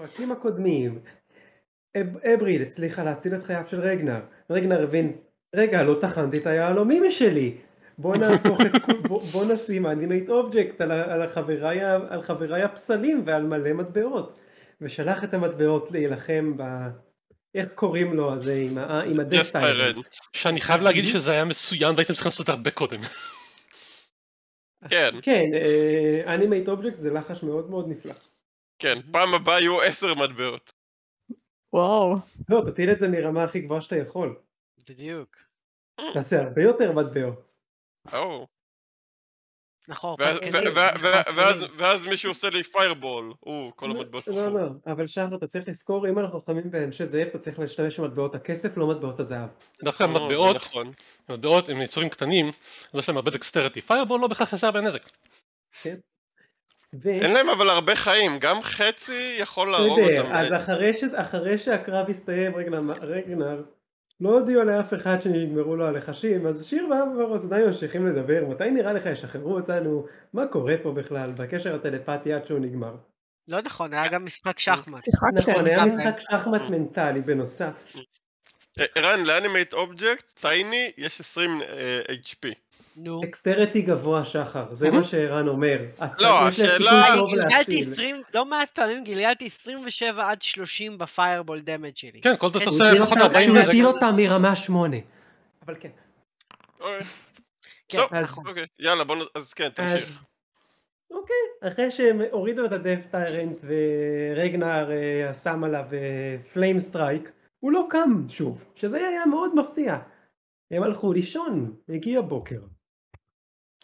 בפרקים הקודמים, אב- אבריל הצליחה להציל את חייו של רגנר. רגנר הבין, רגע, לא טחנתי את היהלומים שלי. בוא נהפוך את, בוא, בוא נשים animate object על, על, חבריי, על חבריי הפסלים ועל מלא מטבעות. ושלח את המטבעות להילחם ב... איך קוראים לו הזה עם, ה- עם ה death. Tyrant. שאני חייב להגיד שזה היה מצוין והייתם צריכים לעשות הרבה קודם. כן, כן, animate object זה לחש מאוד מאוד נפלא. כן, פעם הבאה יהיו עשר מטבעות. וואו. לא, תטיל את זה מרמה הכי גבוהה שאתה יכול. בדיוק. תעשה הרבה יותר מטבעות. או. נכון, ואז- נכון, ואז- פתקנים. ואז מישהו עושה לי fireball. או, כל המטבעות לא. לא, אבל שחר, אתה צריך לזכור, אם אנחנו נלחמים באנשי זאב, אתה צריך להשתמש במטבעות הכסף, לא מטבעות הזהב. דווקא או, זה מטבעות, נכון. מטבעות הם יצורים קטנים, אז יש להם הרבה dexterity. fireball לא בהכרח יעשה הרבה נזק. ו... אין להם אבל הרבה חיים, גם חצי יכול להרוג בסדר, אותם. אז אחרי, ש... אחרי שהקרב הסתיים, רגנר, לא הודיעו לאף אחד שנגמרו לו הלחשים, אז שיר ואברוס עדיין ממשיכים לדבר, מתי נראה לך ישחררו אותנו, מה קורה פה בכלל, בקשר הטלפתי עד שהוא נגמר. לא נכון, היה גם משחק שחמט. נכון, היה משחק שחמט מנטלי בנוסף. אה, ערן, ל animate object, tiny, יש 20 אה, HP. נו. dexterity גבוה שחר, זה מה שערן אומר. לא, השאלה- סיכוי אני טוב גלגלתי להציל. 20, לא מעט פעמים גלגלתי 27 עד 30 ב fireball damage שלי. כן, כל הוא עושה 40 הוא. הטיל אותה מרמה 8. אבל כן. אוקיי, כן, נכון. אוקיי, יאללה, בוא נ... אז כן, תמשיך. אוקיי, אחרי שהם הורידו את ה death tyrant ורגנר אה, שם עליו flame strike, הוא לא קם שוב, שזה היה מאוד מפתיע. הם הלכו לישון, הגיע בוקר.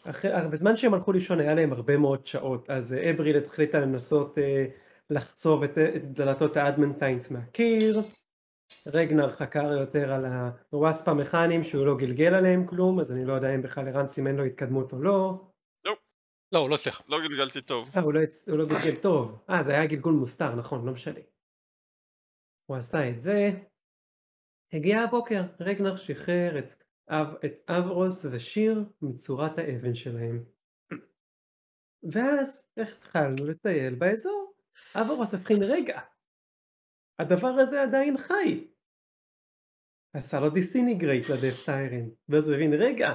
אחרי, בזמן שהם הלכו לישון היה להם הרבה מאוד שעות, אז אה, אבריל החליטה לנסות אה, לחצוב את, את דלתות ה adamantine מהקיר. רגנר חקר יותר על ה wasp המכניים שהוא לא גלגל עליהם כלום, אז אני לא יודע אם בכלל ערן סימן לו התקדמות או לא. לא, הוא לא הצליח. לא גלגלתי טוב. אה, הוא לא, הוא לא גלגל טוב. אה, זה היה גלגול מוסתר, נכון, לא משנה. הוא עשה את זה. הגיע הבוקר, רגנר שחרר את, את אברוס ושיר מצורת האבן שלהם. ואז התחלנו לטייל באזור. אברוס הבחין רגע. הדבר הזה עדיין חי. עשה לו disintegrate ל death tyrant. ואז הוא הבין, רגע,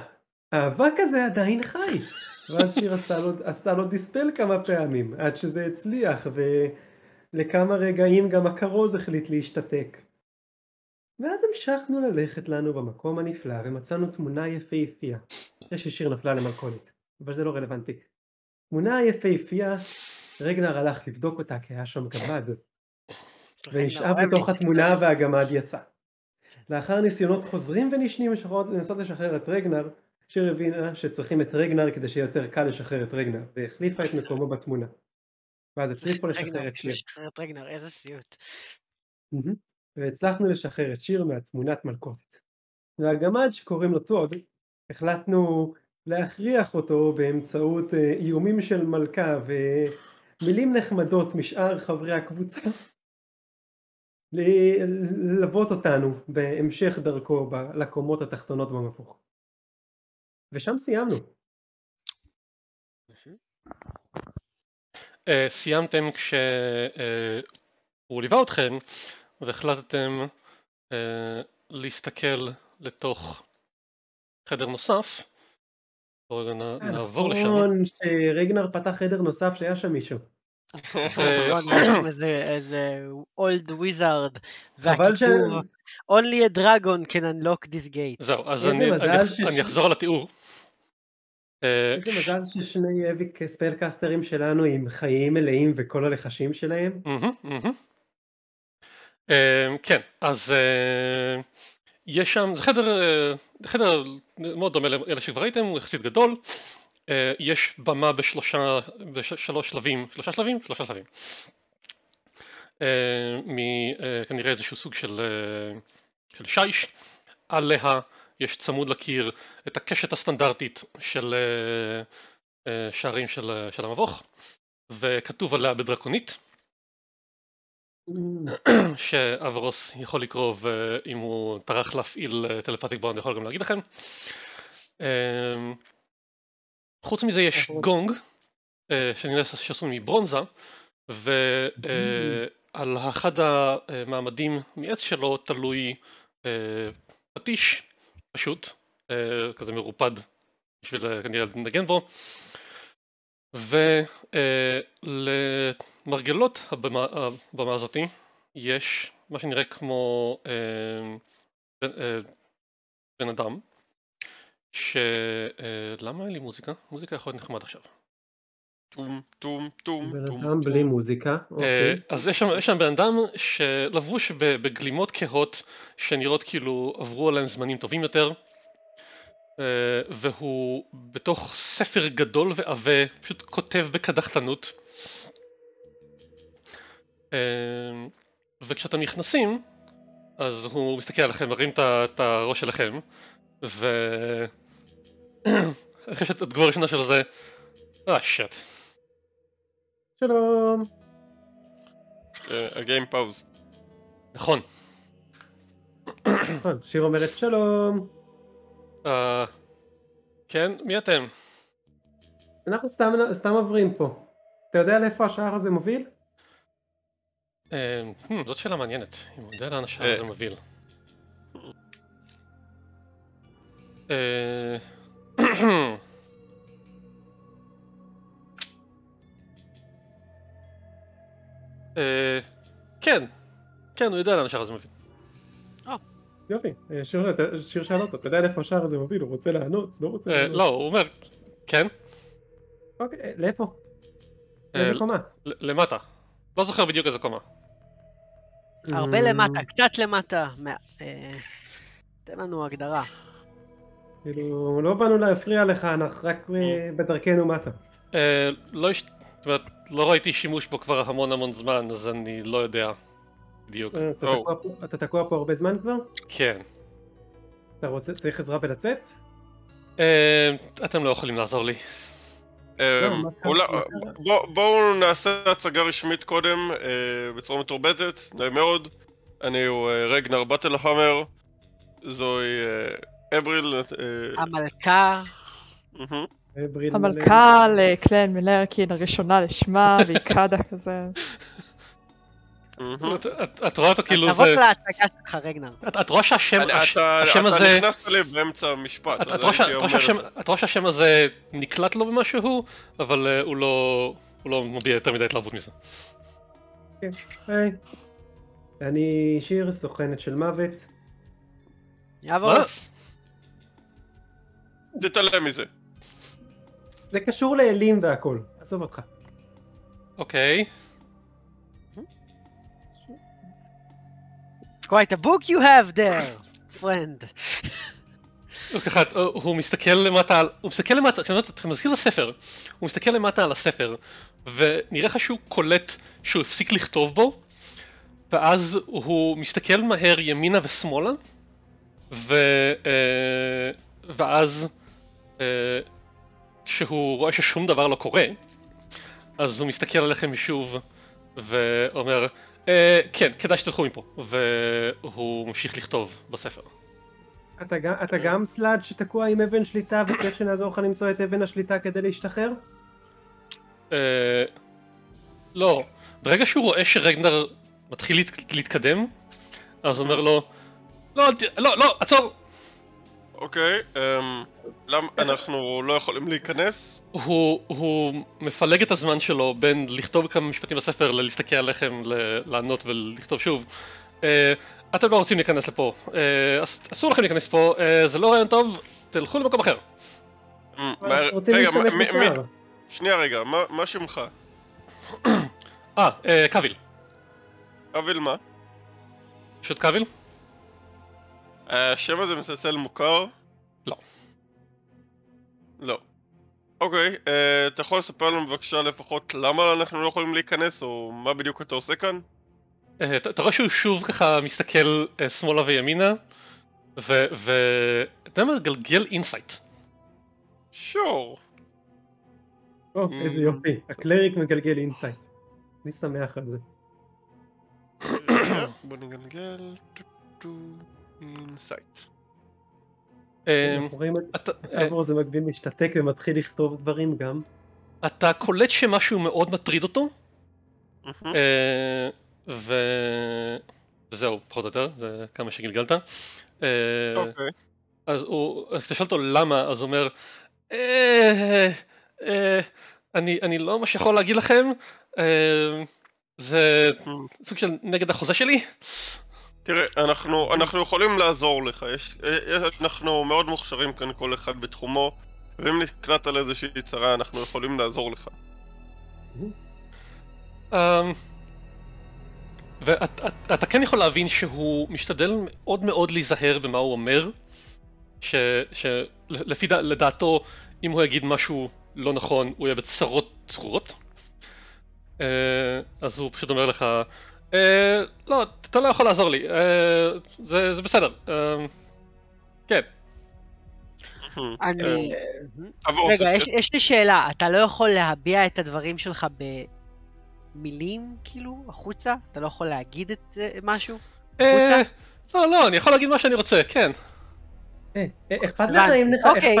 האבק הזה עדיין חי. ואז שיר עשתה לו, עשתה לו דיספל כמה פעמים, עד שזה הצליח, ולכמה רגעים גם הכרוז החליט להשתתק. ואז המשכנו ללכת לנו במקום הנפלא, ומצאנו תמונה יפהפייה. אחרי ששיר נפלה למלכודת, אבל זה לא רלוונטי. תמונה יפהפייה, רגנר הלך לבדוק אותה כי היה שם גמד, ונשאב בתוך. התמונה והגמד יצא. לאחר ניסיונות חוזרים ונשנים לנסות לשחרר את רגנר, שיר הבינה שצריכים את רגנר כדי שיהיה יותר קל לשחרר את רגנר, והחליפה את מקומו בתמונה. ואז הצליחו לשחרר את שיר. לשחרר את רגנר, איזה סיוט. והצלחנו לשחרר את שיר מהתמונת מלכודת. והגמד שקוראים לו טוד, החלטנו להכריח אותו באמצעות אה, איומים של מלכה ומילים נחמדות משאר חברי הקבוצה ללוות אותנו בהמשך דרכו ב- לקומות התחתונות במבוך. ושם סיימנו. אה, סיימתם כשהוא ליווה אתכם והחלטתם אה, להסתכל לתוך חדר נוסף. בואו רגע נ- נעבור לשם. נכון שרגנר פתח חדר נוסף שהיה שם מישהו. נכון, יש שם איזה- איזה אולד וויזארד, חבל ש... והכיתוב Only a dragon can unlock this gate. זהו, אז איזה אני- מזל אני אחז- שש- אני אחזור על התיאור. אה, איזה מזל ששני אביק ספלקסטרים שלנו עם חיים מלאים וכל הלחשים שלהם. מהמם, מהמם. אה, כן, אז אה, יש שם, זה חדר, אה, חדר מאוד דומה לאלה שכבר ראיתם, הוא יחסית גדול. אה, יש במה בשלושה, בשלוש שלבים, שלושה שלבים? שלושה שלבים. אה, מכנראה איזשהו סוג של, של שיש. עליה יש צמוד לקיר את הקשת הסטנדרטית של שערים של, של המבוך, וכתוב עליה בדרקונית. שאברוס יכול לקרוא ואם הוא טרח להפעיל טלפתיק בונד יכול גם להגיד לכם. אמ, חוץ מזה יש. גונג אה, יודע שעשוי מברונזה על אחד המעמדים מעץ שלו תלוי אה, פטיש פשוט, אה, כזה מרופד בשביל אה, כנראה לנגן בו ולמרגלות הבמה, הבמה הזאתי יש מה שנראה כמו אה, בן, אה, בן אדם ש... אה, למה אין לי מוזיקה? מוזיקה יכול להיות נחמד עכשיו. טום טום טום בן טום. אדם בלי מוזיקה, אה, אוקיי. אז יש שם, יש שם בן אדם שלבוש בגלימות כהות שנראות כאילו עברו עליהם זמנים טובים יותר והוא בתוך ספר גדול ועבה פשוט כותב בקדחתנות אה, וכשאתם נכנסים אז הוא מסתכל עליכם, מרים את הראש שלכם ו... אחרי שהתגובה הראשונה שלו זה אה שיט שלום. הגיים פאוז. נכון נכון, שיר אומרת שלום. אה, כן, מי אתם? אנחנו סתם סתם עוברים פה. אתה יודע לאיפה השער הזה מוביל? אה, hmm, זאת שאלה מעניינת, אם הוא יודע לאן השער אה. הזה מוביל. אה, אה, כן, כן, הוא יודע לאן השער הזה מוביל. יופי. אה, שיר אתה- שיר שאל אותו, אתה יודע לאיפה השער הזה מוביל? הוא רוצה לענות? לא רוצה אה, לענות. לא, הוא אומר, כן, אוקיי, אה, לאיפה? איזה קומה? למטה. לא זוכר בדיוק איזה קומה. הרבה למטה, קצת למטה. מה- אה, תן לנו הגדרה. כאילו, לא באנו להפריע לך, אנחנו רק בדרכנו מטה. אה, לא לא ראיתי שימוש בו כבר המון המון זמן, אז אני לא יודע בדיוק. אה, אתה. תקוע פה- אתה תקוע פה הרבה זמן כבר? כן. אתה רוצה, צריך עזרה בלצאת? אה, אתם לא יכולים לעזור לי. אה, לא? אולי-? בוא- בואו נעשה הצגה רשמית קודם בצורה מתורבתת, נעים מאוד. אני הוא רגנר בטלהאמר, זוהי אבריל. המלכה, המלכה לקלן מלרקין הראשונה לשמה, והיא קאדה כזה. את- את- את רואה אותו כאילו תבוא זה... להצגה שלך, רגנר. את- את רואה שהשם הש- אתה הזה... נכנסת לי באמצע המשפט. את- רואה שהשם- הזה נקלט לו במשהו, אבל אה, הוא לא... הוא לא מביע יותר מדי התלהבות מזה. היי. אני שיר, סוכנת של מוות. יאבוס. תתעלם מזה. זה קשור לאלים והכל, עזוב אותך. אוקיי. Quite a book you have there, friend. הוא ככה, הוא- הוא מסתכל למטה, הוא מסתכל למטה, אתה מזכיר את הספר, הוא מסתכל למטה על הספר, ונראה לך שהוא קולט שהוא הפסיק לכתוב בו, ואז הוא מסתכל מהר ימינה ושמאלה, ו... אה, ואז אה, כשהוא רואה ששום דבר לא קורה, אז הוא מסתכל עליכם שוב, ואומר, אה, כן, כדאי שתלכו מפה, והוא ממשיך לכתוב בספר. אתה גם- אתה גם סלאד שתקוע עם אבן שליטה וצריך שנעזור לך למצוא את אבן השליטה כדי להשתחרר? אה, לא, ברגע שהוא רואה שרגנר מתחיל להת- להתקדם, אז הוא אומר לו, לא, לא, לא, עצור! אוקיי, אמ, למה אנחנו לא יכולים להיכנס? הוא, הוא מפלג את הזמן שלו בין לכתוב כמה משפטים בספר ללהסתכל עליכם, לענות ולכתוב שוב. אה, אתם לא רוצים להיכנס לפה, אה, אס- אסור לכם להיכנס פה, אה, זה לא רעיון טוב, תלכו למקום אחר. אמ, רגע. שנייה רגע, מה- שמך? אה, קביל. אביל מה? פשוט קביל? השם הזה מצלצל מוכר? לא. לא. אוקיי, אה, אתה יכול לספר לנו בבקשה לפחות למה אנחנו לא יכולים להיכנס, או מה בדיוק אתה עושה כאן? אה, אתה אתה רואה שהוא שוב ככה מסתכל אה, שמאלה וימינה, ו... ו... אתה יודע מה? גלגל insight. sure. או, איזה יופי, ה cleric מגלגל insight. אני שמח על זה. בוא נגלגל. insight. אבור זה מקביל משתתק ומתחיל לכתוב דברים גם. אתה קולט שמשהו מאוד מטריד אותו, אה. וזהו, פחות או יותר, זה כמה שגלגלת. אה, אוקיי. אז כשאתה שואל אותו למה, אז הוא אומר, אה, אני, אני לא ממש יכול להגיד לכם, זה סוג של נגד החוזה שלי. תראה, אנחנו, אנחנו יכולים לעזור לך, יש, יש, אנחנו מאוד מוכשרים כאן כל אחד בתחומו, ואם נקלעת על איזושהי צרה אנחנו יכולים לעזור לך. אמ, ואתה כן יכול להבין שהוא משתדל מאוד מאוד להיזהר במה הוא אומר, שלפי לדעתו אם הוא יגיד משהו לא נכון הוא יהיה בצרות צרורות. אה, אז הוא פשוט אומר לך, "אה, לא, אתה לא יכול לעזור לי, אה, זה זה בסדר, אה, כן. אני... רגע, יש- לי שאלה, אתה לא יכול להביע את הדברים שלך במילים, כאילו, החוצה? אתה לא יכול להגיד את אה, משהו? אה, לא, לא, אני יכול להגיד מה שאני רוצה, כן. אה, אה, אכפת לך הבנתי. אם נח- אוקיי.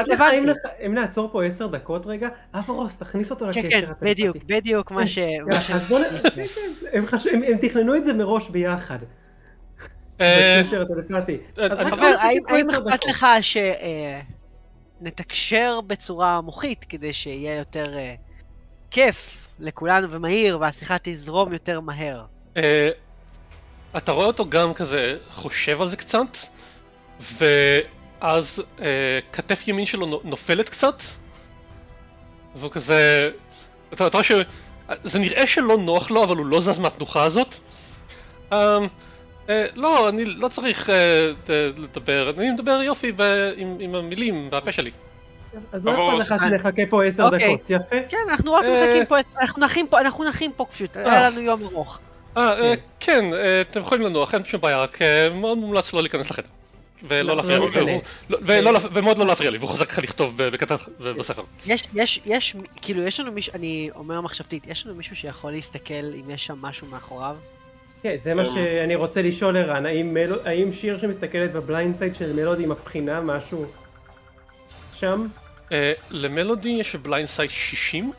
אם נעצור פה עשר דקות רגע? אברוס, תכניס אותו כן, לקשר. כן, הטלפתי. בדיוק, בדיוק מה ש... מה ש- אז בוא נ... הם חש- הם- תכננו את זה מראש ביחד. אה, בקשר. אה, חבר, האם אכפת. לך שנתקשר בצורה מוחית כדי שיהיה יותר אה, כיף לכולנו ומהיר והשיחה תזרום יותר מהר? אה, אתה רואה אותו גם כזה חושב על זה קצת, ואז אה, כתף ימין שלו נו- נופלת קצת, והוא כזה... אתה אתה רואה ש... זה נראה שלא נוח לו, אבל הוא לא זז מהתנוחה הזאת. אה, אה, לא, אני לא צריך אה, ת- לדבר, אני מדבר יופי ב- עם, עם המילים והפה שלי. אז לא אכפת לך. שנחכה פה עשר אוקיי. דקות, יפה? כן, אנחנו רק אה. מחכים פה, אנחנו נחים פה, אנחנו נחים פה פשוט, היה לנו יום ארוך. אה, אה, כן. כן, אה, אתם יכולים לנוח, אין שום בעיה, רק אה, מאוד מומלץ לא להיכנס לחדר. ולא לא- להפריע לא לי. לא- ומאוד לא להפריע לי, והוא חוזר ככה לכתוב ב- בקטן בספר. יש, יש, יש, כאילו, יש לנו מישהו, אני אומר מחשבתית, יש לנו מישהו שיכול להסתכל אם יש שם משהו מאחוריו? כן, זה מה אמ. שאני רוצה לשאול ערן, האם שיר שמסתכלת ב blindsight של מלודי מבחינה משהו שם? אה, למלודי יש blindsight 60,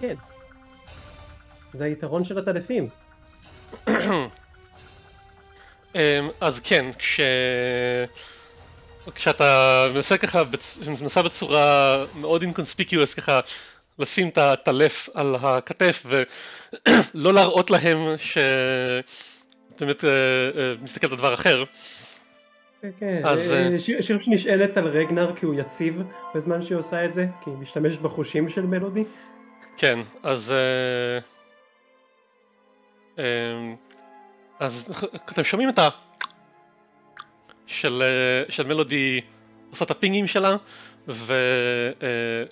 כן. זה היתרון של הטלפים. אה, אז כן, כש... כשאתה מנסה ככה, מנסה בצורה מאוד אינקונספיקוס ככה לשים את הטלף על הכתף ולא להראות להם ש... באמת אה, אה, מסתכל על דבר אחר. כן, כן. אז, אה, אה, שיר שנשענת על רגנר כי הוא יציב בזמן שהיא עושה את זה, כי היא משתמשת בחושים של מלודי. כן, אז... אה, אה, אז אתם שומעים את ה... של, אה, של מלודי עושה את הפינגים שלה, ו... אה,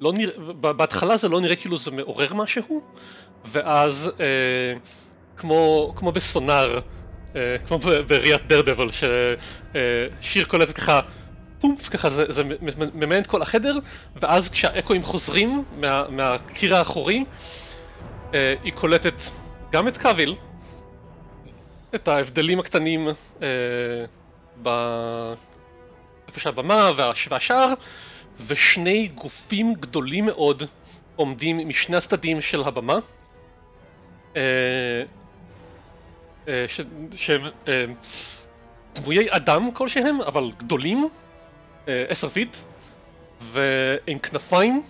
לא נראה, ב- בהתחלה זה לא נראה כאילו זה מעורר משהו, ואז אה, כמו, כמו בסונאר, אה, כמו בראיית דרדבל, ששיר קולטת ככה פומפ, ככה זה, זה ממיין את כל החדר, ואז כשהאקואים חוזרים מה, מהקיר האחורי, אה, היא קולטת גם את קאביל, את ההבדלים הקטנים אה, ב... איפה שהבמה והש... והשאר, ושני גופים גדולים מאוד עומדים משני הצדדים של הבמה. אה, אה, ש... שהם אה, דמויי אדם כלשהם, אבל גדולים, אה, עשר feet, ועם כנפיים,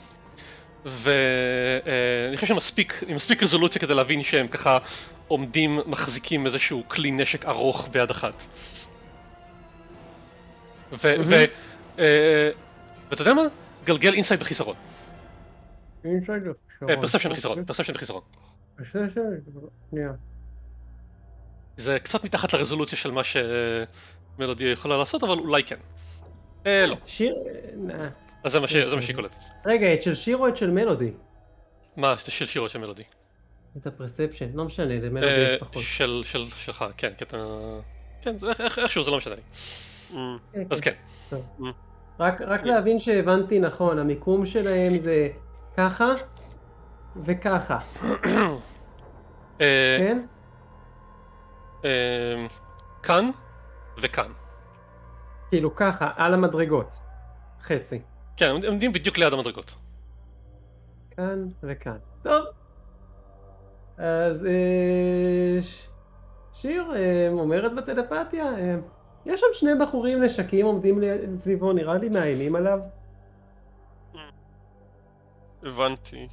ואני חושב שמספיק, עם מספיק רזולוציה כדי להבין שהם ככה עומדים, מחזיקים איזשהו כלי נשק ארוך ביד אחת. ו... ו... אה, ואתה יודע מה? גלגל insight בחיסרון. perception בחיסרון, perception בחיסרון. שנייה. זה קצת מתחת לרזולוציה של מה שמלודי יכולה לעשות, אבל אולי כן. אה, לא. שיר... אה, אז זה מה שהיא קולטת. רגע, את של שיר או את של מלודי? מה, של שירות של מלודי. את ה perception, לא משנה, למלודי אה, יש פחות. של, של, שלך, כן, כי אתה... כן, זה איך- איך- איכשהו זה לא משנה לי. כן, אז כן. רק, רק להבין שהבנתי נכון, המיקום שלהם זה ככה וככה, אה, כן? אה, כאן וכאן. כאילו ככה, על המדרגות. חצי. כן, הם עומדים בדיוק ליד המדרגות. כאן וכאן. טוב. אז אה, ש- שיר אה, אומרת בטלפתיה, אה, יש שם שני בחורים נשקים עומדים סביבו, נראה לי מאיימים עליו. הבנתי.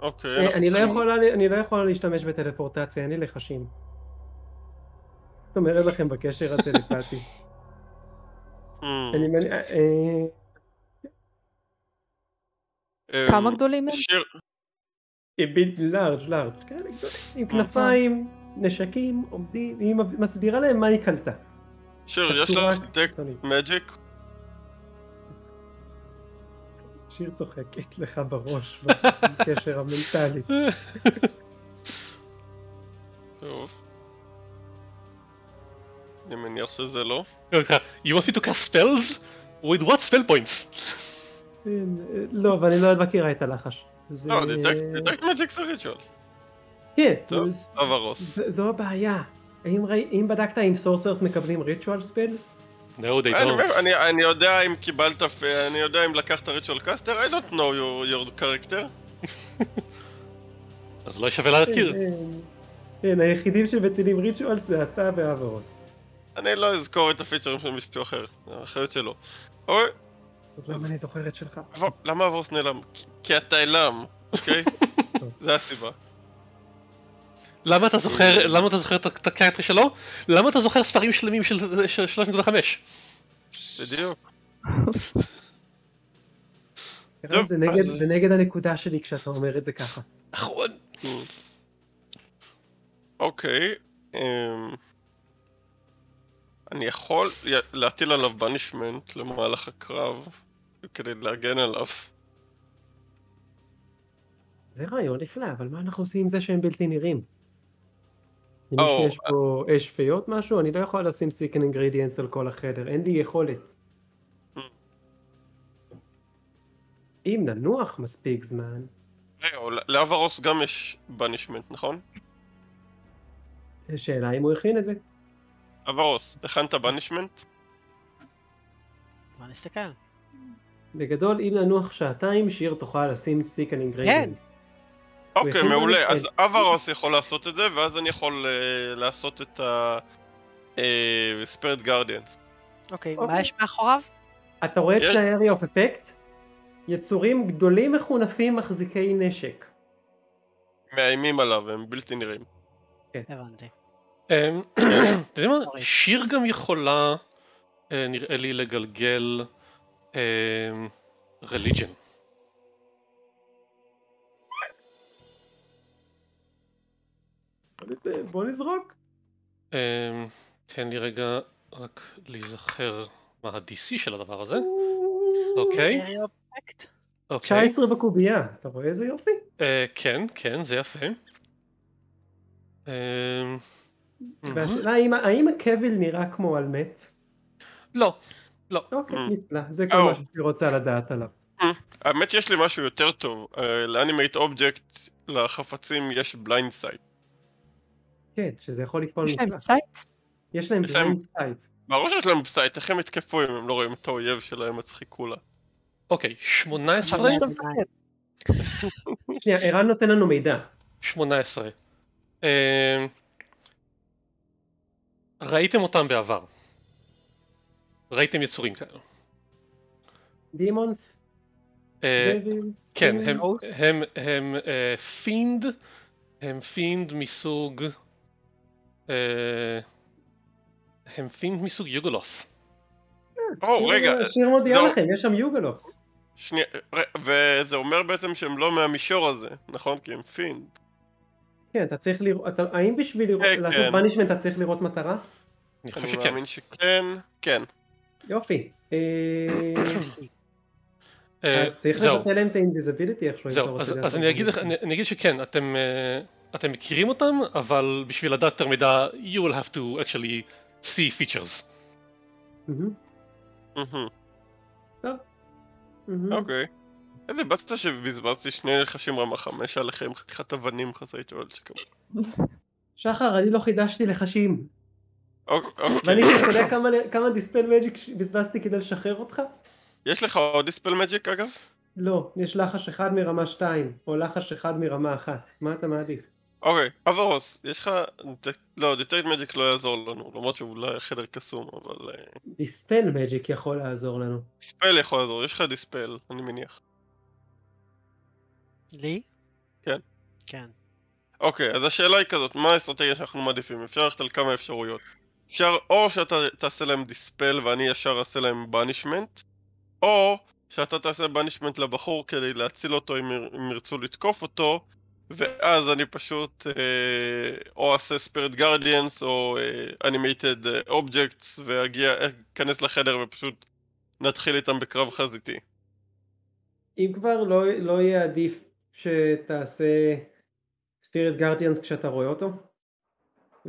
אוקיי. אה, אני לא יכולה אני לא יכולה להשתמש בטלפורטציה, אין לי לחשים. זאת אומרת לכם בקשר הטלפתי. Hmm, אני מניח... כמה גדולים הם? ביט לארג' לארג', כאלה גדולים, עם אוקיי. כנפיים, נשקים, עומדים, היא מסבירה להם מה היא קלטה. שיר, יש לך דק. מג'יק? שיר צוחקת לך בראש בקשר המנטלי. טוב. אני מניח שזה לא. You want me to cast spells? With what spell points? כן, אה, לא, אבל אני לא מכירה את הלחש. זה- לא, detect magic זה ritual. כן, טוב, זה- טוב הרוס. זו הבעיה. האם בדקת אם sorcerers מקבלים ritual spells? No, they don't. אני- אני יודע אם קיבלת, אני יודע אם לקחת ritual caster, I don't know your, your character. אז לא שווה להכיר. כן, היחידים שמטילים ritual זה אתה ואברוס. אני לא אזכור את הפיצ'רים של מישהו אחר, זה האחריות שלו. אוי, אז למה אני זוכרת שלך? אבל- למה אברוס נעלם? כי- כי אתה אילם, אוקיי? זה הסיבה. למה אתה זוכר, למה אתה זוכר את את הקרקטר שלו? למה אתה זוכר ספרים שלמים של של 3.5? בדיוק. זה נגד- הנקודה שלי כשאתה אומר את זה ככה. נכון. אוקיי, אמ, אני יכול להטיל עליו בנישמנט למהלך הקרב כדי להגן עליו. זה רעיון נפלא, אבל מה אנחנו עושים עם זה שהם בלתי נראים? אם או, יש פה אש פיות משהו, אני לא יכול לשים סיקן אינגרדיאנס על כל החדר, אין לי יכולת. Hmm. אם ננוח מספיק זמן, רגע, או- לאברוס גם יש בנישמנט, נכון? שאלה אם הוא הכין את זה. אברוס, הכנת בנישמנט? בוא נסתכל. בגדול, אם ננוח שעתיים, שיר תוכל לשים סיקן אינגרדיאנס. אוקיי, הכין מעולה. אז אברוס יכול לעשות את זה, ואז אני יכול אה, לעשות את ה... ספירט גרדיאנס. אוקיי, אוקיי. מה יש מאחוריו? אתה רואה את ה-area of effect? יצורים גדולים מחונפים מחזיקי נשק. מאיימים עליו, הם בלתי נראים. הבנתי. אמ, אתה יודע מה? אוקיי. שיר גם יכולה, אה, נראה לי, לגלגל רליג'ן. בוא נזרוק. אמ, תן לי רגע רק להיזכר מה ה-DC של הדבר הזה. אוקיי, סטריאופקט? אוקיי. 19 בקובייה, אתה רואה איזה יופי? אה, כן, כן, זה יפה. אמ, והשאלה האם, האם הקביל נראה כמו אל מת? לא, אוקיי, Mm. נפלא, זה כל. מה שאני רוצה לדעת עליו. האמת שיש לי משהו יותר טוב, אה, ל animate object לחפצים יש blind sight. כן, שזה יכול לפעול יש להם. sight? יש להם blind sight. ברור שיש להם sight, איך הם יתקפו אם הם לא רואים את האויב שלהם, מצחיקו לה. אוקיי, 18, אבל יש לו מפקד. שנייה, ערן נותן לנו מידע. 18. אמ, ראיתם אותם בעבר. ראיתם יצורים כאלה. demons? אה? כן, הם, או. הם, הם אה, fiend, הם fiend מסוג, אה, הם fiend מסוג yugoloth. או, רגע, שיר מודיעה זהו. לכם, יש שם yugoloths. שנייה, וזה אומר בעצם שהם לא מהמישור הזה, נכון? כי הם fiend. כן, אתה צריך לראות, אתה- האם בשביל כן, לעשות כן. banishment אתה צריך לראות מטרה? אני חושב אני שכן. מאמין שכן, כן. יופי. אה, אה, אז צריך לבטל להם את ה invisibility איכשהו. זהו, אז, אני אגיד לך, בנישמנט. אני, אני אגיד שכן, אתם, אה, אתם מכירים אותם, אבל בשביל לדעת יותר מידע, you will have to actually see features. מהמם. אוקיי. איזה באסה שבזבזתי שני רכשים רמה חמש עליכם, חתיכת אבנים חסרי תועלת שכמות. שחר, אני לא חידשתי לחשים. אוקיי, ואני אוקיי. אתה יודע כמה- כמה דיספל מג'יק בזבזתי כדי לשחרר אותך? יש לך עוד dispel magic אגב? לא, יש לחש אחד מרמה 2, או לחש אחד מרמה 1. מה אתה מעדיף? אוקיי, אברוס, יש לך... לא, detect magic לא יעזור לנו, למרות שהוא אולי חדר קסום, אבל... אה, dispel magic יכול לעזור לנו. dispel יכול לעזור, יש לך dispel, אני מניח. לי? כן. כן. אוקיי, אז השאלה היא כזאת, מה האסטרטגיה שאנחנו מעדיפים? אפשר ללכת על כמה אפשרויות. אפשר או שאתה תעשה להם dispel ואני ישר אעשה להם banishment, או שאתה תעשה banishment לבחור כדי להציל אותו אם, אם ירצו לתקוף אותו, ואז אני פשוט אה, או אעשה spirit guardians או animated objects ואגיע, אכנס לחדר ופשוט נתחיל איתם בקרב חזיתי. אם כבר לא, לא יהיה עדיף שתעשה ספיריט גרדיאנס כשאתה רואה אותו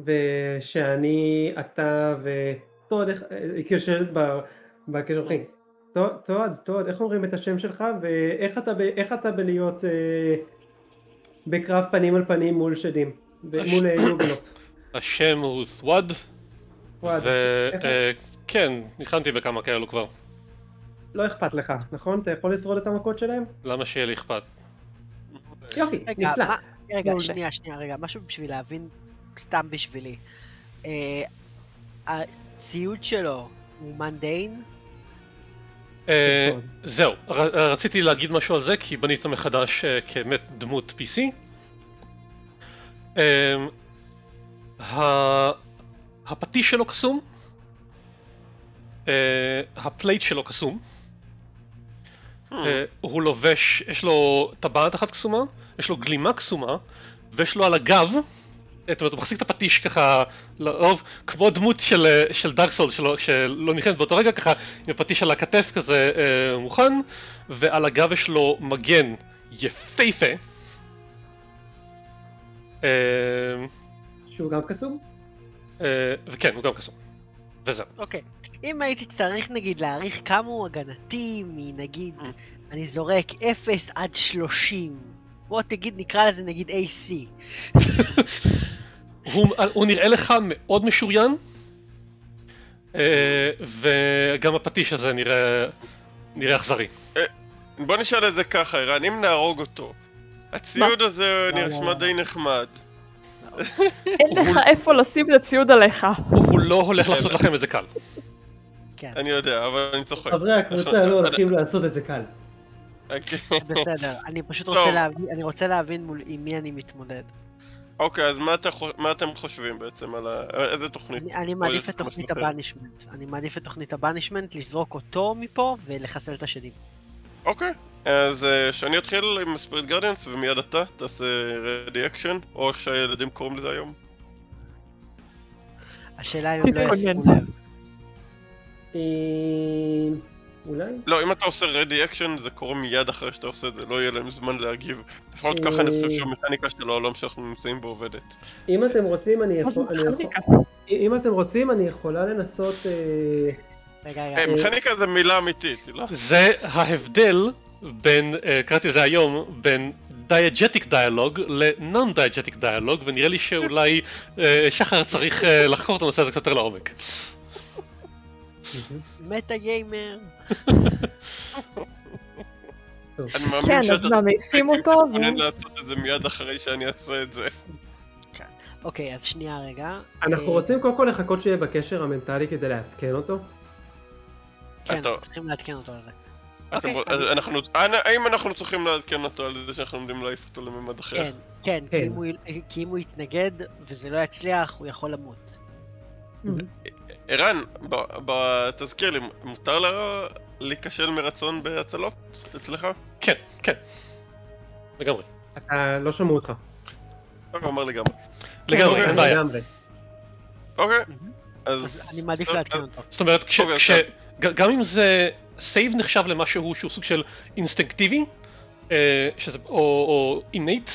ושאני אתה וטוד איך היא יושבת ב- בקשרים טוד טוד איך אומרים את השם שלך ואיך אתה איך אתה בלהיות אה, בקרב פנים על פנים מול שדים מול אה, יוגנוף השם הוא סוואד, וכן, ניחנתי בכמה כאלו כבר. לא אכפת לך נכון? אתה יכול לשרוד את המכות שלהם? למה שיהיה לי אכפת? יופי רגע, נפלא. רגע. שנייה, שנייה, רגע, משהו בשביל להבין, סתם בשבילי. אה, הציוד שלו הוא מנדיין? אה, טוב. זהו, ר- רציתי להגיד משהו על זה כי בנית מחדש אה, כמת דמות PC. אה, ה- הפטיש שלו קסום, אה, ה plate שלו קסום, אה, הוא לובש, יש לו טבעת אחת קסומה, יש לו גלימה קסומה, ויש לו על הגב, זאת אומרת הוא מחזיק את הפטיש ככה, לרוב, כמו דמות של, של Dark Souls שלו, שלא נכנסת באותו רגע ככה, עם הפטיש על הכתף כזה אה, מוכן, ועל הגב יש לו מגן יפהפה. אה, שהוא גם קסום אה, וכן, הוא גם קסום. וזהו. אוקיי. אם הייתי צריך נגיד להעריך כמה הוא הגנתי מנגיד. אני זורק 0 עד 30. בוא תגיד, נקרא לזה נגיד AC. הוא, הוא נראה לך מאוד משוריין, אה, וגם הפטיש הזה נראה, נראה אכזרי. בוא נשאל את זה ככה, ערן, אם נהרוג אותו, הציוד הזה לא, נשמע לא. די נחמד. אין לך איפה לשים את הציוד עליך. הוא לא הולך לעשות לכם את זה קל. כן, אני יודע, אבל אני צוחק. חברי הקבוצה לא הולכים לעשות את זה קל אוקיי. בסדר. אני פשוט רוצה להבין מול עם מי אני מתמודד. אוקיי, אז מה אתה מה אתם חושבים בעצם על ה... איזה תוכנית? אני- אני מעדיף את תוכנית? הבנישמנט. אני מעדיף את תוכנית הבנישמנט, לזרוק אותו מפה ולחסל את השדים. אוקיי, אז אה, שאני אתחיל עם spirit guardians ומיד אתה תעשה ready action, או איך שהילדים קוראים לזה היום. השאלה אם הם לא. ישימו לב. אה, אולי לא, אם אתה עושה ready action זה קורה מיד אחרי שאתה עושה את זה, לא יהיה להם זמן להגיב. לפחות אה. ככה אני חושב שהמכניקה של העולם שאנחנו נמצאים בו עובדת. אם אתם רוצים אני יכול? אם אתם רוצים אני יכולה לנסות אה. אה, מכניקה זה מילה אמיתית, לא? זה ההבדל בין, אה, קראתי לזה היום, בין diegetic dialogue ל non diegetic dialogue, ונראה לי שאולי אה, שחר צריך אה, לחקור את הנושא הזה קצת יותר לעומק. meta gamer. אני מאמין כן, שאתה אז מה, מעיפים אותו, מתכונן לעשות את זה מיד אחרי שאני אעשה את זה. אוקיי, אז שנייה רגע. אנחנו אה, רוצים קודם כל לחכות שיהיה בקשר המנטלי כדי לעדכן אותו כן, צריכים לעדכן אותו על זה. אוקיי, אני- אנא- האם אנחנו צריכים לעדכן אותו על זה שאנחנו עומדים להעיף אותו לממד אחר? כן, כן, כן. כי אם הוא יתנגד וזה לא יצליח, הוא יכול למות. ערן, תזכיר לי, מותר לה- להיכשל מרצון בהצלות אצלך? כן, כן. לגמרי. אתה לא שמעו אותך הוא אמר לגמרי. לגמרי, אין בעיה. אוקיי. אז... אני מעדיף לעדכן אותו. זאת אומרת, כש, אוקיי, גם אם זה save נחשב למשהו שהוא סוג של אינסטינקטיבי, אה, שזה, או, או innate,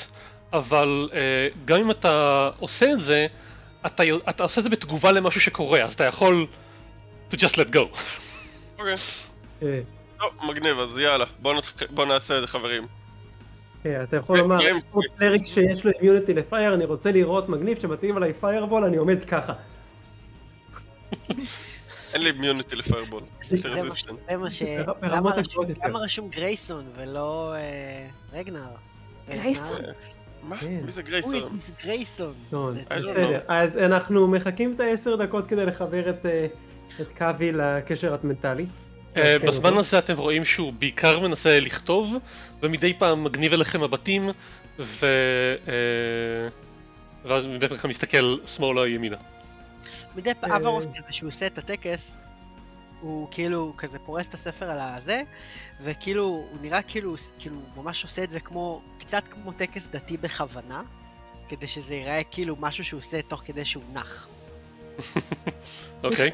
אבל אה, גם אם אתה עושה את זה, אתה, אתה עושה את זה בתגובה למשהו שקורה, אז אתה יכול to just let go. אוקיי, אה, טוב, מגניב, אז יאללה, בוא נתח- בוא נעשה את זה חברים. אה, אתה יכול כן, לומר, כן. כמו cleric שיש לו immunity ל fire, אני רוצה לראות מגניב שמתאים עליי fireball, אני עומד ככה. אין לי immunity ל fireball. זה- מה ש- למה רשום- גרייסון ולא אה, רגנר? גרייסון? מה? כן. מי זה הוא גרייסון? גרייסון. טוב, זה- I don't בסדר. אז אנחנו מחכים את העשר דקות כדי לחבר את, אה, את קאבי לקשר המנטלי. אה, כן, בזמן אבל- הזה אתם רואים שהוא בעיקר מנסה לכתוב, ומדי פעם מגניב אליכם מבטים, ו... אה, ואז מדי פעם מסתכל שמאלה או ימינה. מדי פעם. אברוס כזה שהוא עושה את הטקס, הוא כאילו כזה פורס את הספר על הזה, וכאילו הוא נראה כאילו, כאילו הוא ממש עושה את זה כמו, קצת כמו טקס דתי בכוונה, כדי שזה ייראה כאילו משהו שהוא עושה תוך כדי שהוא נח. אוקיי?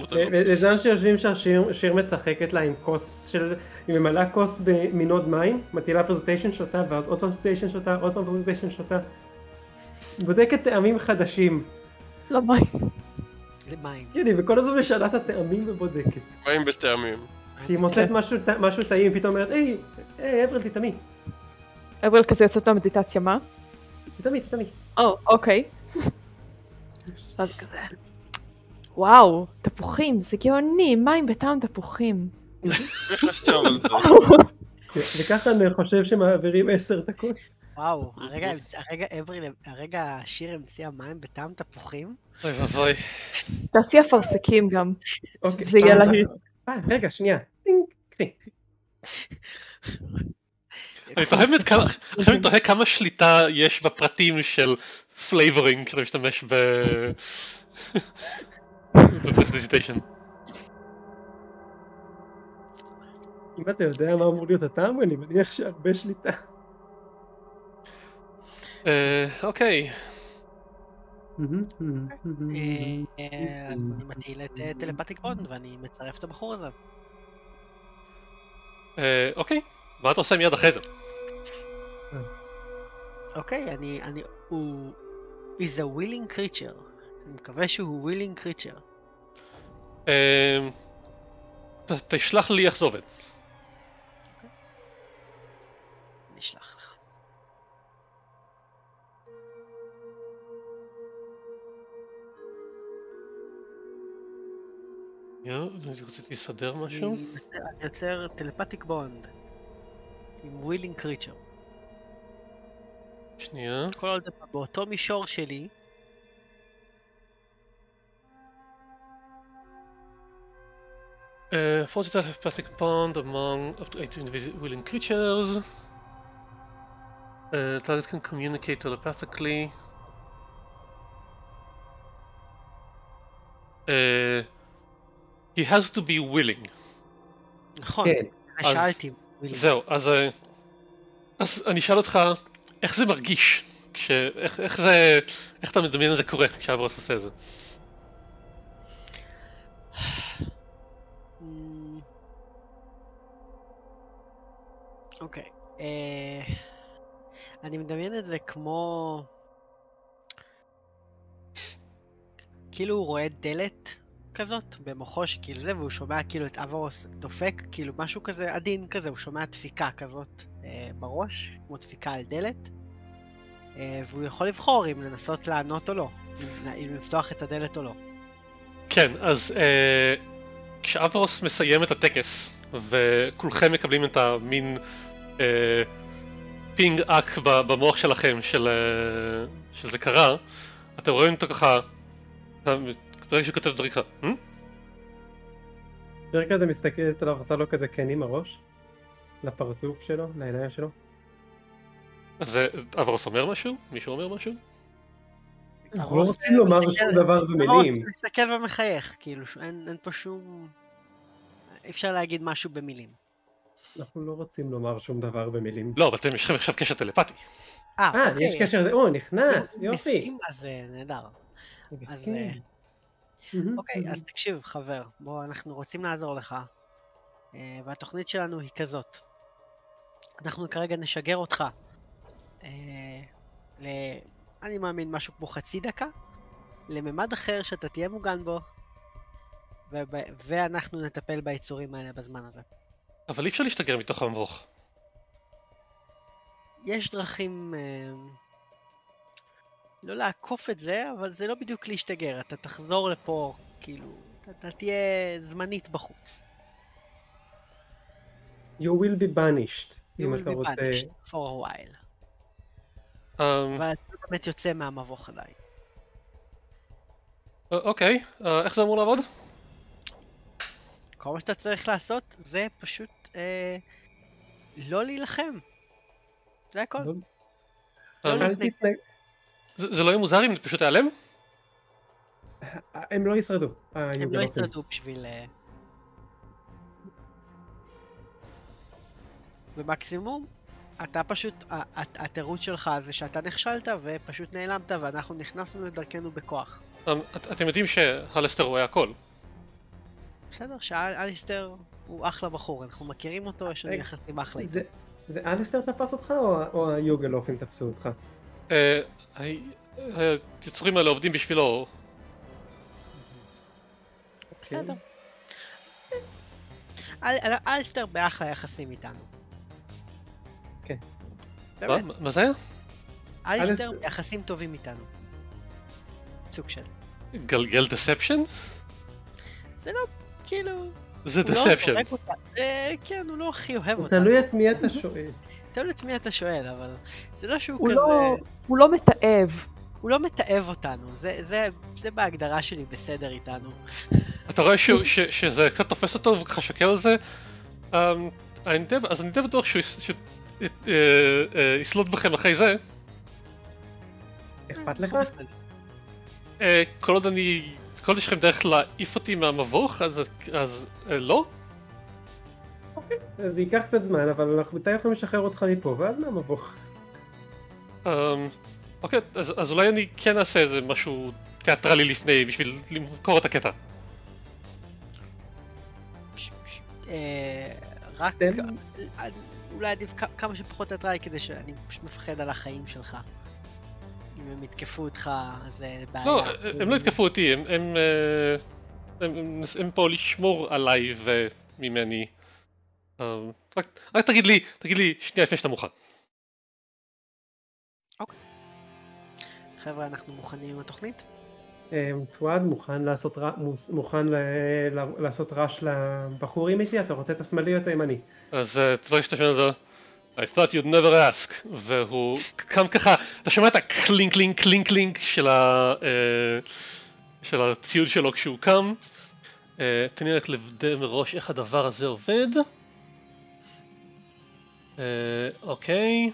נותן אה, לו? בזמן שיושבים שם שיר, שיר משחקת לה עם כוס של, היא ממלאה כוס במנעוד מים, מטילה פרזנטיישן שותה ואז עוד פעם פרזנטיישן שותה, עוד פעם פרזנטיישן שותה. בודקת טעמים חדשים. לא מים. למים. כן, היא וכל הזמן משנה את הטעמים ובודקת. באים בטעמים. היא מוצאת משהו, ט- משהו טעים, פתאום אומרת, היי, היי, אברל, תטעמי, אבריל כזה יוצאת מהמדיטציה, מה? תטעמי, תטעמי. או, אוקיי. אז כזה. וואו, תפוחים, זה גאוני, מים בטעם תפוחים. איך חשב על זה? וככה אני חושב שמעבירים עשר דקות. וואו, הרגע, הרגע אבריל, הרגע השיר המציאה מים בטעם תפוחים. אוי ואבוי. תעשי אפרסקים גם. אוקיי, זה יהיה אה, להיט. אה, רגע, שנייה. אני תוהה כמה שליטה יש בפרטים של flavoring כשאתה משתמש ב... ב prestidigitation. אם אתה יודע מה אמור להיות הטעם, אני מניח שהרבה שליטה. אה, אוקיי. אה, אז אני מטיל את אה, טלפטיק בונד ואני מצרף את הבחור הזה. אה, אוקיי. מה אתה עושה מיד אחרי זה? אוקיי, אני, אני, הוא... is a willing creature. אני מקווה שהוא willing creature. תשלח לי איך זה עובד. נשלח רציתי לסדר משהו. אני יוצר- אני יוצר טלפטיק בונד. עם willing creature. שנייה. כל עוד זה באותו מישור שלי, Uh, force a telepathic bond among up to eight individual willing creatures. Uh, target can communicate telepathically. Uh, he has to be willing. נכון, כן. שאלתי. willing. זהו, אז, אה, אז אני אשאל אותך, איך זה מרגיש? כש... איך, איך זה... איך אתה מדמיין את זה קורה כשאברוס עושה את זה? אוקיי. אה, אני מדמיין את זה כמו... כאילו הוא רואה דלת כזאת במוחו שכאילו זה, והוא שומע כאילו את אברוס דופק, כאילו משהו כזה עדין כזה, הוא שומע דפיקה כזאת אה, בראש, כמו דפיקה על דלת, אה, והוא יכול לבחור אם לנסות לענות או לא, אם, אם לפתוח את הדלת או לא. כן, אז אה, כשאברוס מסיים את הטקס, וכולכם מקבלים את המין אה, פינג אק במוח שלכם של, אה, שזה קרה, אתם רואים אותו ככה, ברגע שהוא כותב דברים ככה, "Hmm?" כזה מסתכלת עליו, עושה לו כזה כן עם הראש. לפרצוף שלו, לעיניים שלו. אז אה, אברוס אומר משהו? מישהו אומר משהו? אנחנו לא רוצים לומר שום דבר במילים. הוא מסתכל ומחייך, כאילו, אין, פה שום... אי אפשר להגיד משהו במילים. אנחנו לא רוצים לומר שום דבר במילים. לא, אבל אתם יש לכם עכשיו קשר טלפתי. אה, אה, אוקיי. יש קשר, או, נכנס, יופי. מסכים, אז אה, נהדר. מסכים. אוקיי. אז תקשיב, חבר, בוא, אנחנו רוצים לעזור לך. אה, והתוכנית שלנו היא כזאת. אנחנו כרגע נשגר אותך אה, ל... אני מאמין משהו כמו חצי דקה, לממד אחר שאתה תהיה מוגן בו, וב... ואנחנו נטפל ביצורים האלה בזמן הזה. אבל אי אפשר להשתגר מתוך המבוך. יש דרכים אה, לא לעקוף את זה, אבל זה לא בדיוק להשתגר. אתה תחזור לפה, כאילו, אתה, אתה תהיה זמנית בחוץ. You will be banished, You אם will אתה be רוצה... banished for a while. אמ, אבל אתה לא באמת יוצא מהמבוך עדיין. א- אוקיי, אה, איך זה אמור לעבוד? כל מה שאתה צריך לעשות זה פשוט אה, לא להילחם. זה הכל. לא- לא אמ, להתנגד. זה לא יהיה מוזר אם פשוט תיעלם? הם לא ישרדו. הם לא. יסתדרו בשביל... אה, במקסימום, אתה פשוט, התירוץ שלך זה שאתה נכשלת ופשוט נעלמת ואנחנו נכנסנו לדרכנו בכוח. אמ, את- אתם יודעים שהלסטר רואה הכל. בסדר, שאליסטר הוא אחלה בחור, אנחנו מכירים אותו, יש לנו רגע, יחסים אחלה. זה- אליסטר תפס אותך או- או היוגלופים תפסו אותך? אה, ה- היצורים האלה עובדים בשבילו. בסדר. אל- אל- אליסטר באחלה יחסים איתנו. כן. מה? זה אליסטר- ביחסים טובים איתנו. סוג של. גלגל deception? זה לא, כאילו... זה לא deception. אותה. אה, כן, הוא לא הכי אוהב אותה. תלוי את מי אתה שואל. תלוי את מי אתה שואל, אבל זה לא שהוא הוא כזה... לא- הוא לא מתעב. הוא לא מתעב אותנו, זה, זה, זה בהגדרה שלי בסדר איתנו. אתה רואה שהוא- ש- שזה קצת תופס אותו והוא ככה שוקל על זה? אמ, אני די- אז אני די בטוח שהוא יס- ש- אה, אה, יסלוט בכם אחרי זה. אכפת לך? אה, כל עוד אני... כל עוד יש לכם דרך להעיף אותי מהמבוך, אז אז, אה, לא? זה ייקח קצת זמן, אבל אנחנו מתי יכולים לשחרר אותך מפה, ואז מהמבוך. אמ, אוקיי, אז אז אולי אני כן אעשה איזה משהו תיאטרלי לפני בשביל למכור את הקטע. אה, רק... אולי עדיף כמה שפחות תיאטרלי כדי שאני פשוט מפחד על החיים שלך. אם הם יתקפו אותך, אז זה בעיה. לא, הם לא יתקפו אותי, הם- הם אה, הם- הם- הם פה לשמור עליי וממני. אמ, רק רק תגיד לי, תגיד לי שנייה לפני שאתה מוכן. חבר'ה, אנחנו מוכנים עם התוכנית? אה, תועד מוכן לעשות מוכן ל- ל- לעשות רעש לבחורים איתי? אתה רוצה את השמאלי או את הימני? אז אה, שאתה שומע את זה, I thought you'd never ask, והוא קם ככה, אתה שומע את ה clink clink clink clink של, ה, אה, של הציוד שלו כשהוא קם. אה, תן לי רק לוודא מראש איך הדבר הזה עובד. אה, אוקיי,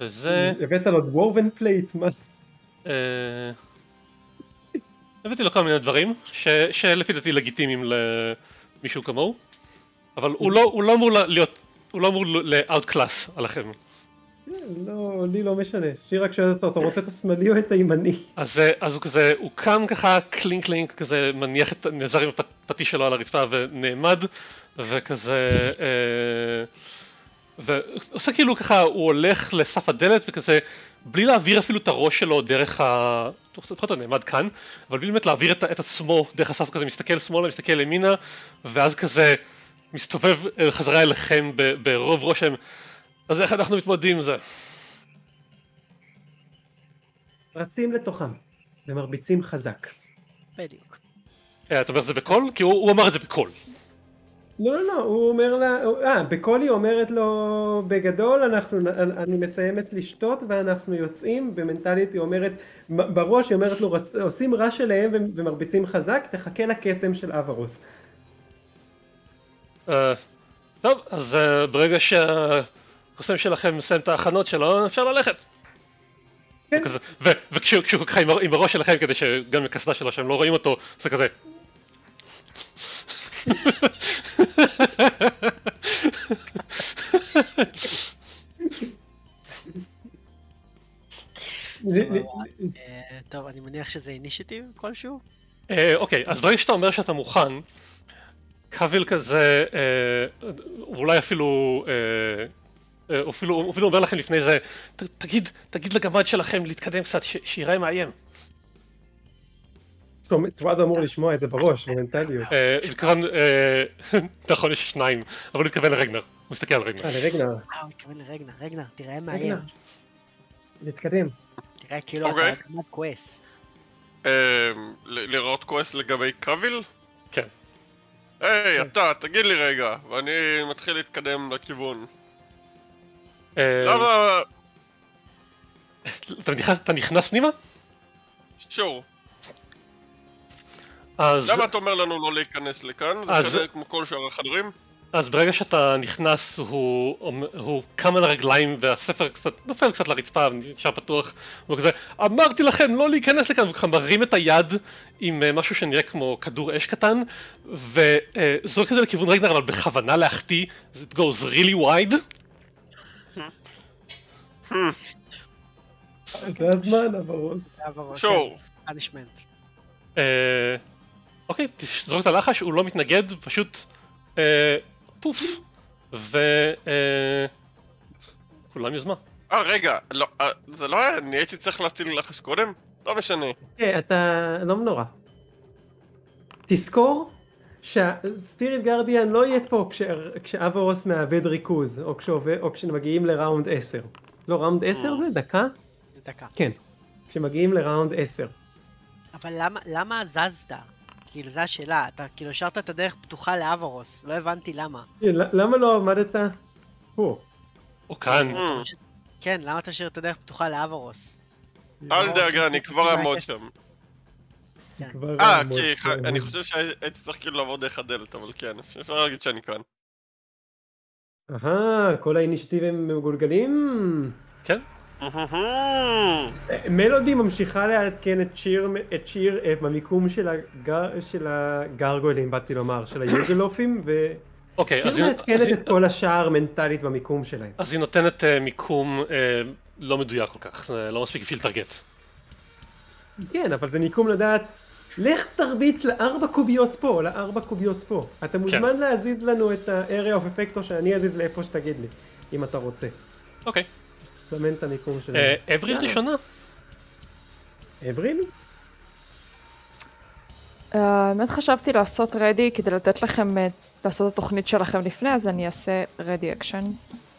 וזה... הבאת לו dwarven plate? מה? אה, הבאתי לו כל מיני דברים שלפי דעתי לגיטימיים למישהו כמוהו, אבל הוא לא, לא אמור להיות, הוא לא אמור ל-outclass עליכם. לא, לי לא משנה. שהיא רק שואלת אותו, אתה רוצה את השמאלי או את הימני? אז, אה, אז הוא כזה, הוא קם ככה clink clink, כזה מניח את, נעזר עם הפטיש שלו על הרצפה ונעמד, וכזה, אה, ועושה כאילו ככה, הוא הולך לסף הדלת וכזה, בלי להעביר אפילו את הראש שלו דרך ה... פחות הוא נעמד כאן, אבל בלי באמת להעביר את, את עצמו דרך הסף כזה, מסתכל שמאלה, מסתכל ימינה, ואז כזה מסתובב אה, חזרה אליכם ב- ברוב רושם, אז איך אנחנו מתמודדים עם זה? רצים לתוכם ומרביצים חזק. בדיוק. אה, אתה אומר את זה בקול? כי הוא, הוא אמר את זה בקול. לא, לא, לא, הוא אומר לה, אה, בקול היא אומרת לו, בגדול אנחנו, אני מסיימת לשתות ואנחנו יוצאים, במנטלית היא אומרת, בראש היא אומרת לו, רצ, עושים רעש אליהם ומרביצים חזק, תחכה לקסם של אברוס. אה, טוב, אז אה, ברגע שהקוסם שלכם מסיים את ההכנות שלו, אפשר ללכת. כן. וכשהוא כשהוא ככה עם הר- עם הראש שלכם כדי שגם מקסדה שלו שהם לא רואים אותו, זה כזה. אה, טוב, אני מניח שזה initiative כלשהו? אה, אוקיי, אז ברגע שאתה אומר שאתה מוכן, קוויל כזה, אה, אולי אפילו, הוא אפילו, אומר לכם לפני זה, "ת- תגיד, תגיד לגמד שלכם להתקדם קצת, שיראה מאיים. תועד אמור לשמוע את זה בראש, במנטליות. אה, בעיקרון, אה, נכון, יש שניים, אבל הוא מתכוון לרגנר, הוא מסתכל על רגנר. אה, לרגנר, אה, הוא מתכוון לרגנר, רגנר, תראה מאיים. רגנר. להתקדם. תראה כאילו אוקיי. אתה גמד כועס. אמ, ל- לראות כועס לגבי קרביל? כן. היי, כן. אתה, תגיד לי רגע, ואני מתחיל להתקדם לכיוון. אה, למה... אתה נכנס- אתה נכנס פנימה? שור. אז למה אתה אומר לנו לא להיכנס לכאן? אז- זה כזה כמו כל שאר החדרים? אז ברגע שאתה נכנס הוא, הוא קם על הרגליים והספר קצת נופל קצת לרצפה נשאר פתוח הוא כזה אמרתי לכם לא להיכנס לכאן והוא ככה מרים את היד עם אה, משהו שנראה כמו כדור אש קטן וזורק את זה לכיוון רגנר אבל בכוונה להחטיא it goes really wide זה הזמן, אברוס. שור. פאנישמנט. אוקיי תזרוק את הלחש הוא לא מתנגד פשוט אה, פוף ו... אה, כולם יוזמה אה, רגע, לא, אה, זה לא היה, אני הייתי צריך להציל לחש קודם? לא משנה. כן, אתה... לא נורא. תזכור שהספיריט גרדיאן לא יהיה פה כש- כשאברוס מאבד ריכוז, או כשעובד- או כשמגיעים לראונד 10. לא, ראונד 10 זה דקה? זה דקה. כן. כשמגיעים לראונד 10. אבל למה, למה זזת? כאילו, זו השאלה. אתה כאילו השארת את הדרך פתוחה לאברוס. לא הבנתי למה. ל- למה לא עמדת פה? הוא כאן כן, למה אתה השאיר את הדרך פתוחה לאברוס? אל דאגה, אני כבר אעמוד שם. כבר אה, כי. אני חושב שהייתי צריך כאילו לעבור דרך הדלת, אבל כן, אפשר להגיד שאני כאן. אהה, כל האינישטיבים מגולגלים? כן. מלודי ממשיכה לעדכן את שיר, את שיר במיקום של, הגר, של הגרגולים, באתי לומר, של היוגלופים, אוקיי אז ושיר היא- אז היא- מעדכנת את כל השאר מנטלית במיקום שלהם. אז היא נותנת אה, מיקום אה, לא מדויק כל כך, לא מספיק בשביל לטרגט. כן, אבל זה מיקום לדעת, לך תרביץ לארבע קוביות פה, לארבע קוביות פה. אתה מוזמן להזיז לנו את ה-area of effect, או שאני אזיז לאיפה שתגיד לי, אם אתה רוצה. אוקיי. תסמן את המיקום שלהם. אה, אבריל. ראשונה? אבריל? אה, באמת חשבתי לעשות ready כדי לתת לכם אה, לעשות את התוכנית שלכם לפני, אז אני אעשה ready action.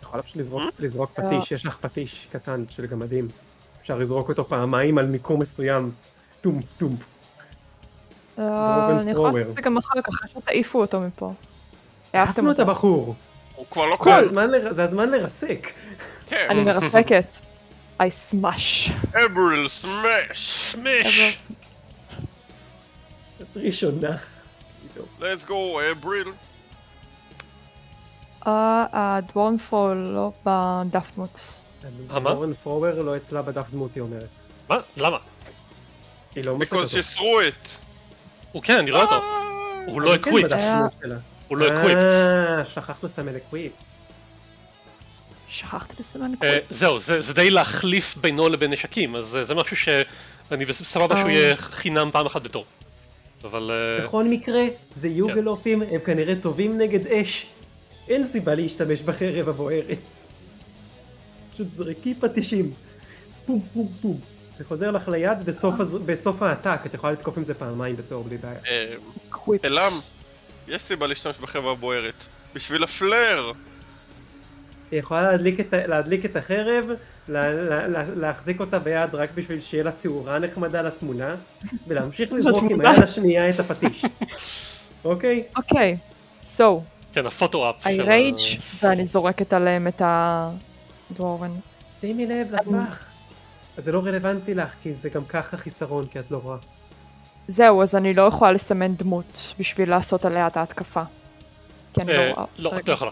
יכולה פשוט לזרוק, לזרוק פטיש, יש לך פטיש קטן של גמדים. אפשר לזרוק אותו פעמיים על מיקום מסוים. טום טום. אה, אני יכולה לעשות. את זה גם אחר כך, אחרי שתעיפו אותו מפה. העפנו את. הבחור. הוא כבר לא לר- זה הזמן לרסק. כן. אני מרסקת. I smash. אבריל סמאש. סמש! ראשונה. let's go אבריל. אה, הדוורן פול לא בדף דמות. פרוור לא אצלה בדף דמות היא אומרת. מה? למה? היא לא מוצאת אותו. because she threw it. הוא כן, אני רואה אותו. הוא לא כן equipped. שלה. הוא לא equipped. אה, שכחת לסמל equipped. שכחתי לסמן אה, נקוד. זהו, זה זה די להחליף בינו לבין נשקים, אז אה, זה משהו שאני בס- סבבה שהוא אה. יהיה חינם פעם אחת בתור. אבל... בכל מקרה, זה יוגולות'ים, הם כנראה טובים נגד אש. אין סיבה להשתמש בחרב הבוערת. פשוט זרקי פטישים. פום פום פום. זה חוזר לך ליד בסוף, העתק, את יכולה לתקוף עם זה פעמיים בתור בלי בעיה. אלם, יש סיבה להשתמש בחברה בוערת. בשביל הפלר. היא יכולה להדליק את, להדליק את החרב, לה, לה, לה, להחזיק אותה ביד רק בשביל שיהיה לה תאורה נחמדה לתמונה, ולהמשיך לזרוק עם. היד השנייה את הפטיש. אוקיי? אוקיי, so, כן, הפוטו-אפ. I של ה- rage ואני זורקת עליהם את הדוורן. שימי לב לטווח. אז זה לא רלוונטי לך, כי זה גם ככה חיסרון, כי את לא רואה. זהו, אז אני לא יכולה לסמן דמות בשביל לעשות עליה את ההתקפה. כי אני אה, לא רואה. לא, את. לא יכולה.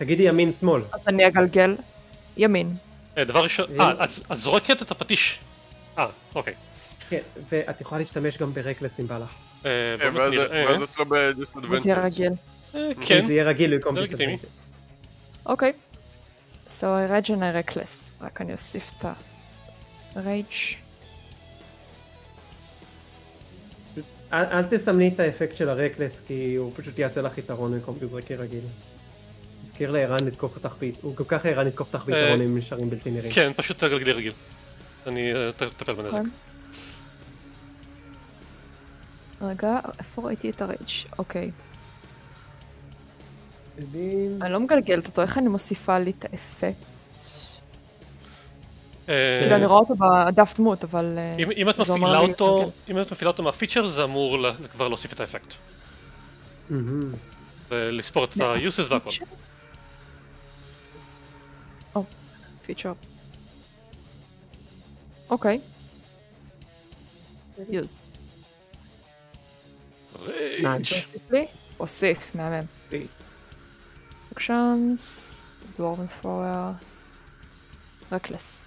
תגידי ימין שמאל. אז אני אגלגל ימין. אה, דבר ראשון, אה, את את זורקת את הפטיש. אה, אוקיי. כן, ואת יכולה להשתמש גם ב reckless אם בא לך. אה, אה, באמת ואז את לא וזה יהיה ב disadvantage. רגיל. אה, כן. זה יהיה רגיל במקום זה. disadvantage. אוקיי. So I rage and I reckless. רק אני אוסיף את ה-rage. אל תסמני את האפקט של הרקלס, כי הוא פשוט יעשה לך יתרון במקום תזרקי רגיל. תזכיר לערן לתקוף אותך, ב- הוא כל כך ערן לתקוף אותך ביתרון אה, עם נשארים בלתי נראים. כן, פשוט תגלגלי רגיל. אני אה, אטפל בנזק. נכון. רגע, איפה ראיתי את הרייג'? אוקיי. אני לא מגלגלת אותו, איך אני מוסיפה לי את האפקט? אה, כאילו, אני רואה אותו בדף דמות, אבל... אה, אם- את מפעילה אותו. אם את מפעילה אותו מהפיצ'ר זה אמור כבר להוסיף את האפקט. ולספור את ה-uses והכל. פיצ'ר. אוקיי. לי? הוסיף, מהמם. אקשנס, דוורמנס פורר, רקלס.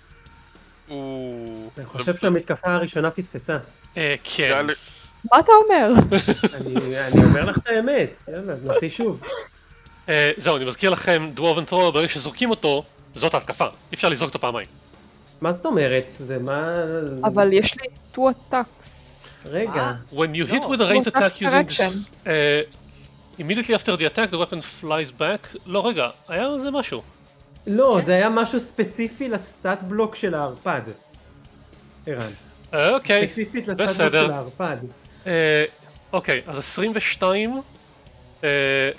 הוא... אני חושב שהמתקפה הראשונה פספסה. אה, כן. מה אתה אומר? אני אומר לך את האמת. יאללה, נעשה שוב. אה, זהו, אני מזכיר לכם, דוורבן ת'רור, ברגע שזורקים אותו, זאת ההתקפה. אי אפשר לזרוק אותו פעמיים. מה זאת אומרת? זה מה... אבל יש לי two attacks. רגע. אה? When you hit לא, with a attacks attack using. אה, immediately after the attack, the weapon flies back. לא, רגע, היה על זה משהו. לא, זה היה משהו ספציפי לסטאט בלוק של הערפד. ערן. אה, אוקיי. ספציפית לסטאט בלוק בסדר. של הערפד. אה, אוקיי, אז 22. אה,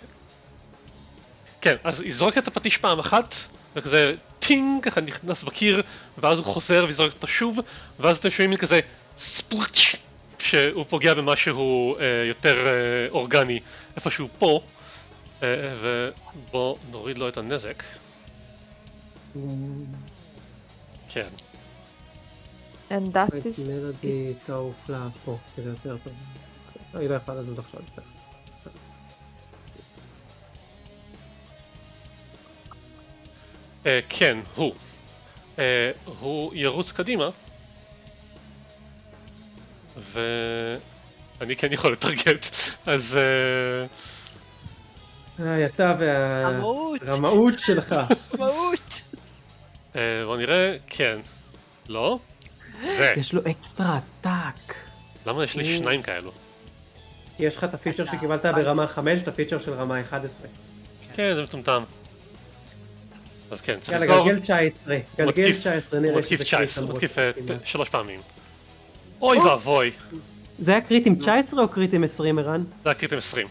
כן, אז היא זורקת את הפטיש פעם אחת, וכזה טינג, ככה נכנס בקיר, ואז הוא חוזר וזורק אותו שוב, ואז אתם שומעים כזה ספלאץ' כשהוא פוגע במשהו אה, יותר אה, אורגני איפשהו פה, אה, ובואו נוריד לו את הנזק. כן. And that is... מלודי it's- תעוף לה פה, שזה יותר טוב. היא לא יכולה עכשיו. אה, כן, הוא. אה, הוא ירוץ קדימה. ואני כן יכול לטרגט, אז אה, איי, אתה רמאות. והרמאות שלך. אה, בוא נראה, כן. לא? זה. יש לו אקסטרה עתק. למה יש לי שניים כאלו? יש לך את הפיצ'ר אתה- שקיבלת ברמה 5, את הפיצ'ר של רמה 11. כן, זה מטומטם. אז כן, צריך יאללה, לסגור. גלגל 19. הוא גלגל מתקיף- 19, הוא נראה מתקיף שזה 19, crit הוא מתקיף אה, שלוש פעמים. אוי ואבוי, זה היה crit עם 19 או crit עם 20, ערן? זה היה crit עם 20.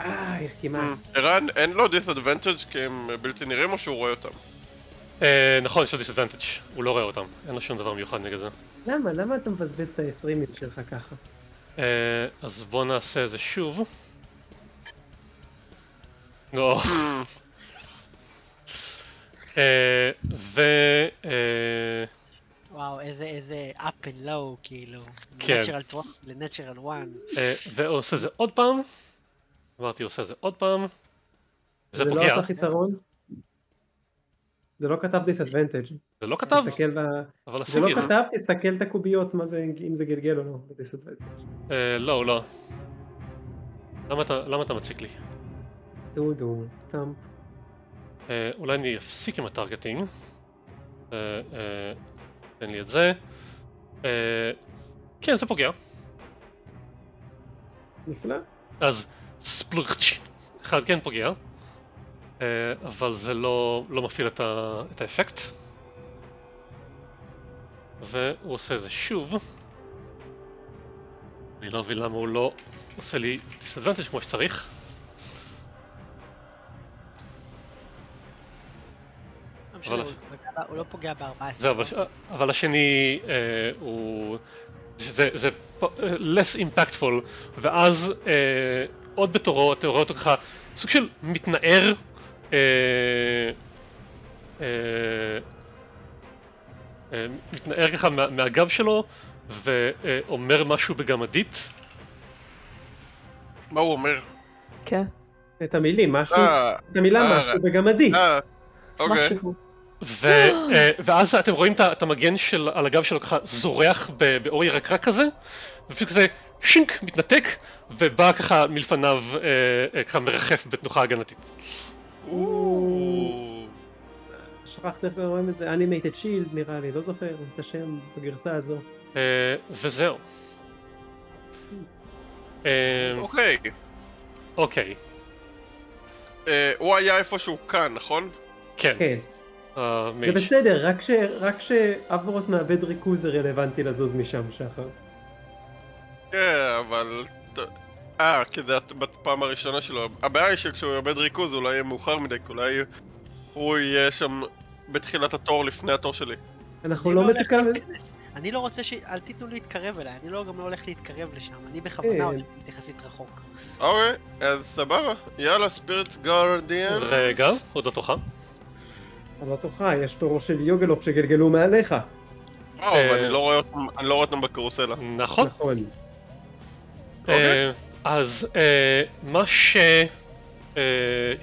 אה, כמעט. ערן, אין לו disadvantage כי הם בלתי נראים או שהוא רואה אותם? אה, נכון, יש לו disadvantage, הוא לא רואה אותם, אין לו שום דבר מיוחד נגד זה. למה? למה אתה מבזבז את ה-20 שלך ככה? אה, אז בואו נעשה את זה שוב. לא. אה, ו... אה, וואו, איזה איזה up and low, כאילו. כן. natural 2 ל-natural 1. אה, והוא עושה את זה עוד פעם. אמרתי, הוא עושה זה עוד פעם. זה לא. עשה חיסרון? זה לא כתב disadvantage. זה לא כתב, תסתכל ב... אבל זה לא זה. כתב, תסתכל את הקוביות, מה זה, אם זה גלגל או לא, ב disadvantage. אה, לא, לא. למה אתה- למה אתה מציק לי? דודו, טאמפ. אה, אולי אני אפסיק עם ה targeting. אה, אה, תן לי את זה. כן, זה פוגע. נפלא. אז ספלוץ' אחד כן פוגע. אבל זה לא, לא מפעיל את, ה, את האפקט. והוא עושה זה שוב. אני לא מבין למה הוא לא עושה לי disadvantage כמו שצריך. אבל- הוא לא פוגע ב-14. זהו, אבל, אבל השני אה, הוא... זה, אה, less impactful, ואז אה, עוד בתורו אתה רואה אותו ככה סוג של מתנער אה, אה, אה, מתנער ככה מה, מהגב שלו ואומר משהו בגמדית מה הוא אומר? כן, את המילים, משהו, את המילה משהו בגמדי. אה, אוקיי. משהו. ו, אה, ואז אתם רואים את המגן של, על הגב שלו ככה זורח באור ירקרק כזה, ופשוט כזה שינק מתנתק, ובא ככה מלפניו אה, אה, ככה מרחף בתנוחה הגנתית. או, שכחתי איך אומרים את זה, animated shield נראה לי, לא זוכר את השם בגרסה הזו. וזהו. אוקיי. אוקיי, הוא היה איפשהו כאן, נכון? כן. אה, זה. בסדר, רק ש- רק שאברוס מאבד ריכוז זה רלוונטי לזוז משם, שחר. כן, אבל... ת- אה, כי זה בפעם הראשונה שלו. הבעיה היא שכשהוא יאבד ריכוז אולי יהיה מאוחר מדי, כי אולי הוא יהיה שם בתחילת התור לפני התור שלי. אנחנו לא הולך מתקרבים, אני לא רוצה ש... אל תיתנו להתקרב אליי, אני לא, גם לא הולך להתקרב לשם, אני בכוונה כן. הולך יחסית רחוק. אוקיי, אז סבבה. יאללה, ספיריט גרדיאן. רגע, עוד לא אבל לא תוכל, יש תורו של יוגלוף שגלגלו מעליך. וואו, אה, ואני לא אני לא רואה אותם בקרוסלה. נכון. נכון. אה, אז אה, מה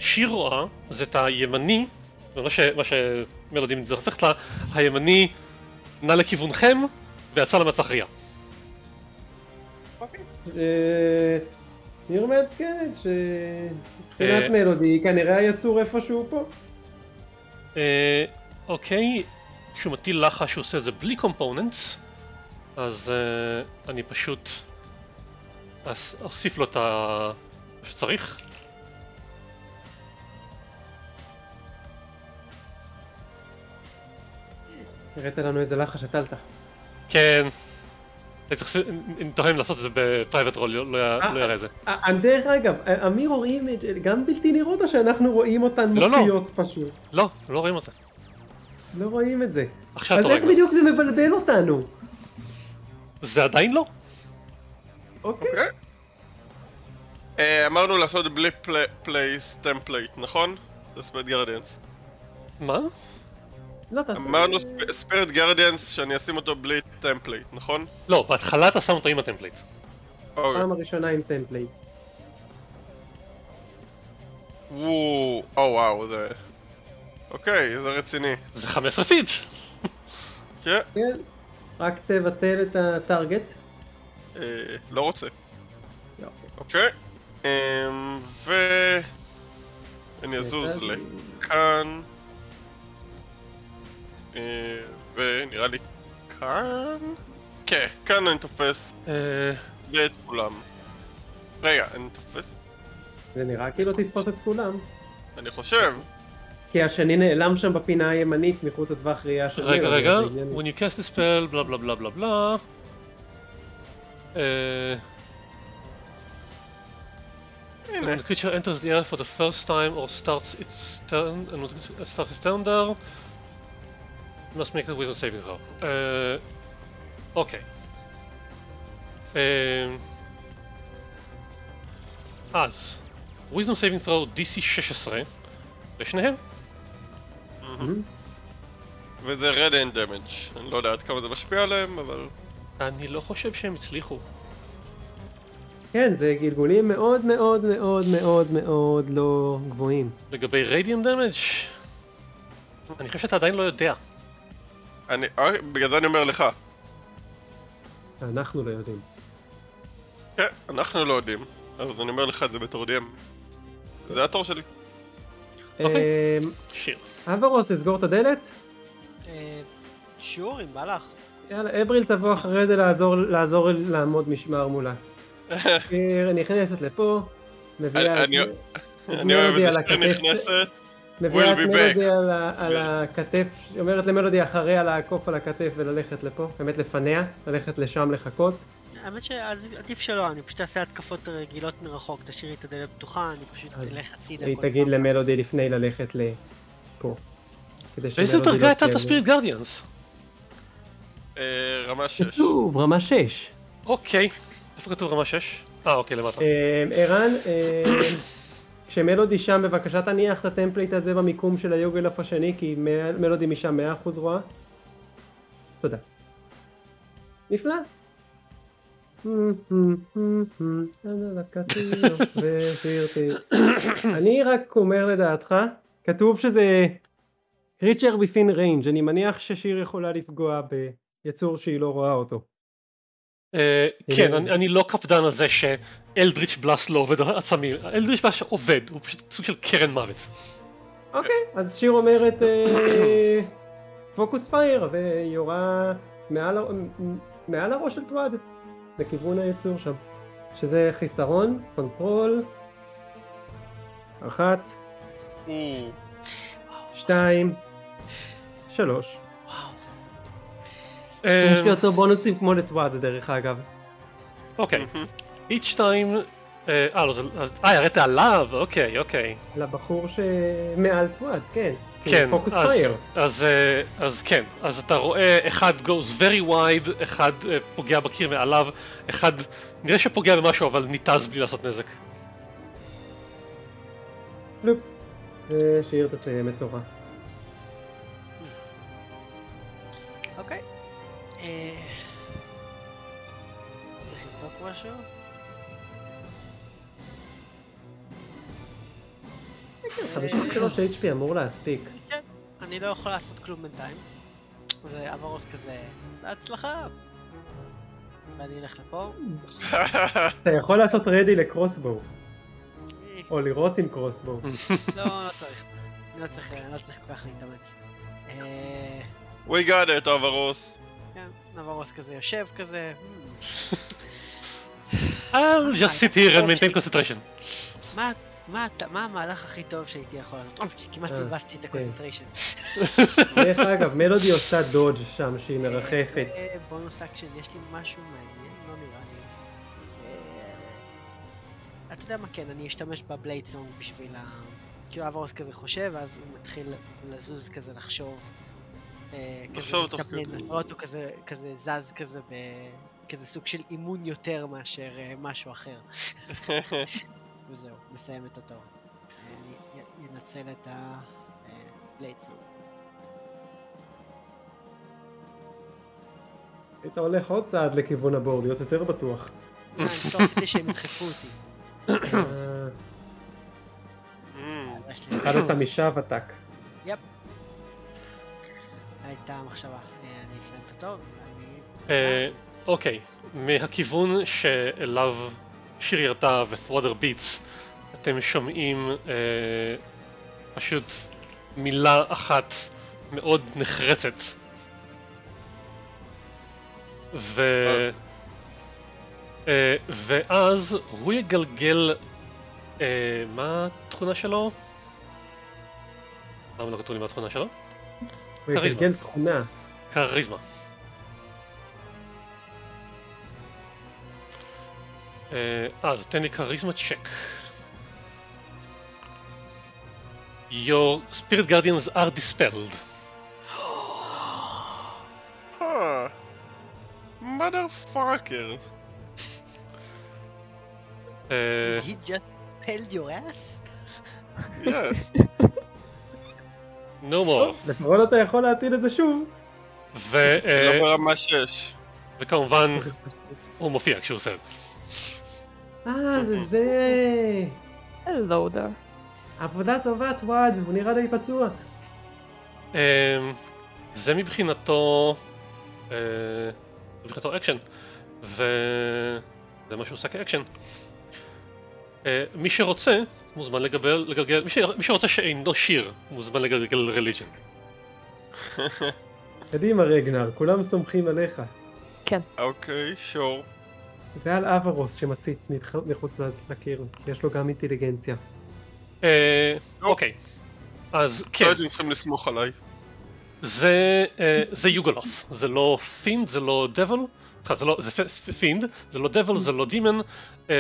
ששיר רואה זה את הימני, מה שמלודי מדווחת לה, הימני נע לכיוונכם ויצא למטווח ראייה. אה, היא אומרת כן, שמבחינת אה. מלודי כנראה היצור איפשהו פה. אה, אוקיי, כשהוא מטיל לחש הוא עושה את זה בלי components, אז אה, אני פשוט אס- אוסיף לו את ה... שצריך. הראית לנו איזה לחש הטלת. כן. אני תוהה אם לעשות את זה ב private roll, לא לא- לא יראה את זה. אה, דרך אגב, אמיר רואים את זה גם בלתי נראות או שאנחנו רואים אותן לא, לא. מופיעות פשוט? לא, לא רואים את זה. לא רואים את זה. עכשיו אז אתה איך רואה. בדיוק זה מבלבל אותנו? זה עדיין לא? אוקיי. אוקיי. אה, אמרנו לעשות בלי place template, נכון? זה Spirit Guardians. מה? לא תעשה... אמרנו Spirit Guardians שאני אשים אותו בלי template, נכון? לא, בהתחלה אתה שם אותו עם ה template. אוקיי. פעם הראשונה עם template. וואו, או וואו, זה... אוקיי, זה רציני. זה 15 feet! כן, כן. רק תבטל את ה target. אה, לא רוצה. לא. אוקיי. אמ, ו... אני אזוז לכאן. אה, ונראה לי כאן? כן, כאן אני תופס אה, זה את כולם. רגע, אני תופס? זה נראה כאילו תתפוס את כולם. אני חושב. כי השני נעלם שם בפינה הימנית מחוץ לטווח ראייה של רגע, רגע, when you cast a spell, בלה בלה בלה בלה בלה. הנה. When the creature enters the area for the first time or starts its turn, starts its turn there, must make a wisdom saving throw. אה, אוקיי. אה, אז, wisdom saving throw DC 16 לשניהם. מהמם. וזה red end damage. אני לא יודע עד כמה זה משפיע עליהם, אבל... אני לא חושב שהם הצליחו. כן, זה גלגולים מאוד מאוד מאוד מאוד מאוד לא גבוהים. לגבי רדיאן דמג' אני חושב שאתה עדיין לא יודע. אני... אה, בגלל זה אני אומר לך. אנחנו לא יודעים. כן, אנחנו לא יודעים. אז אני אומר לך את זה בתור DM. זה התור שלי. אוקיי. אמ, שיר. אברוס, לסגור את הדלת? אה, שור, אם בא לך. יאללה, אבריל תבוא אחרי זה לעזור, לעזור לעמוד משמר מולה. היא נכנסת לפה, מביאה אני- את- את אני אוהב את זה נכנסת. מביאה את מלודי. על ה- על הכתף, אומרת למלודי אחריה לעקוף על הכתף וללכת לפה, באמת לפניה, ללכת לשם לחכות. האמת שעדיף שלא, אני פשוט אעשה התקפות רגילות מרחוק, תשאירי את הדלת פתוחה, אני פשוט אלך הצידה. היא תגיד. למלודי לפני ללכת לפה. באיזה דרגה לא הייתה את הספיריט גרדיאנס? אה, רמה 6. כתוב, רמה 6. אוקיי. איפה כתוב רמה 6? אה אוקיי למטה. אה, ערן, אה, כשמלודי שם בבקשה תניח את ה template הזה במיקום של ה yugoloth השני כי מלודי משם 100% רואה. תודה. נפלא. אני רק אומר לדעתך, כתוב שזה creature within range, אני מניח ששיר יכולה לפגוע ביצור שהיא לא רואה אותו. אה, כן, הנה. אני- אני לא קפדן על זה ש Eldritch Blast לא עובד על עצמים. Eldritch Blast עובד, הוא פשוט סוג של קרן מוות. אוקיי, אז שיר אומרת focus fire ויורה מעל, ה- מ- מעל הראש של טוואד לכיוון היצור שם. שזה חיסרון, control, אחת, או, שתיים, שלוש. יש לי אותו בונוסים כמו לטוואד דרך אגב. אוקיי. each time... אה, אה, לא, אה, ירדת עליו? אוקיי, אוקיי. לבחור שמעל טוואד, כן. כן, פוקוס אז- פייר. אז, אה, אז כן, אז אתה רואה אחד goes very wide, אחד אה, פוגע בקיר מעליו, אחד נראה שפוגע במשהו אבל ניתז בלי לעשות נזק. פלופ. ושיר תסיים את תורה. אוקיי. צריך לבדוק משהו? כן, 53 HP אמור להספיק. כן, אני לא יכול לעשות כלום בינתיים. זה אברוס כזה, בהצלחה. ואני אלך לפה. אתה יכול לעשות ready ל crossbow, אה, או לירות עם crossbow. לא, לא צריך. אני לא צריך, אני לא צריך כל כך להתאמץ. אה, We got it, אברוס. כן, אברוס כזה יושב כזה. hmm, I'll just sit here and maintain concentration. מה, המהלך הכי טוב שהייתי יכול לעשות? אוי, כמעט אה, בלבסתי את כן. ה concentration. דרך אגב, מלודי עושה dodge שם שהיא מרחפת. אה, bonus action, יש לי משהו מעניין? לא נראה לי. אה, אתה יודע מה כן, אני אשתמש ב Bladesong בשביל ה... כאילו אברוס כזה חושב, ואז הוא מתחיל לזוז כזה, לחשוב. אה, כזה תוך כדי. רואה אותו כזה, כזה זז כזה ב... כזה סוג של אימון יותר מאשר אה, משהו אחר. וזהו, נסיים את התור. אה, אני אנצל את הבלייד סונג. היית הולך עוד צעד לכיוון הבור, להיות יותר בטוח. אה, אני לא רציתי שהם ידחפו אותי. אה, לי- אכלת משב עתק. הייתה מחשבה, אה, אני אסיים את הטוב, אני... אה, אוקיי, מהכיוון שאליו שיר ירתה ות'וודר ביטס, אתם שומעים אה, פשוט מילה אחת מאוד נחרצת. ו... אה, ואז הוא יגלגל... אה, מה התכונה שלו? למה לא כתוב לי מה התכונה שלו? הוא כריזמה. יגלגל תכונה. כריזמה. אה, אז תן לי כריזמה צ'ק. Your spirit guardians are dispelled. Huh. Motherfucker. אה, He just held your ass? Yes. No more. לפחות אתה יכול להטיל את זה שוב. ו, אה, לא ברמה 6. וכמובן הוא מופיע כשהוא עושה את זה. אה, זה זה. Hello there. עבודה טובה, טוואד, הוא נראה די פצוע. אה, זה מבחינתו, אה, מבחינתו אקשן, וזה מה שהוא עושה כאקשן. אה, מי שרוצה מוזמן לגבל, לגלגל, מי, ש... מי שרוצה שאינו שיר מוזמן לגלגל religion. קדימה רגנר, כולם סומכים עליך. אוקיי, sure. ועל אברוס שמציץ מחוץ לקיר, יש לו גם אינטליגנציה. אה, אוקיי, אז כן, לא יודעים צריכים לסמוך עליי. זה, אה, זה יוגולוס, זה לא fiend, זה לא devil, סליחה, זה לא, זה fiend, זה לא devil, זה לא demon, אה,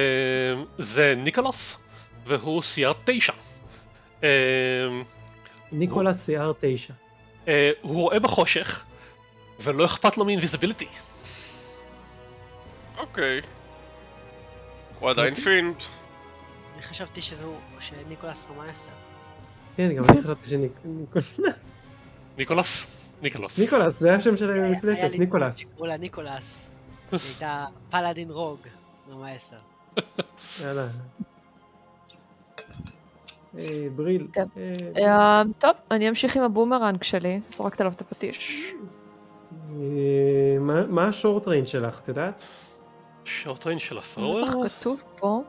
זה nycaloth, והוא CR 9. אה, nycaloth CR תשע. אה, הוא רואה בחושך, ולא אכפת לו מ invisibility. אוקיי. הוא עדיין fiend. אני חשבתי שזהו, ש nycaloth רמה 10. כן, גם אני חשבתי ש nycaloth. nycaloth? nycaloth. nycaloth, זה השם של המפלצת, לי nycaloth. שהייתה paladin rogue, רמה 10. יאללה. היי, בריל. כן. אה, אה, טוב, אני אמשיך עם הבומרנג שלי, זורקת עליו את הפטיש. אה, מה- ה short range שלך, את יודעת? short range של בטח הסרואר? כתוב פה,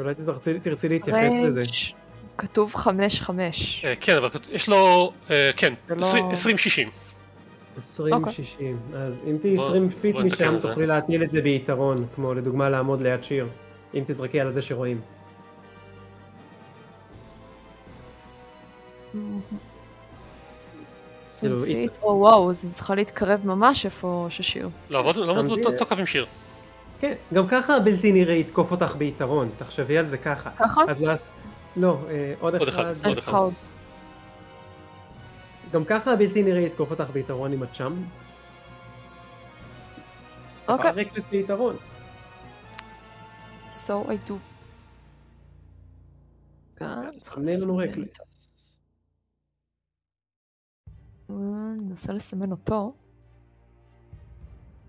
אולי תרצי- להתייחס לזה. range כתוב 5-5. אה, כן, אבל יש לו, אה, כן, זה לא- 20-60. 20-60. אז אם תהיי בוא- 20 feet משם. תוכלי להטיל את זה ביתרון, כמו לדוגמה לעמוד ליד שיר. אם תזרקי על זה שרואים. סמפית, או וואו, אז אני צריכה להתקרב ממש איפה ששיר. לא תעמדי, אותו אה. אותו קו עם שיר. כן, גם ככה הבלתי נראה יתקוף אותך ביתרון, תחשבי על זה ככה. ככה? אז לא... לא, אה, עוד אחד. אחד, עוד עוד. גם ככה הבלתי נראה יתקוף אותך ביתרון אם את שם. אוקיי, רקלס ביתרון. so I do. תסמני לנו לסמן רקלס. אותו. אה, לסמן אותו.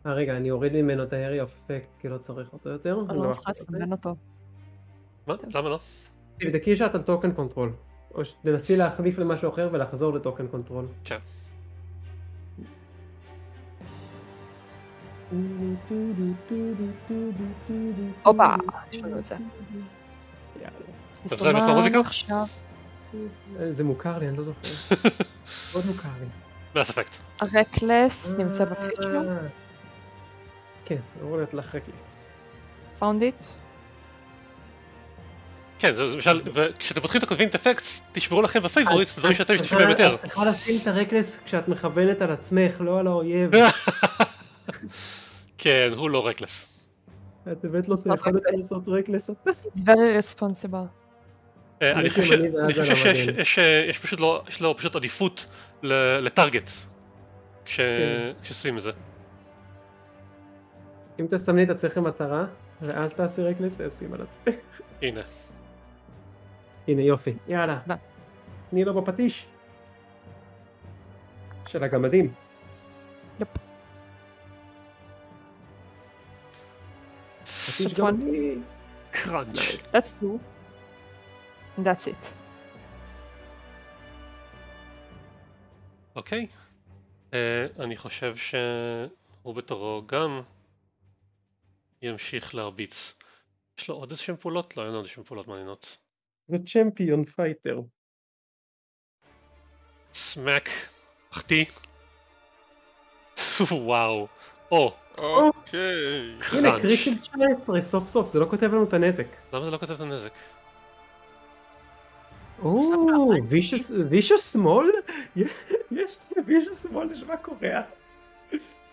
אה רגע, אני אוריד ממנו את ה-area of effect כי לא צריך אותו יותר. אני לא צריכה. לסמן אותו. מה? למה לא? תבדקי שאת על token control. או שתנסי להחליף למשהו אחר ולחזור ל token control. כן. הופה, יש לנו את זה. יאללה. זה לפני המוזיקה? עכשיו. אה, זה מוכר לי, אני לא זוכר. מאוד מוכר לי. Mass Effect. ה Reckless נמצא אה, ב features. כן, אמור להיות לך Reckless. found it. כן, זה למשל, וכשאתם פותחים את ה convenient effects, תשמרו לכם ב favorites, דברים שאתם משתמשים את בהם יותר. את צריכה לשים את ה reckless כשאת מכוונת על עצמך, לא על האויב. כן, הוא לא reckless. את הבאת לו את לעשות reckless. It's very responsible. אה, אני חושב על שיש אה, יש פשוט לא, יש לו פשוט עדיפות ל target. כן. כשעושים את זה. אם תסמני את עצמך למטרה, ואז תעשי רקלס, שים על עצמך. הנה. הנה יופי, יאללה. תני לו בפטיש. של הגמדים. יפ. That's one. Nice. That's two. And that's it. אוקיי. אה, אני חושב שהוא בתורו גם ימשיך להרביץ. יש לו עוד איזשהם פעולות? לא, אין עוד איזשהם פעולות מעניינות. זה champion fighter. Smack. מחטיא. וואו. או, אוקיי. הנה crunch. crit של 19 סוף סוף, זה לא כותב לנו את הנזק. למה זה לא כותב את הנזק? או, וישוס שמאל? יש וישוס שמאל, נשמע קוריאה.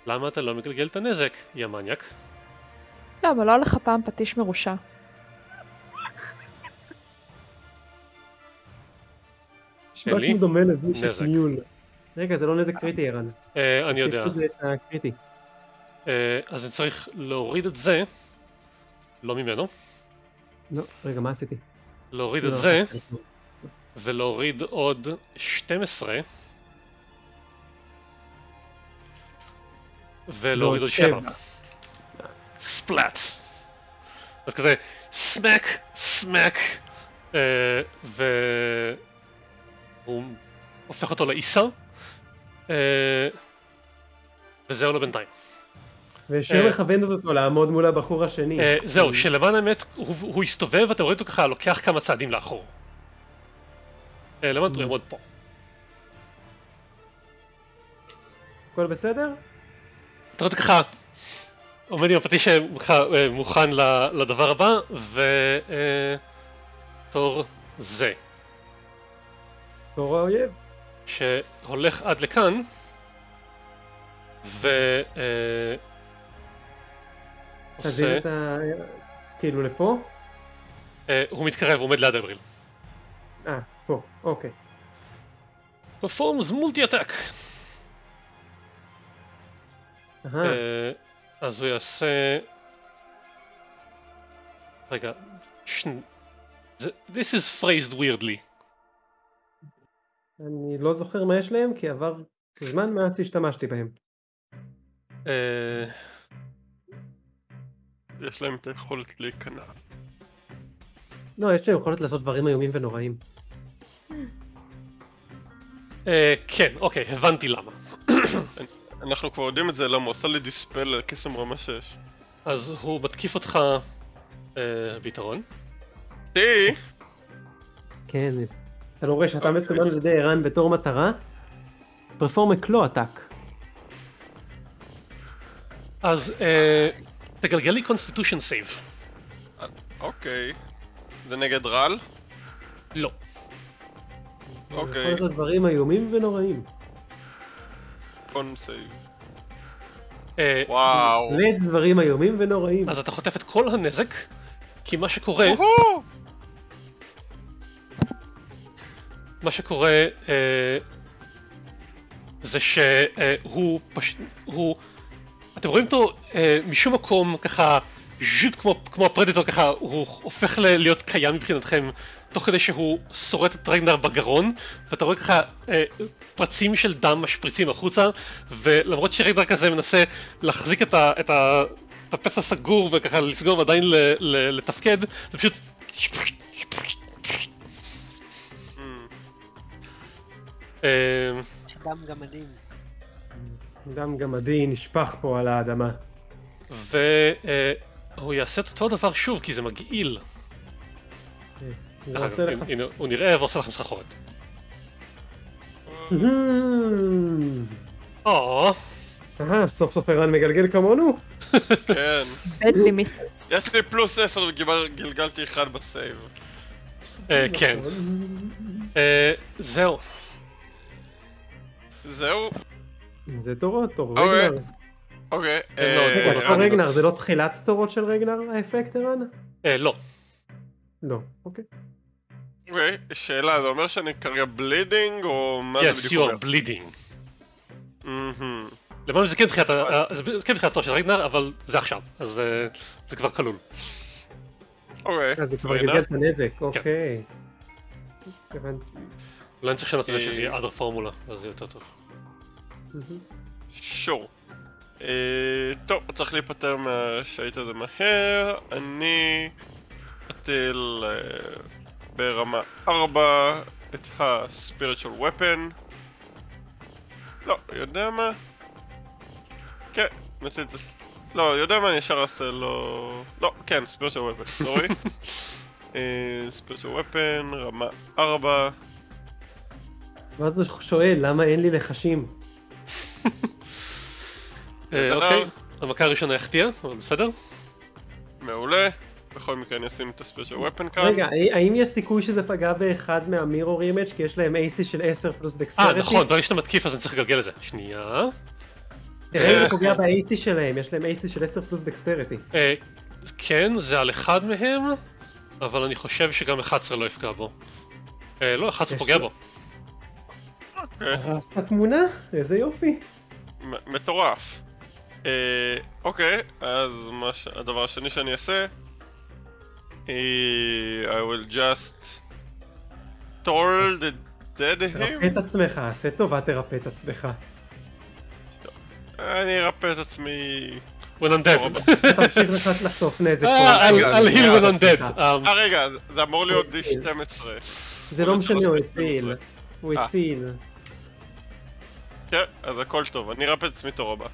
למה אתה לא מגלגל את הנזק, יא מניאק? למה לא היה לך פעם פטיש מרושע? אלי? כמו דומה נזק. מיול. רגע, זה לא נזק קריטי, ערן. אה, אני יודע. לזה. אה, אז אני צריך להוריד את זה, לא ממנו, לא, רגע, מה עשיתי? להוריד לא, את זה, לא. ולהוריד עוד 12, ולהוריד עוד 7. ספלאט. אז כזה סמק, סמק, אה, והוא הופך אותו לעיסה, אה, וזהו לו בינתיים. ושיר אה. מכוונת אותו לעמוד מול הבחור השני. אה, זהו, שלמען האמת הוא הוא יסתובב ואתה רואה אותו ככה לוקח כמה צעדים לאחור. אה, למען הוא יעמוד פה. הכל בסדר? אתה רואה ככה עומד עם הפטיש אה, אה, מוכן לדבר הבא, ותור זה. תור האויב. שהולך עד לכאן, ו... אה, תזין. את ה... כאילו לפה? אה, הוא מתקרב, הוא עומד ליד אבריל. אה, פה, אוקיי. פרפורמס מולטי אטאק. אהה, אה, אז הוא יעשה... רגע, This is phrased weirdly. אני לא זוכר מה יש להם, כי עבר זמן מאז שהשתמשתי בהם. אה, יש להם את היכולת להיכנע. לא, יש להם יכולת לעשות דברים איומים ונוראים. אה, כן, אוקיי, הבנתי למה. אנחנו כבר יודעים את זה, למה הוא עשה לי דיספל על קסם רמה 6. אז הוא מתקיף אותך אה, ביתרון. טי! כן, אתה לא רואה שאתה. מסומן על ידי ערן בתור מטרה? perform a claw attack. אז אה, תגלגל לי constitution save. אוקיי. זה נגד רעל? לא. אוקיי. יכול לעשות דברים איומים ונוראים. con save. אה, וואו. לד דברים איומים ונוראים. אז אתה חוטף את כל הנזק, כי מה שקורה, מה שקורה, אה, זה שהוא פשוט, הוא, אתם רואים אותו אה, משום מקום ככה, ז'וט כמו, כמו ה Predator ככה, הוא הופך להיות קיים מבחינתכם, תוך כדי שהוא שורט את רגנר בגרון, ואתה רואה ככה אה, פרצים של דם משפריצים החוצה, ולמרות שרגנר כזה מנסה להחזיק את, ה, את, ה, את הפס הסגור וככה לסגור ועדיין ל, ל, לתפקד, זה פשוט... דם גמדים. דם גמדי נשפך פה על האדמה. והוא יעשה את אותו דבר שוב, כי זה מגעיל. הנה, הוא נראה ועושה לכם סחרחורת. אהה, סוף סוף ערן מגלגל כמונו? כן. יש לי פלוס 10 וגלגלתי אחד בסייב. אה, כן. אה, זהו. זהו? זה תורות, תור אוקיי. רגנר. אוקיי. לא, אה, רגע, אה, תור אני- רגנר זה לא תחילת תורות של רגנר האפקט ערן? אה, לא. לא, אוקיי. אוקיי, שאלה, זה אומר שאני כרגע בלידינג, או מה זה Yes, בדיוק you אומר? are bleeding. מהמם. למען זה כן זה כן תחילתו של רגנר, אבל זה עכשיו, אז זה כבר כלול. אז אוקיי. אה, זה כבר גלגל. את הנזק, אוקיי. הבנתי. אולי אני צריך לשנות את זה. שזה יהיה other פורמולה, אז זה יותר טוב. שור. אה, טוב, צריך להיפטר מהשייט הזה מהר. אני אטיל אה, ברמה 4 את ה-spiritual weapon. לא, יודע מה? כן, נטיל את הס... לא, יודע מה, אני ישר אעשה לו... לא, כן, spiritual weapon, סורי. spiritual weapon, רמה 4. ואז הוא שואל, למה אין לי לחשים? אה. אוקיי, המכה הראשונה יחטיא, אבל בסדר. מעולה. בכל מקרה אני אשים את ה-spiritual weapon כאן. רגע, הא- האם יש סיכוי שזה פגע באחד מה mirror image כי יש להם AC של 10 פלוס אה, dexterity? נכון, ברגע שאתה מתקיף אז אני צריך לגלגל את זה. שנייה. תראה אם אה. זה פוגע ב-AC שלהם, יש להם AC של 10 פלוס dexterity. אה, כן, זה על אחד מהם, אבל אני חושב שגם 11 לא יפגע בו. אה, לא, 11 יש פוגע בו. אוקיי. הרסת תמונה? איזה יופי. מטורף. אה, אוקיי, אז ש... הדבר השני שאני אעשה, אה, I will just toll the dead תרפא him. את עצמך, עשה טובה תרפא את עצמך. אני ארפא את עצמי. when I'm dead. תמשיך לך לחטוף נזק. אה, על-. על heal when I'm dead. אה, אה רגע, זה אמור להיות הוא D12. זה לא משנה, הוא הציל. הוא אה. הציל. כן, אז הכל טוב, אני ארפא את עצמי תור הבא.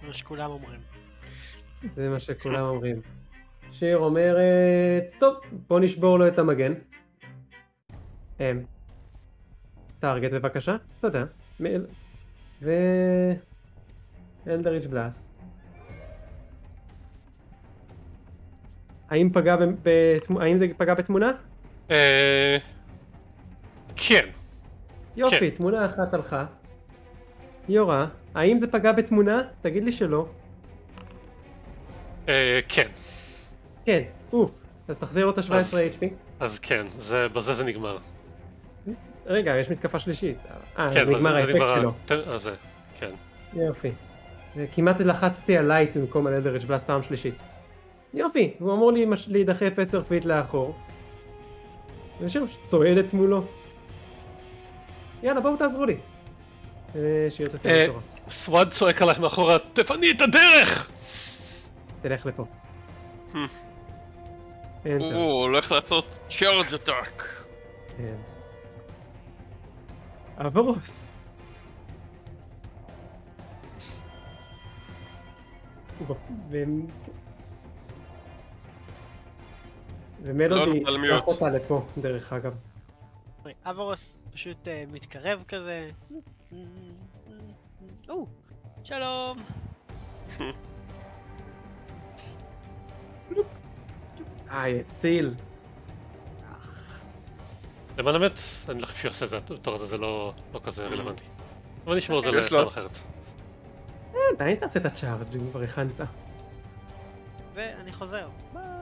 כמו שכולם אומרים. זה מה שכולם אומרים. שיר אומרת, טוב, בוא נשבור לו את המגן. אמ, טארגט בבקשה, תודה. מ- ו... אלדריץ' בלאס. האם פגע ב... האם זה פגע בתמונה? אה, כן. יופי, כן. תמונה אחת הלכה. יורה, האם זה פגע בתמונה? תגיד לי שלא. אה, כן. כן, אוף. אז תחזיר לו את ה-17 אז- HP. אז כן, זה- בזה זה נגמר. רגע, יש מתקפה שלישית. אה, כן, נגמר האפקט נגמר שלו. תן- אז זה, כן. יופי. כמעט לחצתי על light במקום על eldritch blast פעם שלישית. יופי, הוא אמור להידחף 10 feet לאחור. ושוב, צועדת מולו. יאללה, בואו תעזרו לי. אה, שיר תסיים אה, את תורה. סוואד צועק עלייך מאחורה, תפני את הדרך! תלך לפה. אין הוא. הולך לעשות צ'ארג' אטאק. כן. אברוס. ומלודי, לא קח מיוט. אותה לפה, דרך אגב. אברוס פשוט אה, מתקרב כזה. או, שלום. היי, הציל. למען האמת, אני לא חושב שהוא יעשה את זה, התור הזה, זה לא לא כזה רלוונטי. אבל נשמור את זה. לפעם אחרת. אה, עדיין תעשה את הצ'ארג' אם כבר הכנת. ואני חוזר. ביי.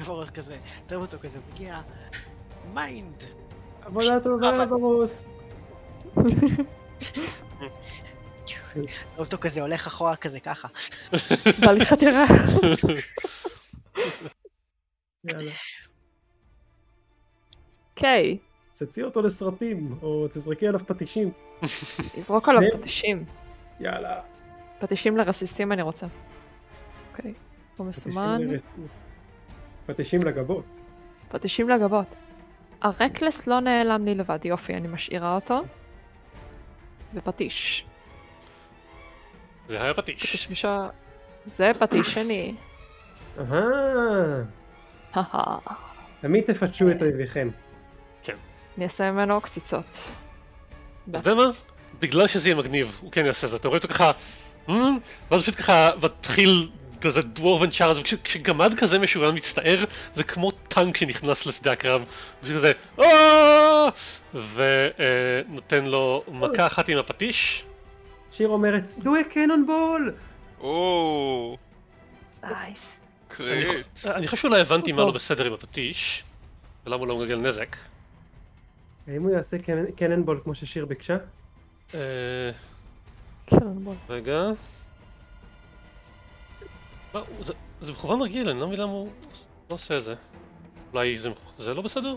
אברוס כזה, אתם אותו כזה, מגיע מיינד. עבודה טובה ברוס. אותו כזה הולך אחורה כזה ככה. בהליכת ירח. יאללה. אוקיי, תצאי אותו לסרטים, או תזרקי עליו פטישים. נזרוק עליו. פטישים. יאללה. פטישים לרסיסים אני רוצה. אוקיי, הוא מסומן. פטישים לגבות. פטישים לגבות. הרקלס לא נעלם לי לבד, יופי, אני משאירה אותו. ופטיש. זה היה פטיש. פטיש מישה... זה פטיש שני. אהה. תמיד תפתשו את אויביכם. אני אעשה ממנו קציצות. אתה יודע מה? בגלל שזה יהיה מגניב, הוא כן יעשה את זה. אתה רואה אותו ככה, "מ", ואז פשוט ככה מתחיל כזה dwarven charge, וכשגמד כזה משורן מצטער, זה כמו טנק שנכנס לשדה הקרב, פשוט כזה, "אה!" ונותן לו מכה אחת עם הפטיש. שיר אומרת, do a cannon ball! או, nice. crit. אני חושב שאולי הבנתי מה. לא בסדר עם הפטיש, ולמה הוא לא מגלגל נזק. האם הוא יעשה ball כמו ששיר ביקשה? אה, בוא. רגע. לא, זה- זה מכוון רגיל, אני לא מבין למה הוא לא עושה את זה. אולי זה- זה לא בסדר?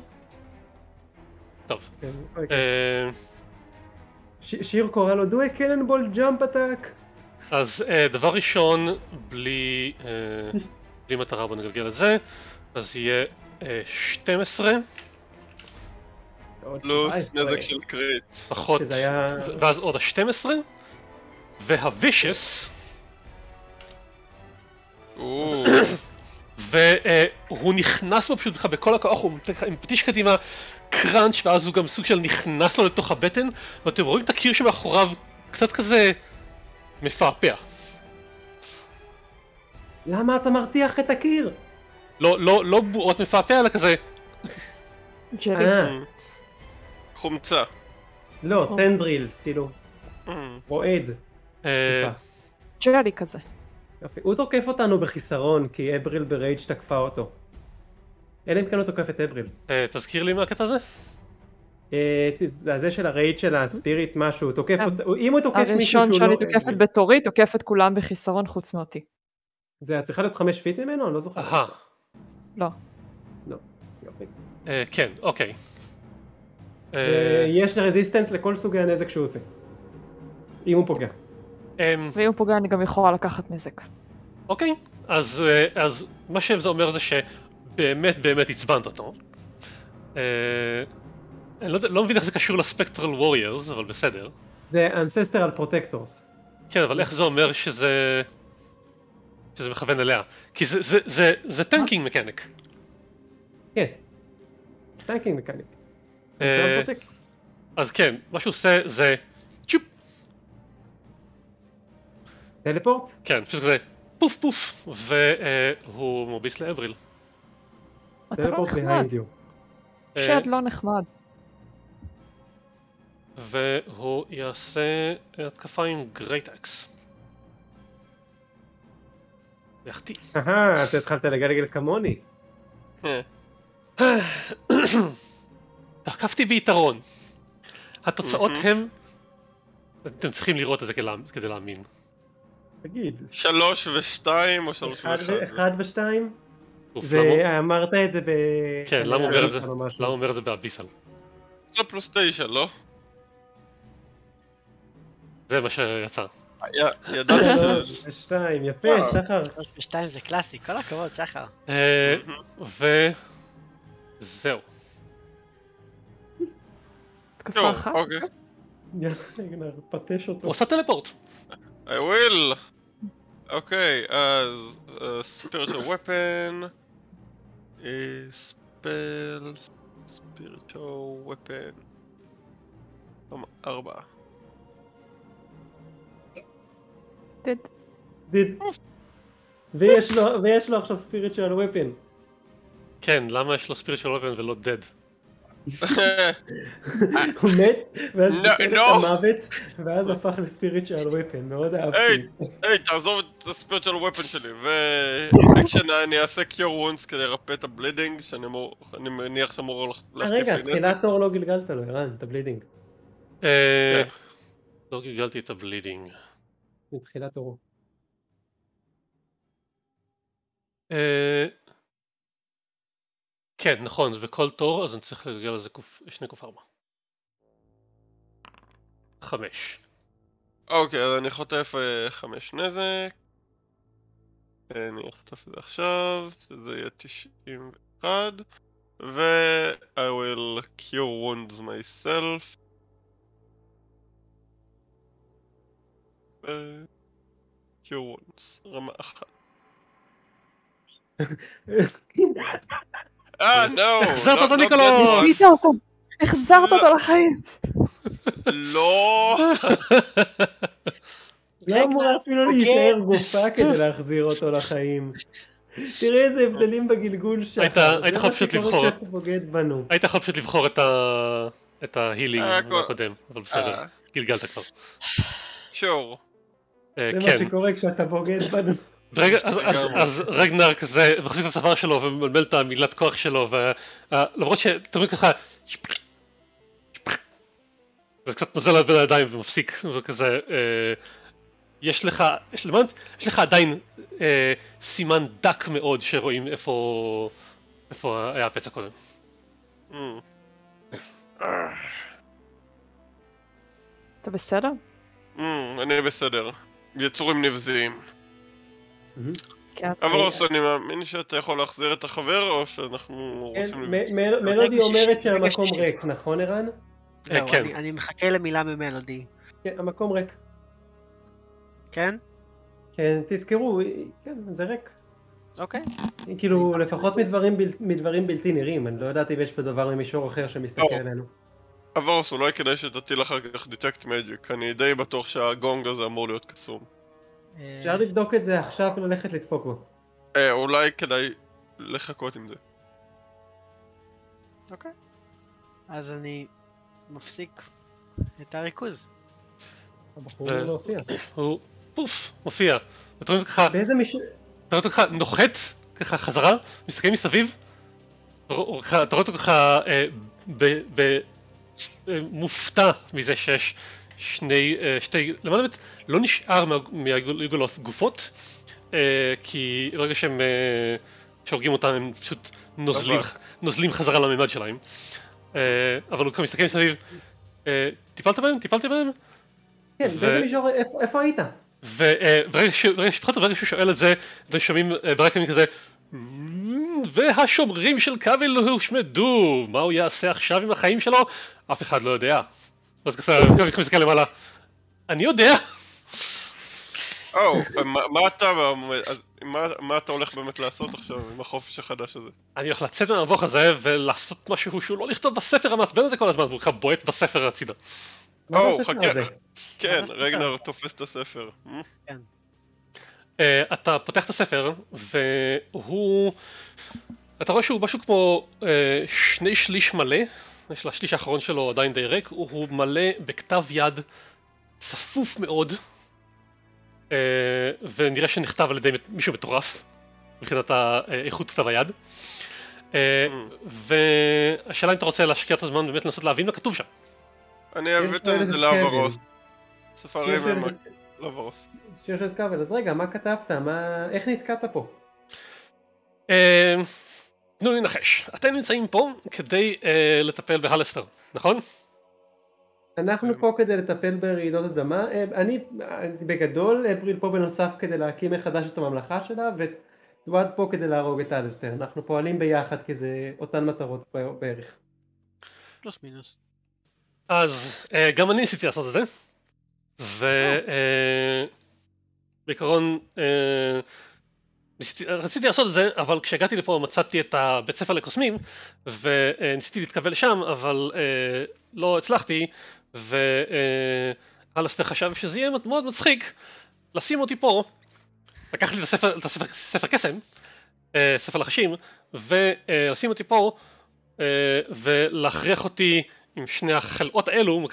טוב. כן, אוקיי. אה, ש- שיר קורא לו, do a cannon ball jump attack! אז אה, דבר ראשון, בלי אה, בלי מטרה בוא נגלגל את זה, אז יהיה אה, 12 עוד פלוס 17. נזק של קריט. פחות, היה... ואז עוד ה-12 והווישס והוא נכנס בו פשוט בכל הכוח, הוא פטיש קדימה, קראנץ', ואז הוא גם סוג של נכנס לו לתוך הבטן, ואתם רואים את הקיר שמאחוריו קצת כזה מפעפע. למה אתה מרתיח את הקיר? לא, לא, לא בועות מפעפע, אלא כזה, ג'לי. אה, חומצה. לא. tendrils, כאילו, אמ, רועד. אה. ג'לי כזה. יופי. הוא תוקף אותנו בחיסרון, כי אבריל ב rage תקפה אותו. אלא אם כן הוא תוקף את אבריל. אה, תזכיר לי מה הקטע הזה? אה, זה הזה של ה rage של ה spirit משהו, תוקף אה, אותו, אם הוא תוקף מישהו הראשון שהוא שאני לא... תוקפת בתורי, תוקף את כולם בחיסרון חוץ מאותי. זה צריכה להיות חמש feet ממנו? אני לא זוכר. אהה, לא. לא. יופי. כן, אוקיי. יש resistance לכל סוגי הנזק שהוא עושה. אם הוא פוגע. אמ, ואם הוא פוגע אני גם יכולה לקחת נזק. אוקיי, אז, אה, אז מה שזה אומר זה שבאמת באמת עצבנת אותו. אה, אני לא, לא מבין איך זה קשור ל spectral warriors, אבל בסדר. זה Ancestral Protectors. כן, אבל איך זה אומר שזה... שזה מכוון אליה? כי זה, זה, זה, זה tanking mechanic. כן. tanking mechanic. אה, אז כן, מה שהוא עושה זה teleport? כן, פשוט כזה פוף פוף, והוא מרביץ לאבריל. אתה לא teleport נחמד. you. אה, שד לא נחמד. והוא יעשה התקפה עם גרייט אקס. יחטיא. אהה, אתה התחלת לגלגל כמוני. אה, תקפתי ביתרון. התוצאות. הם... אתם צריכים לראות את זה כדי להאמין. תגיד. שלוש ושתיים או שלוש אחד ו- ואחד? אחד ושתיים? אוף, זה, למה- אמרת את זה ב... כן, למה אומר את זה? למה אומר את זה באביסל? זה פלוס תשע, לא? זה מה שיצא. ידעתי שלוש ושתיים, יפה, וואו. שחר. שלוש ושתיים זה קלאסי, כל הכבוד, שחר. אה, ש... וזהו. התקפה טוב, אחת. אוקיי. פטש אותו. הוא עשה טלפורט. I will. אוקיי, אז uh, spiritual weapon. spell. spiritual weapon. אמ, ארבע. דיד. דיד. ויש לו- עכשיו ספיריטואל ופן. כן, למה יש לו של אופן ולא דד? הוא מת, ואז ביטל את. המוות, ואז הפך ל spiritual weapon, מאוד אהבתי. היי, תעזוב את ה spiritual weapon שלי, ואקשן אני אעשה cure wounds כדי לרפא את ה bleeding, שאני מניח שאמור אה, להחטיף רגע. תחילת אור לא גלגלת לו, ערן, את ה bleeding. אה, כן. לא גלגלתי את ה bleeding. מתחילת אורו. כן, נכון, זה בכל תור, אז אני צריך לגלגל על זה קוף- שני קוף ארבע. חמש. אוקיי, אז אני חוטף אה, חמש נזק. אני אחטוף את זה עכשיו, שזה יהיה 91. ו... I will cure wounds myself. ו... cure wounds, רמה אחת. אה! החזרת לא- אותו, לא ניקולוס! אותו! החזרת אותו לחיים! loss. לא! לא אמורה אפילו אוקיי. להישאר גופה כדי להחזיר אותו לחיים. תראה איזה הבדלים בגלגול שלך. היית- יכול פשוט לבחור. היית יכול פשוט לבחור את ההילינג אה, הקודם, אבל בסדר, אה, גלגלת כבר. שור. אה, זה מה כן, שקורה כשאתה בוגד בנו. רגע, אז, אז. אז רגנר כזה מחזיק את הצוואר שלו וממלמל את המילת כוח שלו ולמרות שאתה מבין ככה זה קצת נוזל בין הידיים ומפסיק וכזה אה, יש לך יש, למען, יש לך עדיין אה, סימן דק מאוד שרואים איפה איפה היה הפצע קודם. אתה בסדר? Mm, אני בסדר. יצורים נבזיים. כן. אברוס, אני מאמין שאתה יכול להחזיר את החבר, או שאנחנו כן, רוצים... מ- מלודי אומרת שהמקום. ריק, נכון ערן? אה, זהו, כן. אני- מחכה למילה ממלודי. כן, המקום ריק. כן? כן, תזכרו, כן, זה ריק. אוקיי. כאילו, לפחות מדברים בל- מדברים בלתי נראים, אני לא יודעת אם יש פה דבר ממישור אחר שמסתכל. עלינו. אברוס, אולי כדאי שתטיל אחר כך דיטקט מג'יק. אני די בטוח שהגונג הזה אמור להיות קסום. אפשר לבדוק את זה עכשיו וללכת לדפוק בו. אה, אולי כדאי לחכות עם זה. אוקיי. אז אני מפסיק את הריכוז. הבחור ו- לא הופיע. הוא פוף מופיע אתה רואה ככה באיזה מישהו... אתה רואה ככה נוחת ככה חזרה, מסתכל מסביב, אתה רואה- אותו ככה אה, אה, מופתע מזה שיש שני, אה, שתי, למען האמת לא נשאר מה- מהיגולות גופות, אה, כי ברגע שהם, אה, שהורגים אותם הם פשוט נוזלים, נוזלים חזרה לממד שלהם, אה, אבל הוא ככה מסתכל מסביב, אה, טיפלת בהם? טיפלת בהם? כן, ו- באיזה מישור... איפה- איפה היית? וברגע שהוא שואל את זה, אתם שומעים ברקע כזה והשומרים של כבל הושמדו, מה הוא יעשה עכשיו עם החיים שלו? אף אחד לא יודע. אז כזה, ככה מסתכל למעלה, אני יודע. או, מה- מה אתה... הולך באמת לעשות עכשיו עם החופש החדש הזה? אני הולך לצאת מהמבוך הזה ולעשות משהו שהוא לא לכתוב בספר המעצבן הזה כל הזמן, והוא ככה בועט בספר הצידה. או, חכה. כן, רגנר? תופס את הספר. Hmm? אה, אתה פותח את הספר, והוא... אתה רואה שהוא משהו כמו אה, שני שליש מלא, יש לשליש האחרון שלו עדיין די ריק, הוא, הוא מלא בכתב יד צפוף מאוד, אה, ונראה שנכתב על ידי מישהו מטורף, מבחינת האיכות כתב היד. אה, והשאלה אם אתה רוצה להשקיע את הזמן באמת לנסות להבין מה כתוב שם. אני אביא את זה לאברוס. קרן. ספרים שיש הם לאברוס. שיש את כבל, אז רגע, מה כתבת? מה... איך נתקעת פה? תנו לי לנחש, אתם נמצאים פה כדי אה, לטפל בהלסטר, נכון? אנחנו. פה כדי לטפל ברעידות אדמה, אה, אני בגדול, אפריל פה בנוסף כדי להקים מחדש את הממלכה שלה, ודואד פה כדי להרוג את אלסטר, אנחנו פועלים ביחד כי זה אותן מטרות בערך. פלוס מינוס. אז אה, גם אני ניסיתי לעשות את זה, ובעיקרון רציתי לעשות את זה, אבל כשהגעתי לפה מצאתי את הבית ספר לקוסמים, וניסיתי להתקבל לשם, אבל אה, לא הצלחתי, ואלסטר חשב שזה יהיה מאוד מצחיק לשים אותי פה, לקח לי את הספר, את הספר, ספר קסם, אה, ספר לחשים, ולשים אותי פה אה, ולהכריח אותי עם שני החלאות האלו,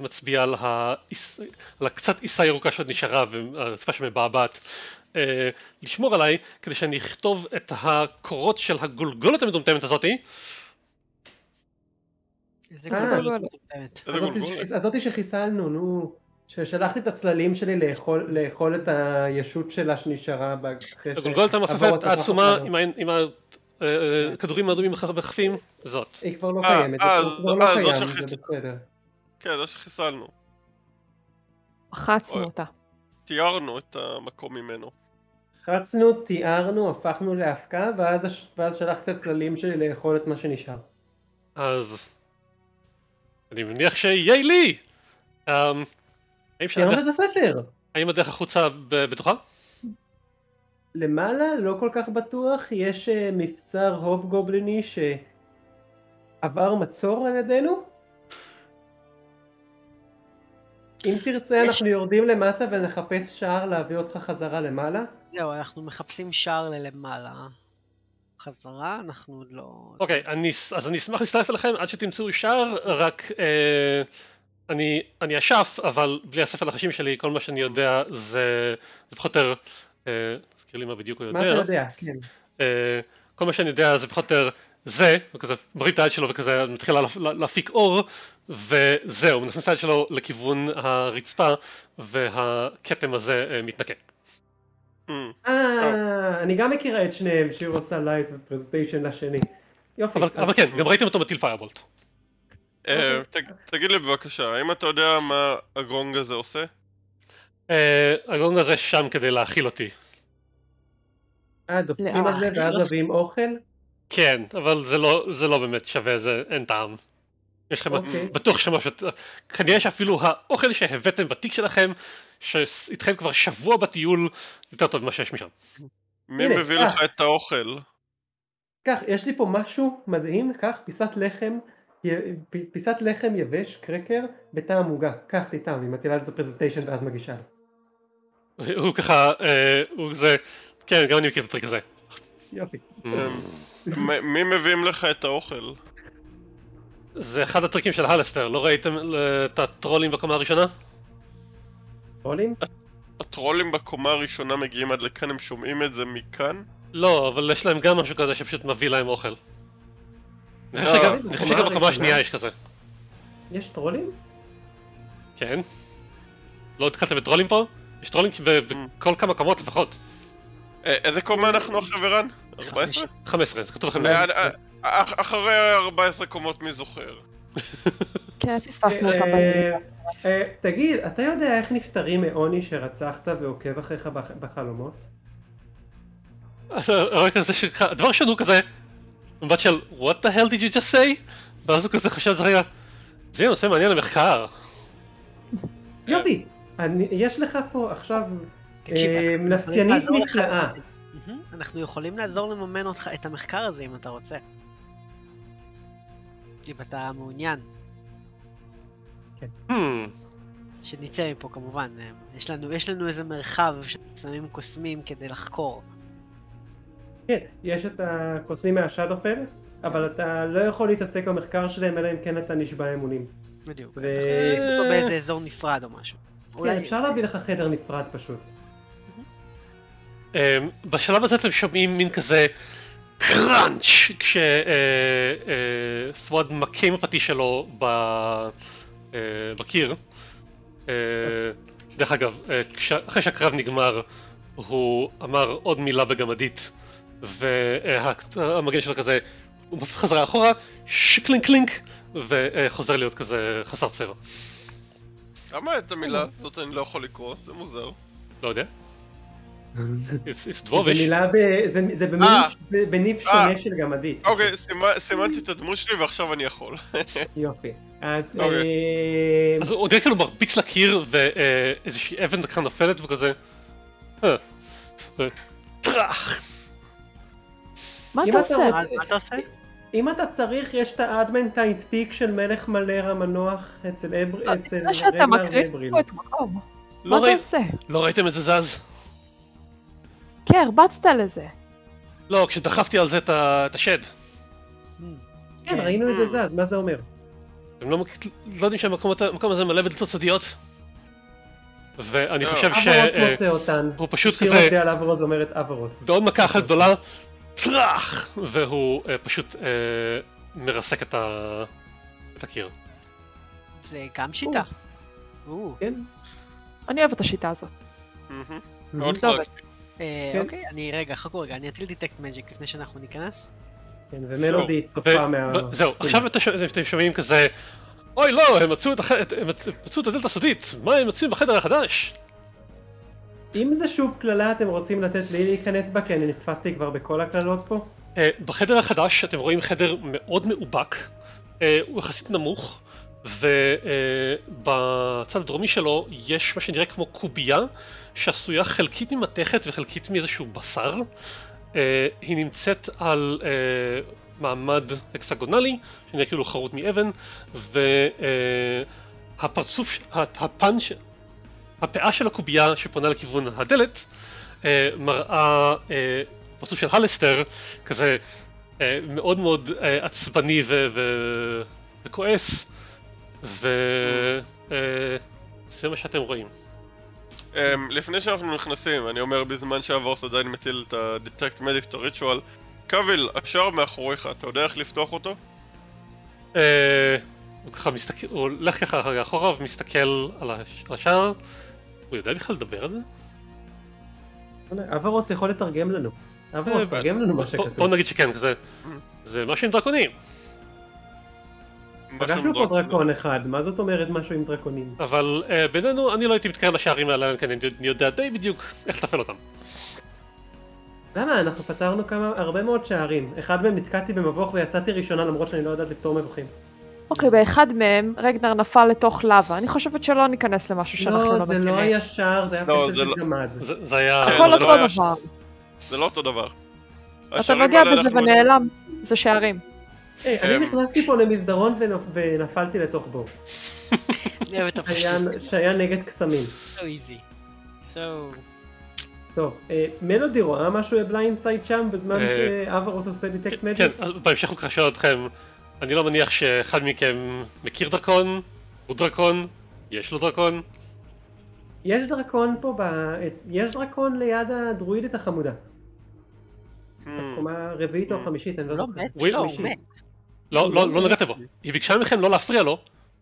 מצביע על, האיס, על הקצת עיסה ירוקה שעוד נשארה והרצפה שמבעבעת, אה, לשמור עליי כדי שאני אכתוב את הקורות של הגולגולת המטומטמת הזאתי, איזה אה, גולגולת. מטומטמת. הזאתי שחיסלנו, נו. ששלחתי את הצללים שלי לאכול, לאכול את הישות שלה שנשארה הגולגולת הצלחה העצומה. עם ה- עם הכדורים האדומים וחפים, זאת. היא כבר לא אה, קיימת, אה, הוא כבר לא אה, זה בסדר. כן, זה שחיסלנו. לחצנו אוי. אותה. תיארנו את המקום ממנו. רצנו, תיארנו, הפכנו להפקה, ואז, ואז שלחתי את הצללים שלי לאכול את מה שנשאר. אז אני מניח שיהיה לי! אמ, האם סיימת את הספר! האם הדרך החוצה בטוחה? למעלה לא כל כך בטוח, יש אה, מבצר הוב גובליני שעבר מצור על ידינו. אם תרצה יש- אנחנו יורדים למטה ונחפש שער להביא אותך חזרה למעלה. זהו, אנחנו מחפשים שער ללמעלה. חזרה, אנחנו עוד לא... אוקיי, אני, אז אני אשמח להצטרף אליכם עד שתמצאו שער, רק אה, אני, אני אשף, אבל בלי הספר לחשים שלי, כל מה שאני יודע זה, זה פחות או יותר, אה, תזכיר לי מה בדיוק הוא מה אתה יודע, יודע? כן. אה, כל מה שאני יודע זה פחות או יותר זה, וכזה מרים את היד שלו וכזה מתחיל לה- לה- להפיק אור, וזהו, מכניס את היד שלו לכיוון הרצפה, והכתם הזה אה, מתנקה. Mm. אה, אני גם מכירה את שניהם, שיר עושה light ו prestidigitation לשני. יופי. אבל, כן, גם ראיתם אותו מטיל פיירבולט. אה, אוקיי. תגיד לי בבקשה, האם אתה יודע מה הגרונג הזה עושה? אה, הגונג הזה שם כדי להאכיל אותי. אה, דופקים? על זה ואז מביאים אוכל? כן, אבל זה לא, זה לא באמת שווה, זה אין טעם. יש לכם, אוקיי. בטוח שמשהו, כנראה שאפילו האוכל שהבאתם בתיק שלכם, שאיתכם כבר שבוע בטיול, יותר טוב ממה שיש משם. מי הנה, מביא אה. לך את האוכל? קח, יש לי פה משהו מדהים, קח פיסת לחם, פיסת לחם יבש, קרקר, בטעם עוגה. קח תטעם, היא מטילה על זה פרזנטיישן ואז מגישה. הוא ככה, אה, הוא כזה, כן, גם אני מכיר את הטריק הזה. יופי. אמ, מי מביאים לך את האוכל? זה אחד הטריקים של הלסטר, לא ראיתם אה, את הטרולים בקומה הראשונה? עולים? הטרולים בקומה הראשונה מגיעים עד לכאן, הם שומעים את זה מכאן? לא, אבל יש להם גם משהו כזה שפשוט מביא להם אוכל. אני אה, חושב שגם- בקומה? השנייה יש כזה. יש טרולים? כן? לא התחלתם בטרולים פה? יש טרולים ב- בכל כמה קומות לפחות. אה, איזה קומה אנחנו עכשיו ערן? 14? חמישית. 15, זה כתוב לכם. אה, עשרה. אה, אח- אחרי 14 קומות מי זוכר? כן, פספסנו. אה, תגיד, אתה יודע איך נפטרים מעוני שרצחת ועוקב אחריך בח- בחלומות? הרגע כזה שלך, הדבר ראשון הוא כזה, מבט של what the hell did you just say? ואז הוא כזה חושב על זה רגע, זה נושא מעניין למחקר. יופי, יש לך פה עכשיו תקשיב, אה, נסיינית נפלאה. אנחנו יכולים לעזור לממן אותך את המחקר הזה אם אתה רוצה. אם אתה מעוניין. Hmm, שנצא מפה כמובן. אה, יש לנו, יש לנו איזה מרחב ששמים קוסמים כדי לחקור. כן, יש את הקוסמים מהשאדופל, אבל אתה לא יכול להתעסק במחקר שלהם אלא אם כן אתה נשבע אמונים. בדיוק. ו- באיזה אזור נפרד או משהו. כן, אולי... אפשר להביא לך חדר נפרד פשוט. אמ, בשלב הזה אתם שומעים מין כזה קראנץ' כשסוואד מכה עם הפטיש שלו אה, בקיר. אה, דרך אגב, אה, אחרי שהקרב נגמר הוא אמר עוד מילה בגמדית והמגן שלו כזה הוא חזרה אחורה, שקלינק קלינק וחוזר להיות כזה חסר צבע. למה את המילה הזאת אני לא יכול לקרוא? זה מוזר. לא יודע. דבוביש. מילה, ב- זה- אה. ש- ב- בניב אה. שונה של גמדית. אוקיי, סימ- סימנתי את הדמות שלי ועכשיו אני יכול. יופי. אז אוקיי. אה, אז הוא די כאילו מרביץ לקיר ואיזושהי אבן ככה נופלת וכזה. טראח. מה אתה עושה? מה אתה עושה? אם אתה צריך, יש את האדמנטיינט פיק של מלך מלר המנוח אצל אבר- אצל זה שאתה מקריס. פה את. לא מה אתה ראי- עושה? לא ראיתם את זה זז? כן, הרבצת לזה. לא, כשדחפתי על זה את ה- את השד. כן, כן. ראינו את זה זז, מה זה אומר? אתם לא, לא יודעים שהמקום הזה- מלא בדלתות סודיות? ואני לא. חושב אברוס שהוא מוצא אותן. פשוט שיר כזה, מודיע על אברוס אומרת אברוס. בעוד מכה אחת גדולה, צרח! והוא אה, פשוט אה, מרסק את, ה... את הקיר. זה גם שיטה. כן. אני אוהבת את השיטה הזאת. מאוד. פרקטי. אה, כן. אוקיי, אני רגע, חכו רגע, אני אטיל דיטקט מג'יק לפני שאנחנו ניכנס. כן, ומלודי ו- צופה מה... זהו, עכשיו אתה ש- אתם שומעים כזה, אוי לא, הם מצאו את הדלת הסודית, מה הם מצאו בחדר החדש? אם זה שוב קללה אתם רוצים לתת לי להיכנס בה, כי אני נתפסתי כבר בכל הקללות פה. אה, בחדר החדש אתם רואים חדר מאוד מאובק, אה, הוא יחסית נמוך, ובצד הדרומי שלו יש מה שנראה כמו קובייה שעשויה חלקית ממתכת וחלקית מאיזשהו בשר. אה, היא נמצאת על אה, מעמד הקסגונלי, שנראה כאילו חרוט מאבן, והפרצוף, הפאנץ', הפאה של הקובייה שפונה לכיוון הדלת, אה, מראה אה, פרצוף של הלסטר, כזה אה, מאוד מאוד אה, עצבני וכועס, וזה מה שאתם רואים. אמ, לפני שאנחנו נכנסים, אני אומר בזמן שהוורס עדיין מטיל את ה-Detect Medic to Ritual, קוויל, השער מאחוריך, אתה יודע איך לפתוח אותו? אה, הוא ככה מסתכל, הוא הולך ככה רגע אחורה ומסתכל על הש- על השער, הוא יודע בכלל לדבר על זה? אברוס יכול לתרגם לנו. אברוס, אה, תרגם לנו מה בוא- בוא שכתוב. נגיד שכן, כזה, זה משהו עם דרקונים, פגשנו פה. דרקון אחד, מה זאת אומרת משהו עם דרקונים? אבל אה, בינינו אני לא הייתי מתקרב לשערים האלה, כי אני אני יודע די בדיוק איך לתפעל אותם. למה? אנחנו פתרנו כמה, הרבה מאוד שערים. אחד מהם נתקעתי במבוך ויצאתי ראשונה למרות שאני לא יודעת לפתור מבוכים. אוקיי, באחד מהם רגנר נפל לתוך לאווה. אני חושבת שלא ניכנס למשהו שאנחנו לא, לא זה מכירים. לא היה שער, זה היה לא, פסל זה של לא- גמד. זה זה היה... הכל זה לא אותו דבר. זה לא אותו דבר. אתה נוגע בזה ונעלם, זה שערים. היי, אני אמ. נכנסתי פה למסדרון ונפ- ונפלתי לתוך בור. שהיה- נגד קסמים. So easy. So... טוב, אה, מלודי רואה משהו ב blindsight שם בזמן אה, שאברוס עושה detect כן, magic? אז בהמשך הוא ככה שואל אתכם, אני לא מניח שאחד מכם מכיר דרקון, הוא דרקון, יש לו דרקון, יש דרקון פה, ב- יש דרקון ליד הדרואידית החמודה. Hmm. קומה רביעית או Mm. חמישית, אני לא לא זוכר. מת, וויל- לא, הוא. מת. לא, לא, לא. נגעתם בו, היא ביקשה מכם לא להפריע לו,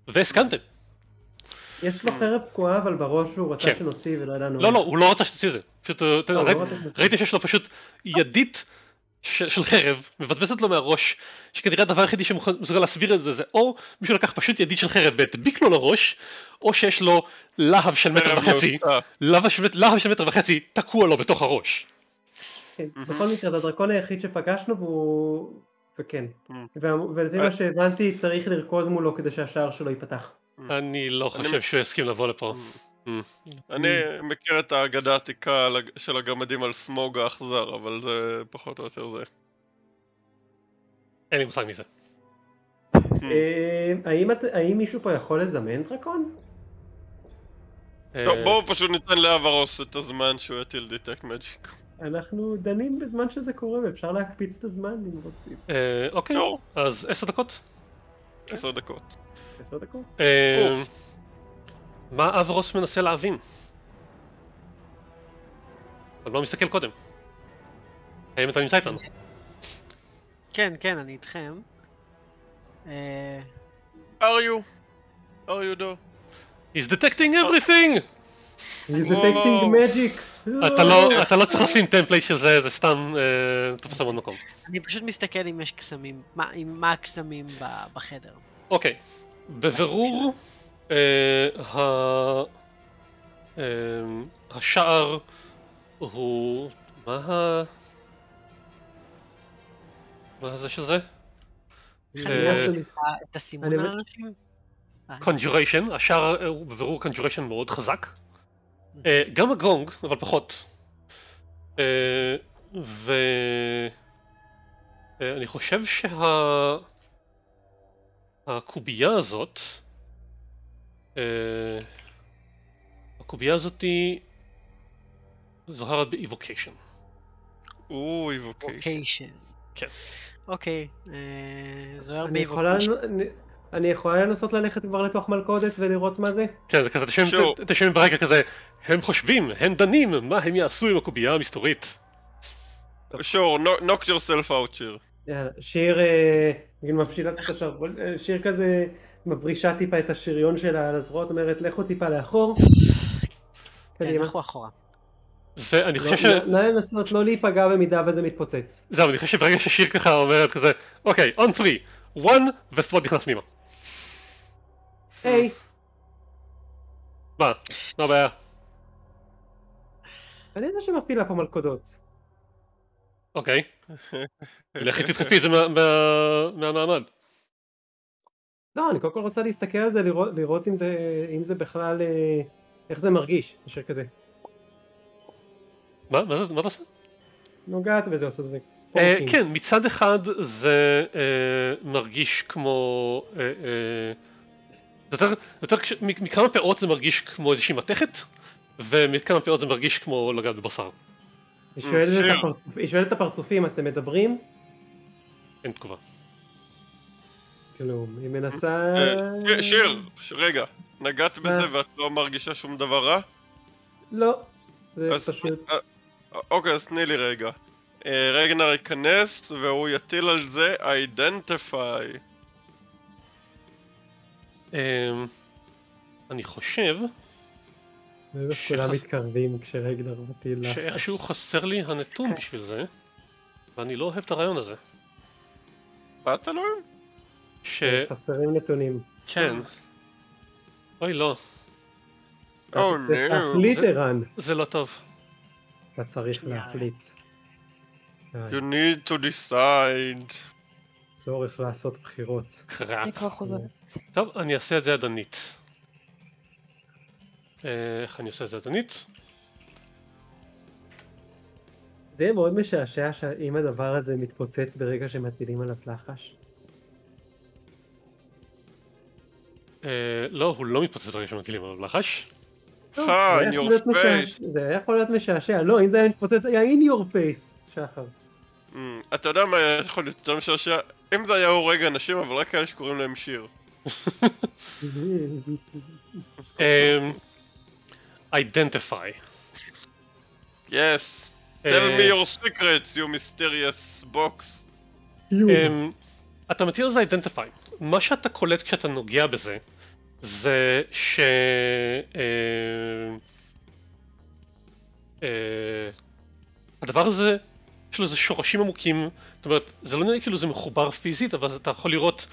והסכמתם. יש לו חרב תקועה אבל בראש והוא רצה כן. שנוציא ולא ידענו. לא, לא, הוא לא רצה שתוציא את זה, פשוט, אה, הוא לא ראיתי- שיש לו פשוט ידית של חרב, מבזבזת לו מהראש, שכנראה הדבר היחידי שמסוגל להסביר את זה, זה או מישהו לקח פשוט ידית של חרב והדביק לו לראש, או שיש לו להב של מטר וחצי, של להב של מטר וחצי תקוע לו בתוך הראש. כן, בכל מקרה זה הדרקון היחיד שפגשנו והוא... וכן. Mm. ולפי אה. מה שהבנתי צריך לרקוד מולו כדי שהשער שלו ייפתח. אני לא חושב שהוא יסכים לבוא לפה. אני מכיר את האגדה העתיקה של הגמדים על סמוג האכזר, אבל זה פחות או יותר זה. אין לי מושג מזה. אה, האם מישהו פה יכול לזמן דרקון? טוב, אה, בואו פשוט ניתן לאברוס את הזמן שהוא יטיל דיטקט מג'יק. אנחנו דנים בזמן שזה קורה ואפשר להקפיץ את הזמן אם רוצים. אה, אוקיי, לא. אז עשר דקות. עשר דקות. עשר דקות? אה, אוף. מה אברוס מנסה להבין? מה הוא מסתכל קודם? האם אתה נמצא איתנו? כן, כן, אני איתכם. אה, are you? are you do? He's detecting everything! He's וואו. detecting magic! אתה לא, אתה לא צריך לשים template של זה, זה סתם אה, תופס המון מקום. אני פשוט מסתכל אם יש קסמים, מה- הקסמים בחדר. אוקיי, בבירור, אה, ה- אה, השער הוא... מה ה... מה זה שזה? אה, את הסימון על אנשים? conjuration, השער הוא בבירור conjuration מאוד חזק. אה, גם הגונג, אבל פחות. אה, ואני חושב שה... הקובייה הזאת, אה, הקובייה הזאת היא זוהרת באיבוקיישן. או, איבוקיישן. אוקיישן. אוקיי, אה, זוהר. יכולה אני- יכולה לנסות ללכת כבר לתוך מלכודת ולראות מה זה? כן, זה כזה, שומעים ברקע כזה, הם חושבים, הם דנים, מה הם יעשו עם הקובייה המסתורית. sure, knock- yourself out שיר. יאללה, שיר, אה, נגיד מפשילה את השרוול, אה, שיר כזה מברישה טיפה את השריון שלה על הזרועות, אומרת לכו טיפה לאחור. כן, קדימה. לכו אחורה. ואני לא- חושב ש... נא נא לנסות לא להיפגע במידה וזה מתפוצץ. זהו, אני חושב שברגע ששיר ככה אומרת כזה, אוקיי, on three, one, וספוט נכנס פנימה. היי, מה? מה הבעיה? אני זה שמפעילה פה מלכודות. אוקיי. לכי תדחפי את זה מה- מה- מהמעמד. לא, אני קודם כל רוצה להסתכל על זה, לראות, לראות אם זה, אם זה בכלל, אה, איך זה מרגיש, שיר כזה. מה? מה זה? מה אתה עושה? נוגעת בזה, עושה זה. אה. כן, מצד אחד זה אה, מרגיש כמו... אה, אה, יותר, יותר מכמה פאות זה מרגיש כמו איזושהי מתכת, ומכמה פאות זה מרגיש כמו לגעת בבשר. היא שואלת את שיר. הפרצופ- היא שואלת את הפרצופים, אתם מדברים? אין תגובה. כלום, היא מנסה... אה, שיר, רגע, נגעת בזה מה? ואת לא מרגישה שום דבר רע? לא, זה אז- פשוט... אה, אוקיי, אז תני לי רגע. אה, רגנר ייכנס והוא יטיל על זה אידנטיפיי. אמ, אני חושב כולם מתקרבים כשרגנר מטיל לה. שאיכשהו חסר לי הנתון בשביל זה, ואני לא אוהב את הרעיון הזה. באת אלוהים? ש... חסרים נתונים. כן. אוי לא, Oh אתה. להחליט זה- ערן. זה לא טוב. אתה צריך. להחליט. You need to decide. צורך לעשות בחירות. קראפ. אני כבר חוזרת. טוב, אני אעשה את זה ידנית. אה, איך אני עושה את זה ידנית? זה יהיה מאוד משעשע אם הדבר הזה מתפוצץ ברגע שמטילים עליו לחש. אה, לא, הוא לא מתפוצץ ברגע שמטילים עליו לחש. אה, זה היה in יכול your להיות משעשע- face. זה היה יכול להיות משעשע. לא, אם זה היה מתפוצץ, היה in your face, שחר. Mm, אתה יודע מה יכול להיות יותר משעשע? אם זה היה הורג אנשים, אבל רק כאלה שקוראים להם שיר. אמ, Identify. Yes. אה, Tell me your secrets, you mysterious box. אמ, אתה מטיל על זה Identify. מה שאתה קולט כשאתה נוגע בזה, זה ש... אה, אה, הדבר הזה, יש לו איזה שורשים עמוקים, זאת אומרת, זה לא נראה כאילו זה מחובר פיזית, אבל אתה יכול לראות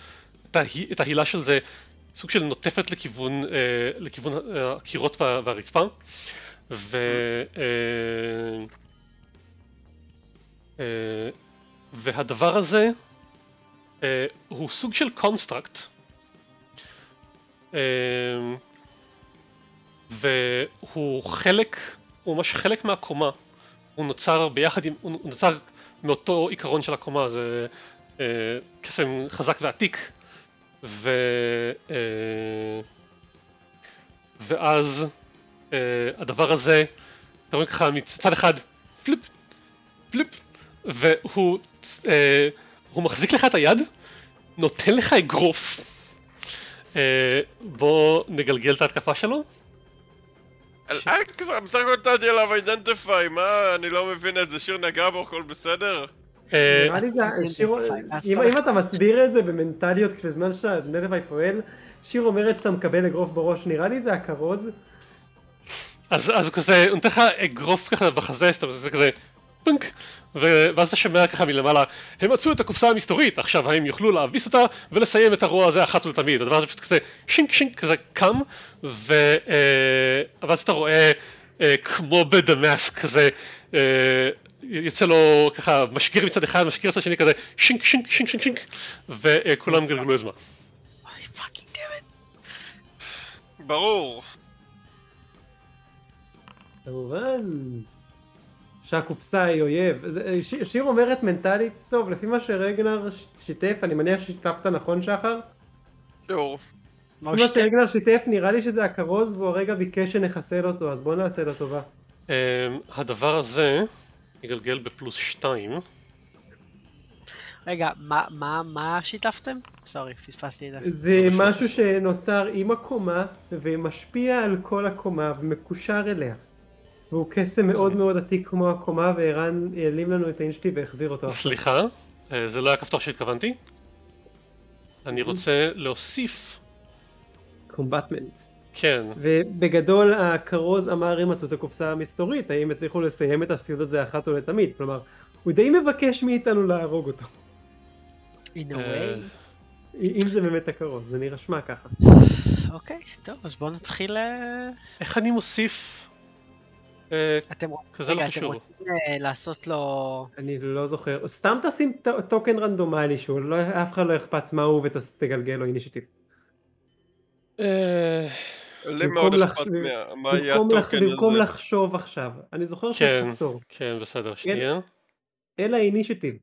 את, ההי, את ההילה של זה, סוג של נוטפת לכיוון, אה, לכיוון אה, הקירות וה, והרצפה, ו... אה, אה, והדבר הזה אה, הוא סוג של construct, אה, והוא חלק, הוא ממש חלק מהקומה, הוא נוצר ביחד עם, הוא נוצר מאותו עיקרון של הקומה, זה אה, קסם חזק ועתיק, ו... אה, ואז אה, הדבר הזה, אתה רואה ככה מצד אחד flip, flip, והוא אה, הוא מחזיק לך את היד, נותן לך אגרוף. אה, בוא נגלגל את ההתקפה שלו. אל אל כבר, בסך הכל נתתי עליו identify, מה, אני לא מבין את זה, שיר נגע בו, הכל בסדר? אה, נראה לי זה, אם אתה מסביר את זה במנטליות בזמן שהנדלווי פועל, שיר אומרת שאתה מקבל אגרוף בראש, נראה לי זה הכרוז. אז, אז הוא כזה, הוא נותן לך אגרוף ככה בחזה, שאתה עושה כזה פונק, ואז אתה שומע ככה מלמעלה, הם מצאו את הקופסה המסתורית, עכשיו הם יוכלו להביס אותה ולסיים את הרוע הזה אחת ולתמיד. הדבר הזה פשוט כזה שינק שינק כזה קם, ו... אה, ואז אתה רואה אה, כמו בדמאס כזה, אה, יוצא לו ככה משגיר מצד אחד, משגיר מצד שני כזה שינק שינק שינק שינק שינק, וכולם גלגלו דמת. ברור. כמובן שהקופסה היא אויב. ש- שיר אומרת מנטלית, טוב, לפי מה שרגנר שיתף, אני מניח ששיתפת נכון שחר? מה לפי מה שתק? שרגנר שיתף, נראה לי שזה הכרוז והוא הרגע ביקש שנחסל אותו, אז בוא נעשה לו טובה. אה, הדבר הזה יגלגל בפלוס 2. רגע, מה- מה- מה שיתפתם? סורי, פספסתי את זה. זה לא. משהו שנוצר עם הקומה ומשפיע על כל הקומה ומקושר אליה. והוא קסם מאוד מאוד עתיק כמו הקומה וערן העלים לנו את האינשטי והחזיר אותו. סליחה, אה, זה לא היה הכפתור שהתכוונתי. אני רוצה להוסיף, קומבטמנט. כן, ובגדול הכרוז אמר אם מצאו את הקופסה המסתורית האם הצליחו לסיים את הסיוט הזה אחת ולתמיד כלומר הוא די מבקש מאיתנו להרוג אותו In a אה, way. אם זה באמת הכרוז זה נראה שמע ככה אוקיי, טוב, אז בואו נתחיל... אה, איך אני מוסיף? אה, אתם כזה לא. רוצים אה, לעשות לו... אני לא זוכר סתם תשים טוקן רנדומלי שהוא לא אף אחד לא אכפת מה הוא ותגלגל לו אינישיטיב אה, לי במקום מאוד אכפת מה- יהיה. לחשוב עכשיו אני זוכר שיש כן, כפתור כן, בסדר, שנייה. אלא initiative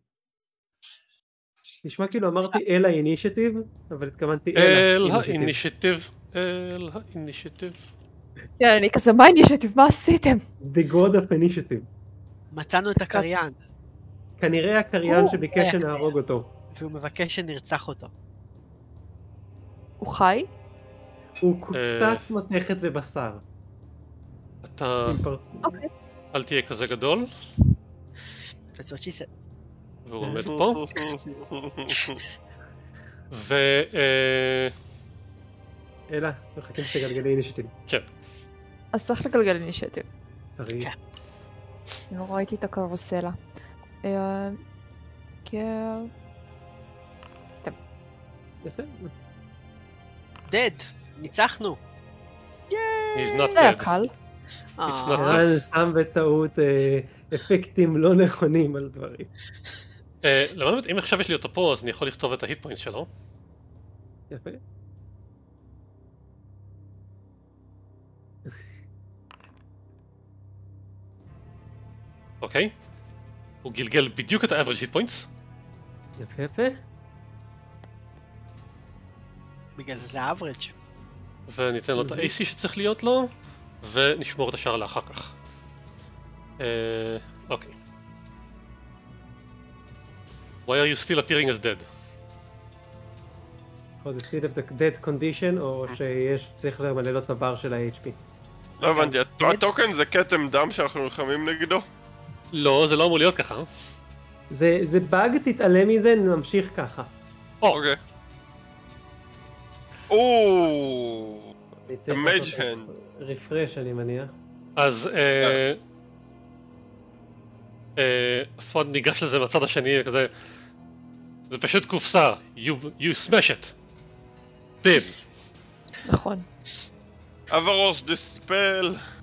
נשמע כאילו אמרתי אל ה initiative אבל התכוונתי אל. ה initiative, אל ה initiative. כן, אני כזה, מה initiative? מה עשיתם? The God of Initiative מצאנו את הקריין, כנראה הקריין שביקש היה שנהרוג אותו והוא מבקש שנרצח אותו. הוא חי? הוא קופסת מתכת ובשר. אתה אוקיי. אל תהיה כזה גדול, That's what she said. והוא עומד פה. ו... אה, אלא, מחכים שתגלגלי אינישיטיב. כן, אז צריך לגלגל אינישטיב. צריך. כן. לא ראיתי את הקרוסלה. אה, כן. יפה. dead! ניצחנו! זה היה. קל. אה, not ערן שם בטעות אה, אפקטים לא נכונים על דברים. אה, למען האמת, אם עכשיו יש לי אותו פה, אז אני יכול לכתוב את ההיט פוינט שלו. יפה. אוקיי? הוא גלגל בדיוק את ה-average hit points. יפה יפה. בגלל זה זה האברג'. וניתן לו את ה-AC שצריך להיות לו, ונשמור את השאר לאחר כך. אה, אוקיי. Why are you still appearing as dead? או זה state of the dead condition או שיש צריך למלא לו את הבר של ה-HP. לא הבנתי, הט- הטוקן זה כתם דם שאנחנו נלחמים נגדו? לא, זה לא אמור להיות ככה. זה זה באג תתעלם מזה נמשיך ככה. אוקיי. או, אני צריך Mage לעשות hand. רפרש אני מניח. אז אה... אה... פוד ניגש לזה מהצד השני, כזה... זה פשוט קופסה. You, you smash it. בין. נכון. אברוס דיספל, I guess.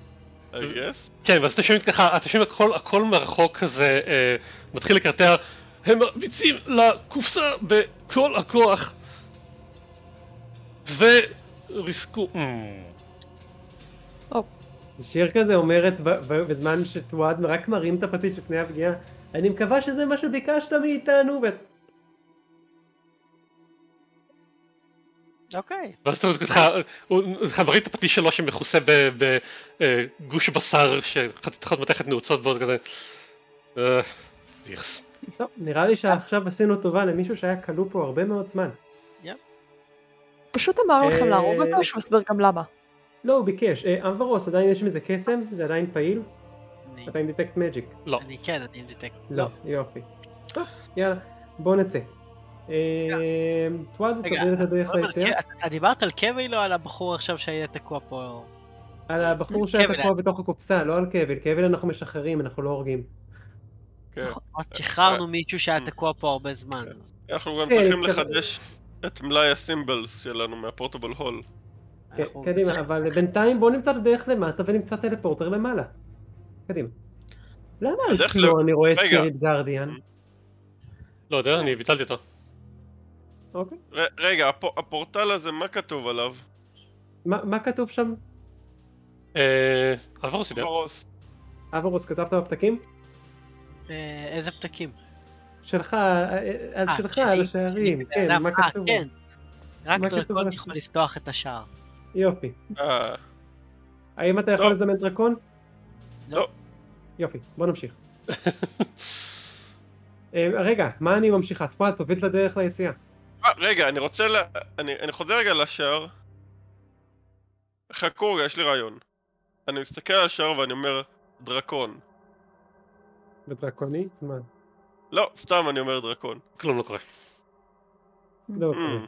כן, ואז אתם שומעים ככה, אתם שומעים הכל, הכל מרחוק כזה, אה, מתחיל לקרטע, הם מרביצים לקופסה בכל הכוח, וריסקו, אמ, שיר כזה אומרת בזמן שטואד רק מרים את הפטיש לפני הפגיעה אני מקווה שזה מה שביקשת מאיתנו אוקיי. ואז אתה מרים את הפטיש שלו שמכוסה בגוש בשר שחתיכות מתכת נעוצות בו, כזה, אה, איכס. טוב, נראה לי שעכשיו עשינו טובה למישהו שהיה כלוא פה הרבה מאוד זמן. פשוט אמר לכם אה, להרוג אותו, שהוא הסביר גם למה. לא, הוא ביקש. אה, אמברוס, עדיין יש מזה קסם? זה עדיין פעיל? אתה עם detect magic? לא. אני כן, אני עם detect. לא, יופי. טוב, יאללה, בוא נצא. אה, טוואד, רגע, תוביל את הדרך אתה- ליציאה. אתה דיברת על קוויל או על הבחור עכשיו שהיה תקוע פה? על הבחור שהיה. תקוע בתוך הקופסה, לא על קבל. קבל אנחנו משחררים, אנחנו לא הורגים. כן. עוד שחררנו מישהו שהיה תקוע פה הרבה זמן. אנחנו גם כן, צריכים לחדש את מלאי ה symbols שלנו מה portable hole. כן, קדימה, אבל בינתיים בוא נמצא את הדרך למטה ונמצא teleporter למעלה. קדימה. למה כלו אני רואה רגע. ספיריט גרדיאן? לא יודע, אני ביטלתי אותו. אוקיי. ר- רגע, הפ- הפורטל הזה, מה כתוב עליו? מה מה כתוב שם? אה, עבור סידר. אברוס. אברוס, כתבת בפתקים? אה, איזה פתקים? שלך, אה, על אה, שלך, שלי, על השערים, שלי, כן, מה. אה, כתוב? כן. רק דרקון על יכול? לפתוח את השער. יופי. אה, האם אתה יכול לא. לזמן דרקון? לא. יופי, בוא נמשיך. אה, רגע, מה אני ממשיכה? תפוע, תוביל את הדרך ליציאה. אה, רגע, אני רוצה ל... אני, אני חוזר רגע לשער. חכו רגע, יש לי רעיון. אני מסתכל על השער ואני אומר, דרקון. בדרקוני? זמן. לא, סתם אני אומר דרקון. כלום לא קורה. לא, Mm,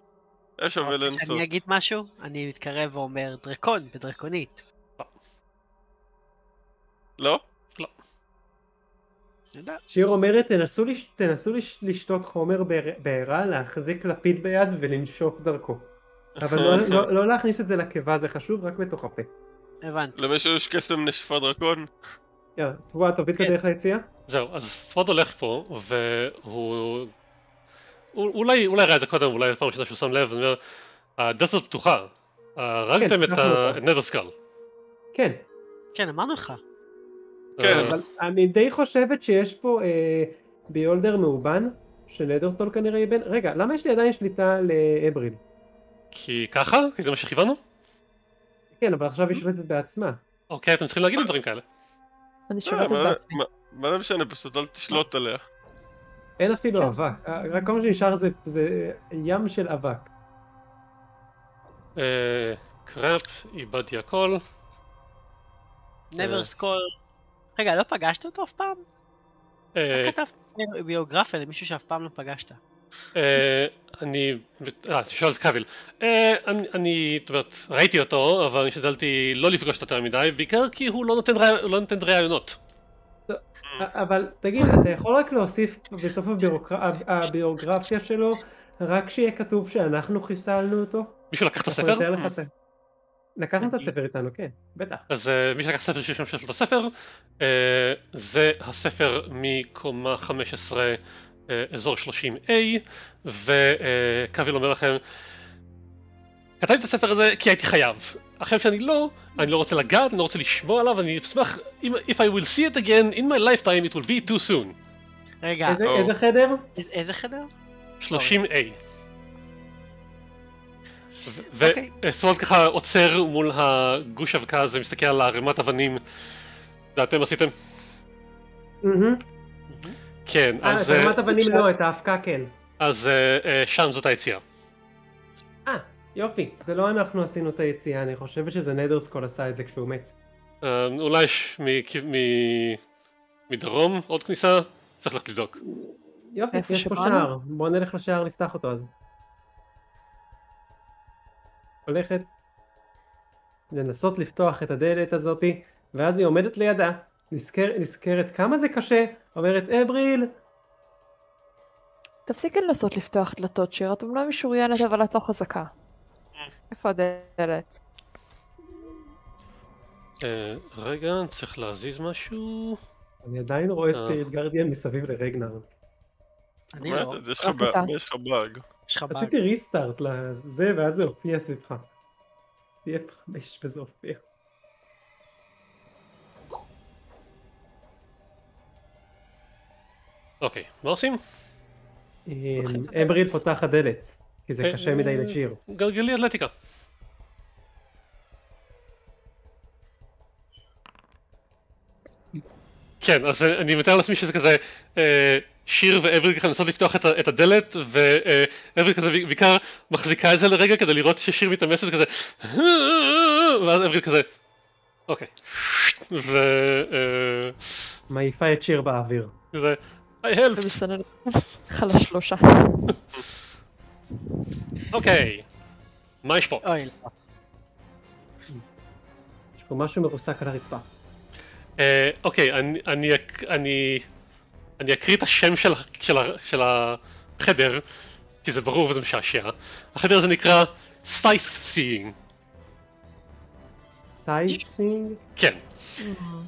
יש שווה לנסות. כשאני אגיד משהו, אני מתקרב ואומר דרקון בדרקונית. לא? יודע. שיר אומרת, תנסו, לש... תנסו לש... לשתות חומר בעירה, להחזיק לפיד ביד ולנשוף דרכו. אבל לא, לא, לא להכניס את זה לקיבה, זה חשוב, רק בתוך הפה. הבנתי. למישהו יש קסם נשפה דרקון? יאללה, תבואה, תוביל את כן. הדרך ליציאה? זהו, אז פרוד הולך פה, והוא... הוא- אולי, אולי ראה את זה קודם, אולי פעם ראשונה שהוא שם לב, אני אומר, הדלת הזאת פתוחה, הרגתם את אותה. ה Netherskull. כן, כן, אמרנו לך. כן. אבל אני די חושבת שיש פה אה, beholder מאובן, ש Netherskull כנראה יהיה בן... רגע, למה יש לי עדיין שליטה לאבריל? כי ככה? כי זה מה שכיוונו? כן, אבל עכשיו היא שולטת בעצמה. אוקיי, אתם צריכים להגיד דברים כאלה. אני אה, שולטת בעצמי. מה- זה משנה, פשוט אל תשלוט עליה. אין אפילו כן. אבק, אה, רק כל מה שנשאר זה, זה ים של אבק. אה, קראפ, איבדתי הכל. never score. רגע, לא פגשת אותו אף פעם? אה, איך כתבת ביוגרפיה למישהו שאף פעם לא פגשת? אה, אני... אה, תשאל את קאביל. אה, אני- אני, זאת אומרת, ראיתי אותו, אבל אני השתדלתי לא לפגוש אותו יותר מדי, בעיקר כי הוא לא נותן רעי- הוא לא נותן ראיונות. אבל תגיד, אתה יכול רק להוסיף בסוף. הביוגרפיה שלו, רק שיהיה כתוב שאנחנו חיסלנו אותו? מישהו לקח את הספר? נתאר לך את ה... לקחנו את הספר איתנו, כן, בטח. אז אה, מי שלקח ספר שיש שם של הספר, אה, זה הספר מקומה 15, אה, אזור 30A, וקאביל אומר לכם, כתבתי את הספר הזה כי הייתי חייב. עכשיו שאני לא, אני לא רוצה לגעת, אני לא רוצה לשמוע עליו, אני אשמח, אם- if I will see it again in my lifetime it will be too soon. רגע. איזה חדר? איזה חדר? 30A. אוקיי. וסרולד ככה עוצר מול הגוש אבקה הזה, מסתכל על ערימת אבנים. ואתם עשיתם? כן, אה, אז, אה, רמת אבנים לא, את האבקה כן. אז אה, אה, שם זאת היציאה. אה, יופי. זה לא אנחנו עשינו את היציאה, אני חושבת שזה נדרסקול עשה את זה כשהוא מת. אה, אולי יש מדרום עוד כניסה? צריך ללכת לבדוק. יופי, יש פה? שער. בוא נלך לשער לפתח אותו אז. הולכת לנסות לפתוח את הדלת הזאתי, ואז היא עומדת לידה, נזכר, נזכרת כמה זה קשה, אומרת אבריל, תפסיקי לנסות לפתוח דלתות שיר, את אומנם משוריינת אבל את לא חזקה. איפה הדלת? אה, רגע, אני צריך להזיז משהו. אני עדיין רואה אה. ספיריט גרדיאן מסביב לרגנר. אני לא. זה? יש לך באג. יש לך באג. עשיתי ריסטארט לזה, ואז זה הופיע סביבך. תהיה חמש וזה הופיע. אוקיי, מה עושים? אמ, אבריל פותחת דלת, כי זה קשה מדי אה, לשיר. גלגלי אתלטיקה. כן, אז אה, אני מתאר לעצמי שזה כזה אה, שיר ואבריל ככה לנסות לפתוח את הדלת ואבריל כזה בעיקר מחזיקה את זה לרגע כדי לראות ששיר מתאמצת כזה ואז אבריל כזה אוקיי ו... אה, מעיפה את שיר באוויר. כזה I help ומסננת לך לשלושה. אוקיי מה יש פה? לא. יש פה משהו מרוסק על הרצפה. אה, אוקיי, אני, אני, אני, אקריא את השם של, של, של החדר, כי זה ברור וזה משעשע. החדר הזה נקרא Safe Thing. Safe Thing? כן.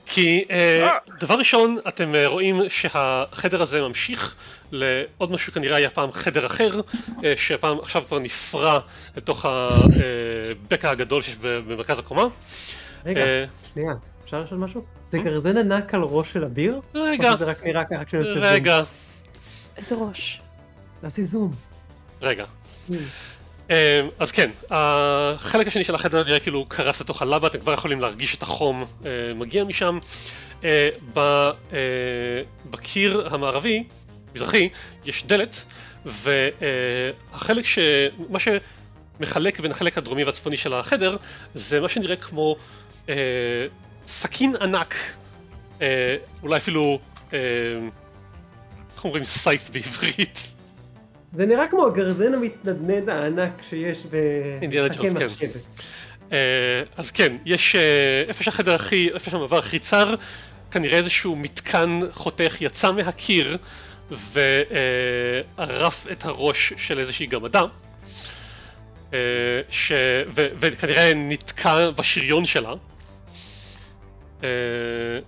כי אה. דבר ראשון, אתם אה, רואים שהחדר הזה ממשיך לעוד משהו כנראה היה פעם חדר אחר, אה, שפעם עכשיו כבר נפרע לתוך הבקע הגדול שיש במרכז הקומה. רגע, אה, שנייה, אפשר לשאול משהו? זה גרזן ענק על ראש של אביר? רגע, או שזה רק נראה ככה כשאני עושה זום? רגע, איזה ראש. תעשי זום. רגע. אה, אז כן, החלק השני של החדר נראה כאילו קרס לתוך הלבה, אתם כבר יכולים להרגיש את החום אה, מגיע משם. אה, ב- אה, בקיר המערבי, מזרחי, יש דלת, והחלק ש... מה שמחלק בין החלק הדרומי והצפוני של החדר, זה מה שנראה כמו אה, סכין ענק, אה, אולי אפילו, אה, איך אומרים סייף בעברית? זה נראה כמו הגרזן המתנדנד הענק שיש ג'ונס, כן. מחשבת. אה, אז כן, יש אה, איפה שהחדר הכי, איפה שהמעבר הכי צר, כנראה איזשהו מתקן חותך יצא מהקיר וערף את הראש של איזושהי גמדה. אה, ש... ו... וכנראה נתקע בשריון שלה. אה,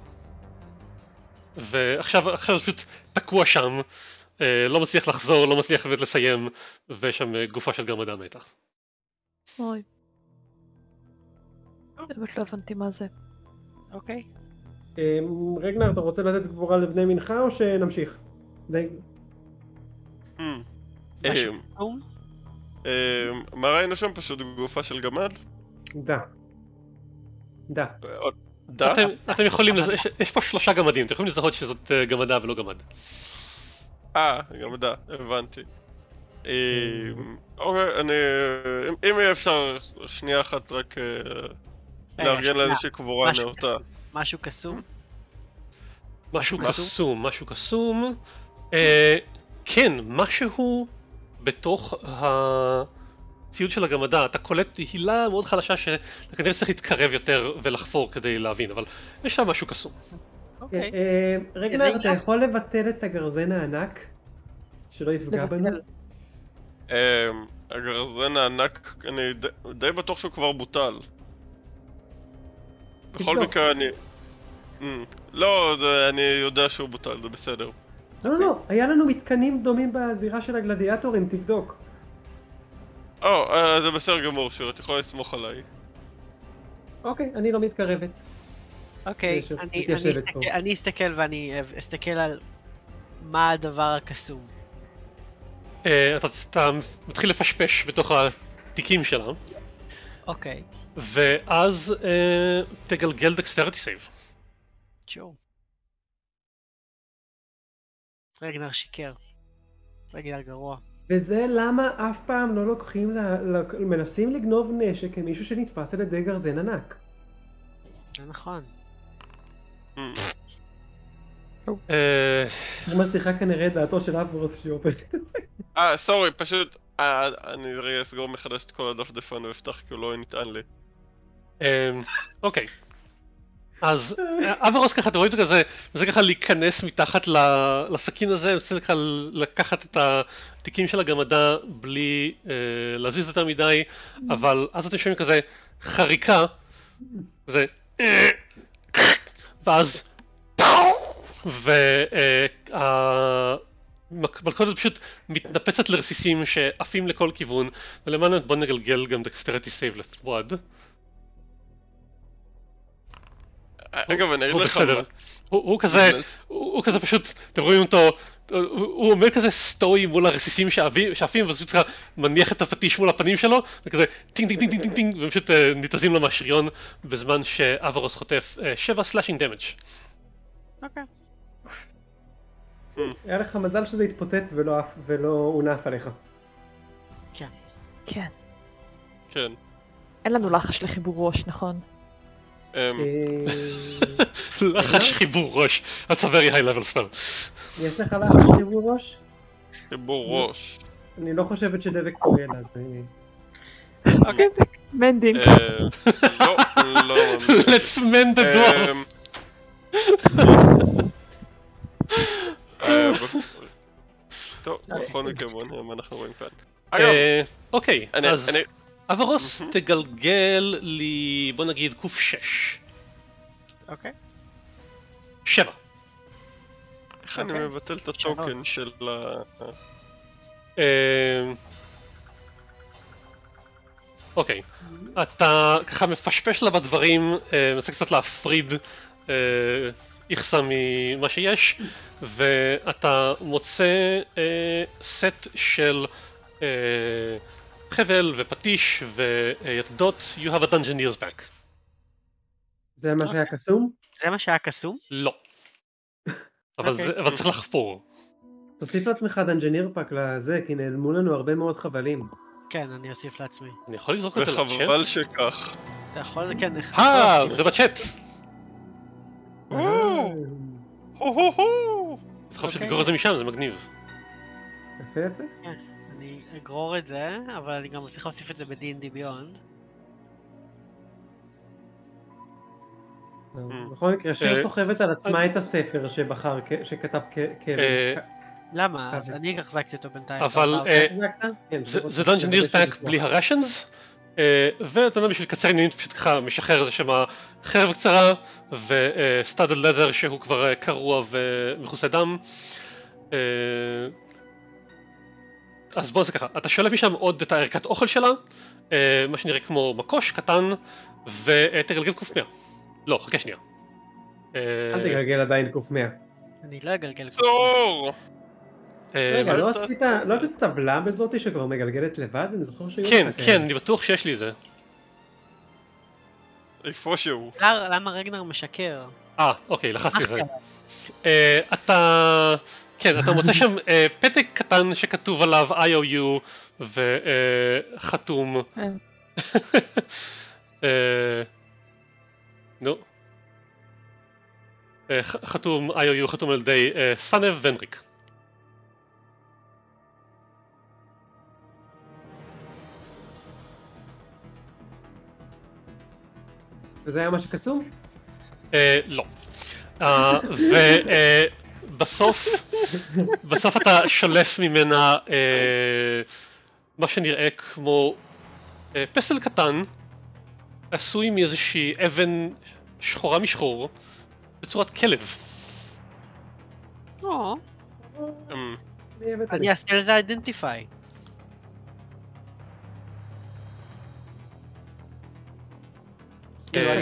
ועכשיו עכשיו זה פשוט תקוע שם, אה, לא מצליח לחזור, לא מצליח באמת לסיים, ושם אה, גופה של גמדה מתה. אוי. באמת לא הבנתי מה זה. אוקיי. רגנר, אתה רוצה לתת גבורה לבני מנחה או שנמשיך? מה ראינו שם? פשוט גופה של גמד? דה. דה. אתם, אתם יכולים, לז... יש, יש פה שלושה גמדים, אתם יכולים לזהות שזאת אה, גמדה ולא גמד. אה, גמדה, הבנתי. אמ, אוקיי, אני... אם- אם יהיה אפשר שנייה אחת רק אה, לארגן. לה איזושהי קבורה נאותה. משהו קסום? משהו? קסום, משהו קסום. אה, כן, משהו בתוך הציוד של הגמדה, אתה קולט הילה מאוד חלשה שאתה כנראה צריך להתקרב יותר ולחפור כדי להבין, אבל יש שם משהו קסום. אוקיי. אה, רגנר, אתה? יכול לבטל את הגרזן הענק? שלא יפגע בנו? אמ, הגרזן הענק, אני די- די בטוח שהוא כבר בוטל. בכל. מקרה אני... אמ, לא, זה- אני יודע שהוא בוטל, זה בסדר. לא, לא, לא, היה לנו מתקנים דומים בזירה של הגלדיאטורים, תבדוק. או, אה, זה בסדר גמור, שיר, את יכולה לסמוך עליי. אוקיי, אני לא מתקרבת. אוקיי, אני- אני. אסתכל- אני אסתכל ואני אסתכל על מה הדבר הקסום. אה, אתה, אתה מתחיל לפשפש בתוך התיקים שלה, אוקיי, ואז אה, תגלגל dexterity save. צ'ו. רגנר שיקר. רגנר גרוע. וזה למה אף פעם לא לוקחים, ל... ל... מנסים לגנוב נשק כמישהו שנתפס על ידי גרזן ענק. זה נכון. אמ, אה, היא מצליחה כנראה את דעתו של אברוס שעובדת את זה. אה, סורי, פשוט... אה, אני רגע אסגור מחדש את כל הדף דפן ואפתח כי הוא לא נטען לי. אמ, אוקיי. אז אה, אברוס ככה, אתם רואים אותו כזה, זה ככה להיכנס מתחת לסכין הזה, רוצה ככה לקחת את התיקים של הגמדה בלי אה, להזיז יותר מדי, אבל אז אתם שומעים כזה חריקה, זה ואז והמלכודת פשוט מתנפצת לרסיסים שעפים לכל כיוון, ולמען בוא נגלגל גם dexterity save לפרואד. אגב, אני אגיד הוא לך. מה. הוא, כזה, הוא, כזה פשוט, אתם רואים אותו, הוא, עומד כזה סטואי מול הרסיסים שעפים, ואז הוא פשוט מניח את הפטיש מול הפנים שלו, וכזה טינג טינג טינג טינג טינג טינג, והם פשוט אה, ניתזים לו מהשריון, בזמן שאברוס חוטף 7 slashing damage. אוקיי. היה לך מזל שזה התפוצץ ולא הונף עליך. כן. כן. אין לנו לחש לחיבור ראש, נכון? אמ, אה, לחש חיבור ראש, That's a very high level spell. יש לך לחש חיבור ראש? חיבור ראש. אני לא חושבת שדבק פועל אז... אה, אוקיי. mending. אה, לא, לא. Let's mend the dwarf. אמ, אה, טוב, בכל מקרה בוא נראה מה אנחנו רואים כאן. אגב, אה, אוקיי, אז אברוס. תגלגל לי, בוא נגיד ק"שש. אוקיי. שבע. איך אני אוקיי. מבטל את הטוקן של ה... אה, אוקיי, אתה ככה מפשפש לה בדברים, אה, מנסה קצת להפריד אה, איכסה ממה שיש, ואתה מוצא סט של חבל ופטיש ויתדות, you have a dungeoneer's back. זה מה שהיה קסום? זה מה שהיה קסום? לא. אבל, אוקיי. זה, אבל צריך לחפור. תוסיף לעצמך dungeoneer pack לזה, כי נעלמו לנו הרבה מאוד חבלים. כן, אני אוסיף לעצמי. אני יכול לזרוק את זה לצ'אט? וחבל שכך. אתה יכול, כן, איך... אה, זה בצ'אט! אתה חושב אוקיי. שתגרור את זה משם, זה מגניב. יפה יפה. אגרור את זה, אבל אני גם צריך להוסיף את זה ב-D&D Beyond. בכל מקרה, שיר אה, סוחבת על עצמה את הספר שבחר, שכתב כלב. אה, למה? אז. אני החזקתי אותו בינתיים. אבל, אה? כן, זה- לוודא פאק שזה בלי טוב. הרשנס, ואתה יודע בשביל לקצר עניינים פשוט ככה משחרר איזה שמה חרב קצרה וסטאדד לדר שהוא כבר אה, קרוע ומכוסה דם. אז בוא נעשה ככה, אתה שולף משם עוד את הערכת אוכל שלה, אה, מה שנראה כמו מקוש קטן, ותגלגל קוף 100. לא, חכה שנייה. אה, אל תגלגל עדיין קוף 100. אני לא אגלגל. צור! אה, רגע, לא עשית, לא עשית טבלה בזאתי שכבר מגלגלת לבד? אני זוכר שהיו כן. כן, אני בטוח שיש לי זה. איפה שהוא. למה- רגנר משקר? אה, אוקיי, לחצתי את זה. אה, אתה... כן, אתה מוצא שם אה, פתק קטן שכתוב עליו IOU וחתום... אה. אה, נו. אה, חתום IOU חתום על ידי אה, סאנב ונריק. וזה היה מה שקסום? אה, לא. ובסוף, בסוף אתה שולף ממנה אה, מה שנראה כמו אה, פסל קטן, עשוי מאיזושהי אבן שחורה משחור, בצורת כלב. או, אמ, אני אעשה לזה אידנטיפיי. כאילו, אה.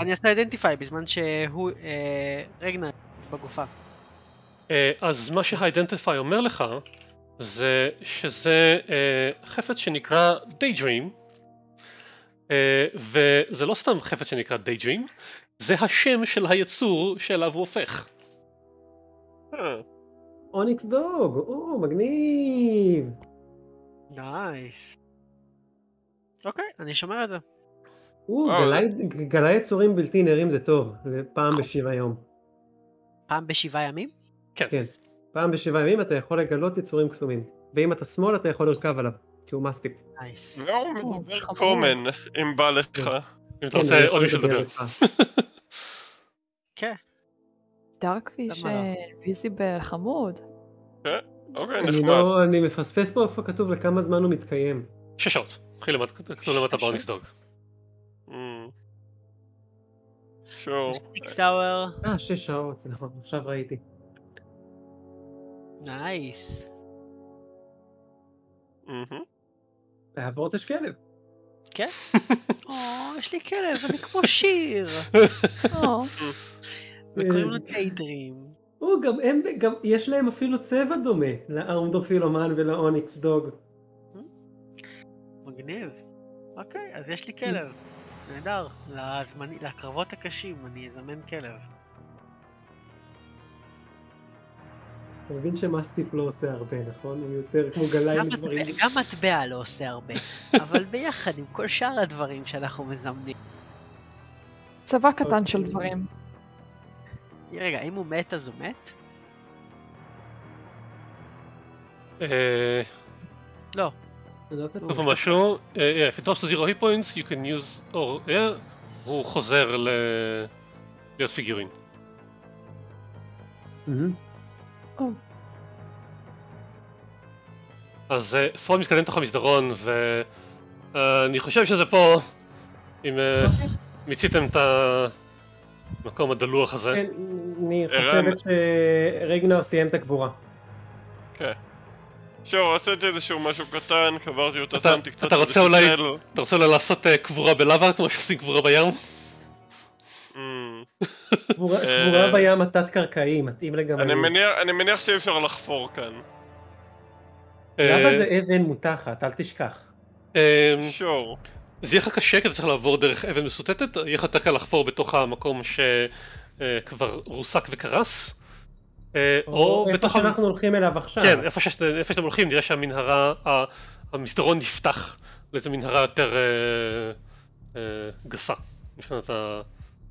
אני אעשה identify בזמן שהוא, אה, רגנר בגופה. אה, אז מה שה identify אומר לך זה שזה אה, חפץ שנקרא Daydream אה, וזה לא סתם חפץ שנקרא Daydream זה השם של היצור שאליו הוא הופך. onyx dog, או, מגניב. nice. אוקיי, אני שומר את זה. או, גלאי יצורים בלתי נראים זה טוב, פעם בשבעה יום. פעם בשבעה ימים? כן. כן. פעם בשבעה ימים אתה יכול לגלות יצורים קסומים. ואם אתה small אתה יכול לרכב עליו, כי הוא mastiff. nice. לא זה מדבר חמוד. common, אם בא לך. אם אתה כן, רוצה עוד מישהו לדבר. כן. לא? visible, חמוד. אוקיי, אני נחמד. לא, אני מפספס פה איפה כתוב לכמה זמן הוא מתקיים. שש שעות. התחיל למטה, כתוב למטה שש באוניס דוג. שור. אה, שש שעות, זה נכון, עכשיו ראיתי. נייס. להבות יש כלב. כן? או, יש לי כלב, אני כמו שיר. או, וקוראים לו דיידרים. או, גם הם, גם יש להם אפילו צבע דומה לארמדופילומן ולאוניקס דוג. מגניב. אוקיי, אז יש לי כלב. נהדר. לזמני- לקרבות הקשים אני אזמן כלב. אתה מבין שמאסטיפ לא עושה הרבה, נכון? הוא יותר כמו גלאי גם מדברים. מטבע- גם מטבע לא עושה הרבה, אבל ביחד עם כל שאר הדברים שאנחנו מזמנים. צבא קטן אוקיי. של דברים. רגע, אם הוא מת אז הוא מת? אה, לא. זה לא משהו, אה, if it drops to zero hit points you can use, or, yeah, הוא חוזר ל... להיות figurine. אז אה, פרוד מתקדם לתוך המסדרון ואני חושב שזה פה, אם אה, מיציתם את המקום הדלוח הזה. כן, אני. חושבת שרגנר סיים את הקבורה. שור, עשיתי איזשהו משהו קטן, קברתי אותה, אתה- שמתי קצת אתה רוצה איזה אולי- צל. אתה רוצה אולי לעשות אה, קבורה בלאבה כמו שעושים קבורה בים? קבורה אה, בים התת-קרקעי, מתאים אני לגמרי. מניח- אני מניח שאי אפשר לחפור כאן. למה אה, זה אבן מותחת? אל תשכח. אה, שור. זה יהיה לך קשה כי אתה צריך לעבור דרך אבן מסוטטת, יהיה לך יותר קל לחפור בתוך המקום שכבר רוסק וקרס. אה, או איפה שאנחנו הולכים אליו עכשיו. כן, איפה שאתם הולכים נראה שהמנהרה, המסדרון נפתח לאיזו מנהרה יותר גסה מבחינת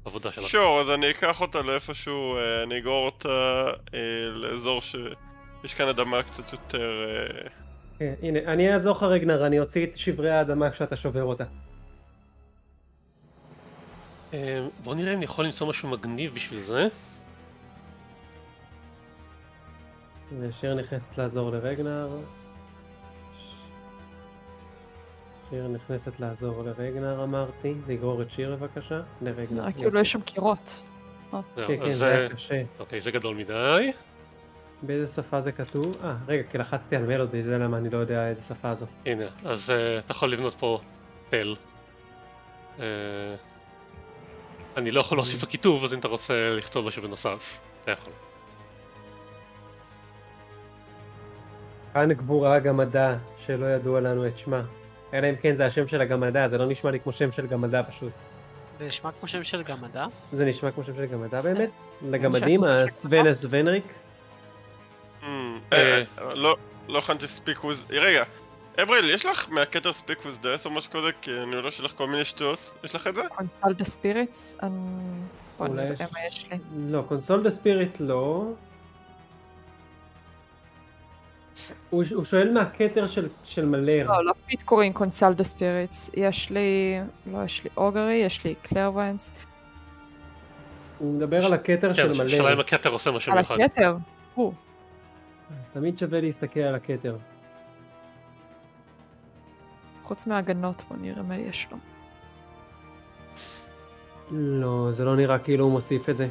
העבודה שלה. שור, אז אני אקח אותה לאיפשהו, אה, אני אגרור אותה אה, לאזור שיש כאן אדמה קצת יותר... אה, כן, הנה, אני אעזור לך רגנר, אני אוציא את שברי האדמה כשאתה שובר אותה. בוא נראה אם אני יכול למצוא משהו מגניב בשביל זה. ושיר נכנסת לעזור לרגנר. שיר נכנסת לעזור לרגנר אמרתי, לגרור את שיר בבקשה, לרגנר. נראה כאילו יש שם קירות. זהו, כן, כן, אז זה היה אה, קשה. אוקיי, זה גדול מדי. באיזה שפה זה כתוב? אה, רגע, כי לחצתי על מלודי, זה למה אני לא יודע איזה שפה זו. הנה, אז אה, אתה יכול לבנות פה תל. אה, אני לא יכול להוסיף לכיתוב, אז אם אתה רוצה לכתוב משהו בנוסף, אתה יכול. כאן גבורה הגמדה, שלא ידוע לנו את שמה. אלא אם כן זה השם של הגמדה, זה לא נשמע לי כמו שם של גמדה פשוט. זה נשמע כמו שם של גמדה. זה נשמע כמו שם של גמדה באמת? לגמדים, שם של הסוונס ונריק? hmm, אה, לא לא הכנתי speak with... רגע, אבריל, יש לך מהכתר speak with death או משהו כזה? כי אני יודע שיש לך כל מיני שטויות. יש לך את זה? קונסל דה ספיריטס? בוא אולי נראה יש- מה יש לי. לא, קונסול דה ספיריט לא. הוא הוא שואל מהכתר של- של מלר. לא, לא feat קוראים consult the spirits. יש לי... לא, יש לי augury, יש לי clairvoyance. הוא מדבר על הכתר של כן, השאלה אם מלר. הכתר עושה משהו על מיוחד. הכתר. הוא. תמיד שווה להסתכל על הכתר. חוץ מהגנות, בוא נראה מה יש לו. לא, זה לא נראה כאילו הוא מוסיף את זה.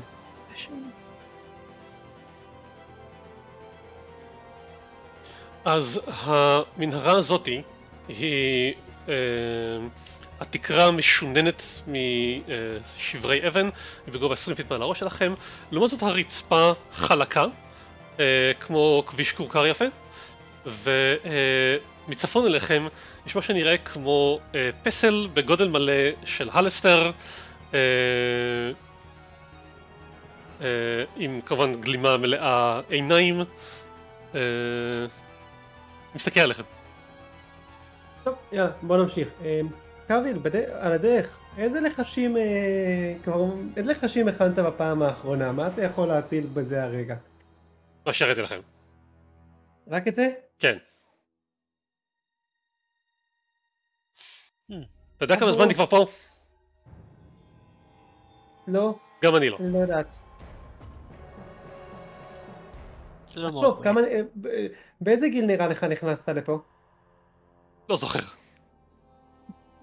אז המנהרה הזאתי היא אה, התקרה משוננת משברי אבן, בגובה 20 feet מעל הראש שלכם, לעומת זאת הרצפה חלקה, אה, כמו כביש כורכר יפה, ומצפון אליכם יש מה שנראה כמו אה, פסל בגודל מלא של הלסטר, אה, אה, עם כמובן גלימה מלאה עיניים. אה, מסתכל עליכם. טוב, יאללה, בוא נמשיך. אה, קרוויל, בד- על הדרך, איזה לחשים, אה, כבר, איזה לחשים הכנת בפעם האחרונה? מה אתה יכול להטיל בזה הרגע? מה שהראיתי לכם. רק את זה? כן. Hmm. אתה יודע כמה זמן אני כבר פה? לא, גם אני לא. אני לא יודעת. תחשוב. כמה, אה, ב- באיזה גיל נראה לך נכנסת לפה? לא זוכר.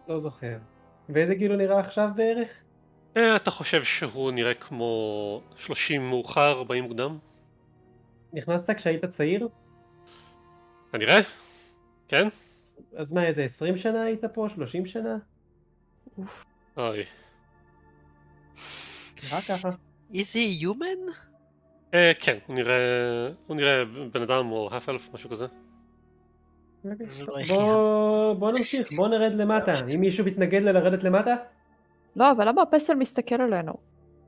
לא זוכר. באיזה גיל הוא נראה עכשיו בערך? אה, אתה חושב שהוא נראה כמו 30 מאוחר, 40 מוקדם? נכנסת כשהיית צעיר? כנראה? כן? אז מה, איזה 20 שנה היית פה? 30 שנה? אוי. נראה ככה. Is he human? אה, כן, הוא נראה... הוא נראה בן אדם או האף אלף, משהו כזה. זה בוא, בוא נמשיך, בוא נרד למטה. אם מישהו מתנגד ללרדת למטה? לא, אבל למה הפסל מסתכל עלינו?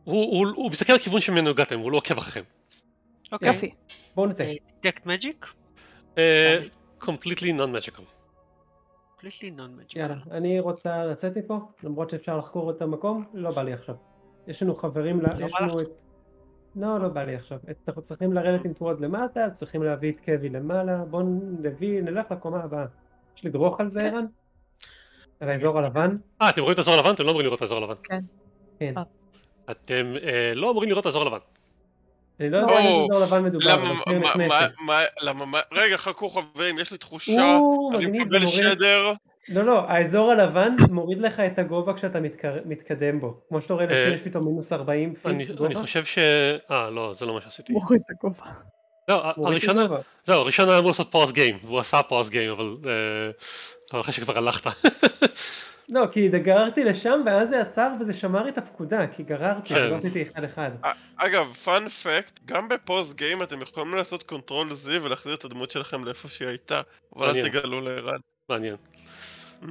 הוא, הוא, הוא מסתכל לכיוון שממנו הגעתם, הוא לא עוקב אחריכם. אוקיי. יופי. בואו נצא. דקט מג'יק? אה, completely non-magical. completely non-magic. יאללה, אני רוצה לצאת מפה, למרות שאפשר לחקור את המקום, לא בא לי עכשיו. יש לנו חברים, ל... לא יש בא לנו לך? את... לא, לא בא לי עכשיו. אנחנו צריכים לרדת עם טורד למטה, צריכים להביא את קווי למעלה, בואו נביא, נלך לקומה הבאה. יש לדרוך על זה, ערן? על האזור הלבן? אה, אתם רואים את האזור הלבן? אתם לא אמורים לראות את האזור הלבן. כן. כן. אה. אתם אה, לא אמורים לראות את האזור הלבן. אני לא יודע על או, איזה אזור לבן מדובר, למה, כן רגע, חכו חברים, יש לי תחושה, אני מקבל. שדר, לא, לא, האזור הלבן מוריד לך את הגובה כשאתה. מתקדם בו. כמו שאתה רואה, אה, לשיר יש פתאום מינוס 40 אני, feet אני גובה. חושב ש... אה, לא, זה לא מה שעשיתי. מוריד את הגובה. לא, הראשון. זהו, הראשון היה אמור לעשות pause game, והוא עשה pause game, אבל... אה, אבל אחרי שכבר הלכת. לא, כי גררתי לשם ואז זה עצר וזה שמר את הפקודה, כי גררתי. לא עשיתי אחד אחד. אגב, fun fact, גם ב pause game אתם יכולים לעשות control Z ולהחזיר את הדמות שלכם לאיפה שהיא הייתה, אבל אז. תגלו לערן. מעניין.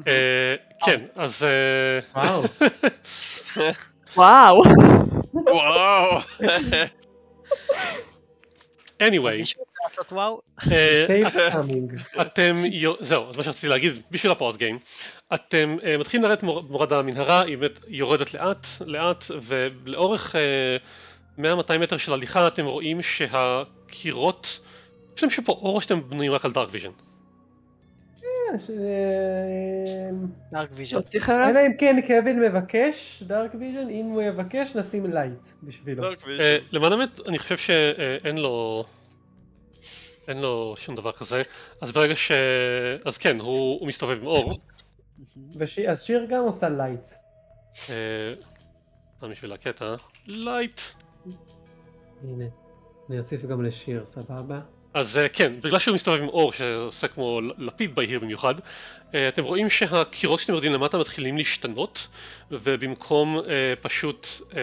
אה, כן, אז... אה, וואו. וואו. וואו! anyway? אה. אתם, זהו, זה מה שרציתי להגיד בשביל ה pause game. אתם מתחילים לרדת מור- מורד המנהרה, היא באמת יורדת לאט לאט, ולאורך אה, 100-200 מטר של הליכה אתם רואים שהקירות, יש לכם שם פה אור או שאתם בנויים רק על darkvision. darkvision. להוציא חרב? אלא אם כן קווין מבקש darkvision, אם הוא יבקש נשים light בשבילו. dark אה, vision. למען האמת, אני חושב שאין לו... אין לו שום דבר כזה, אז ברגע ש... אז כן, הוא, הוא מסתובב עם אור. וש- אז שיר גם עושה light. אה, סתם בשביל הקטע. light. הנה. אני אוסיף גם לשיר, סבבה? אז אה, כן, בגלל שהוא מסתובב עם אור שעושה כמו לפיד בהיר במיוחד, אה, אתם רואים שהקירות שאתם יורדים למטה מתחילים להשתנות, ובמקום אה, פשוט אה,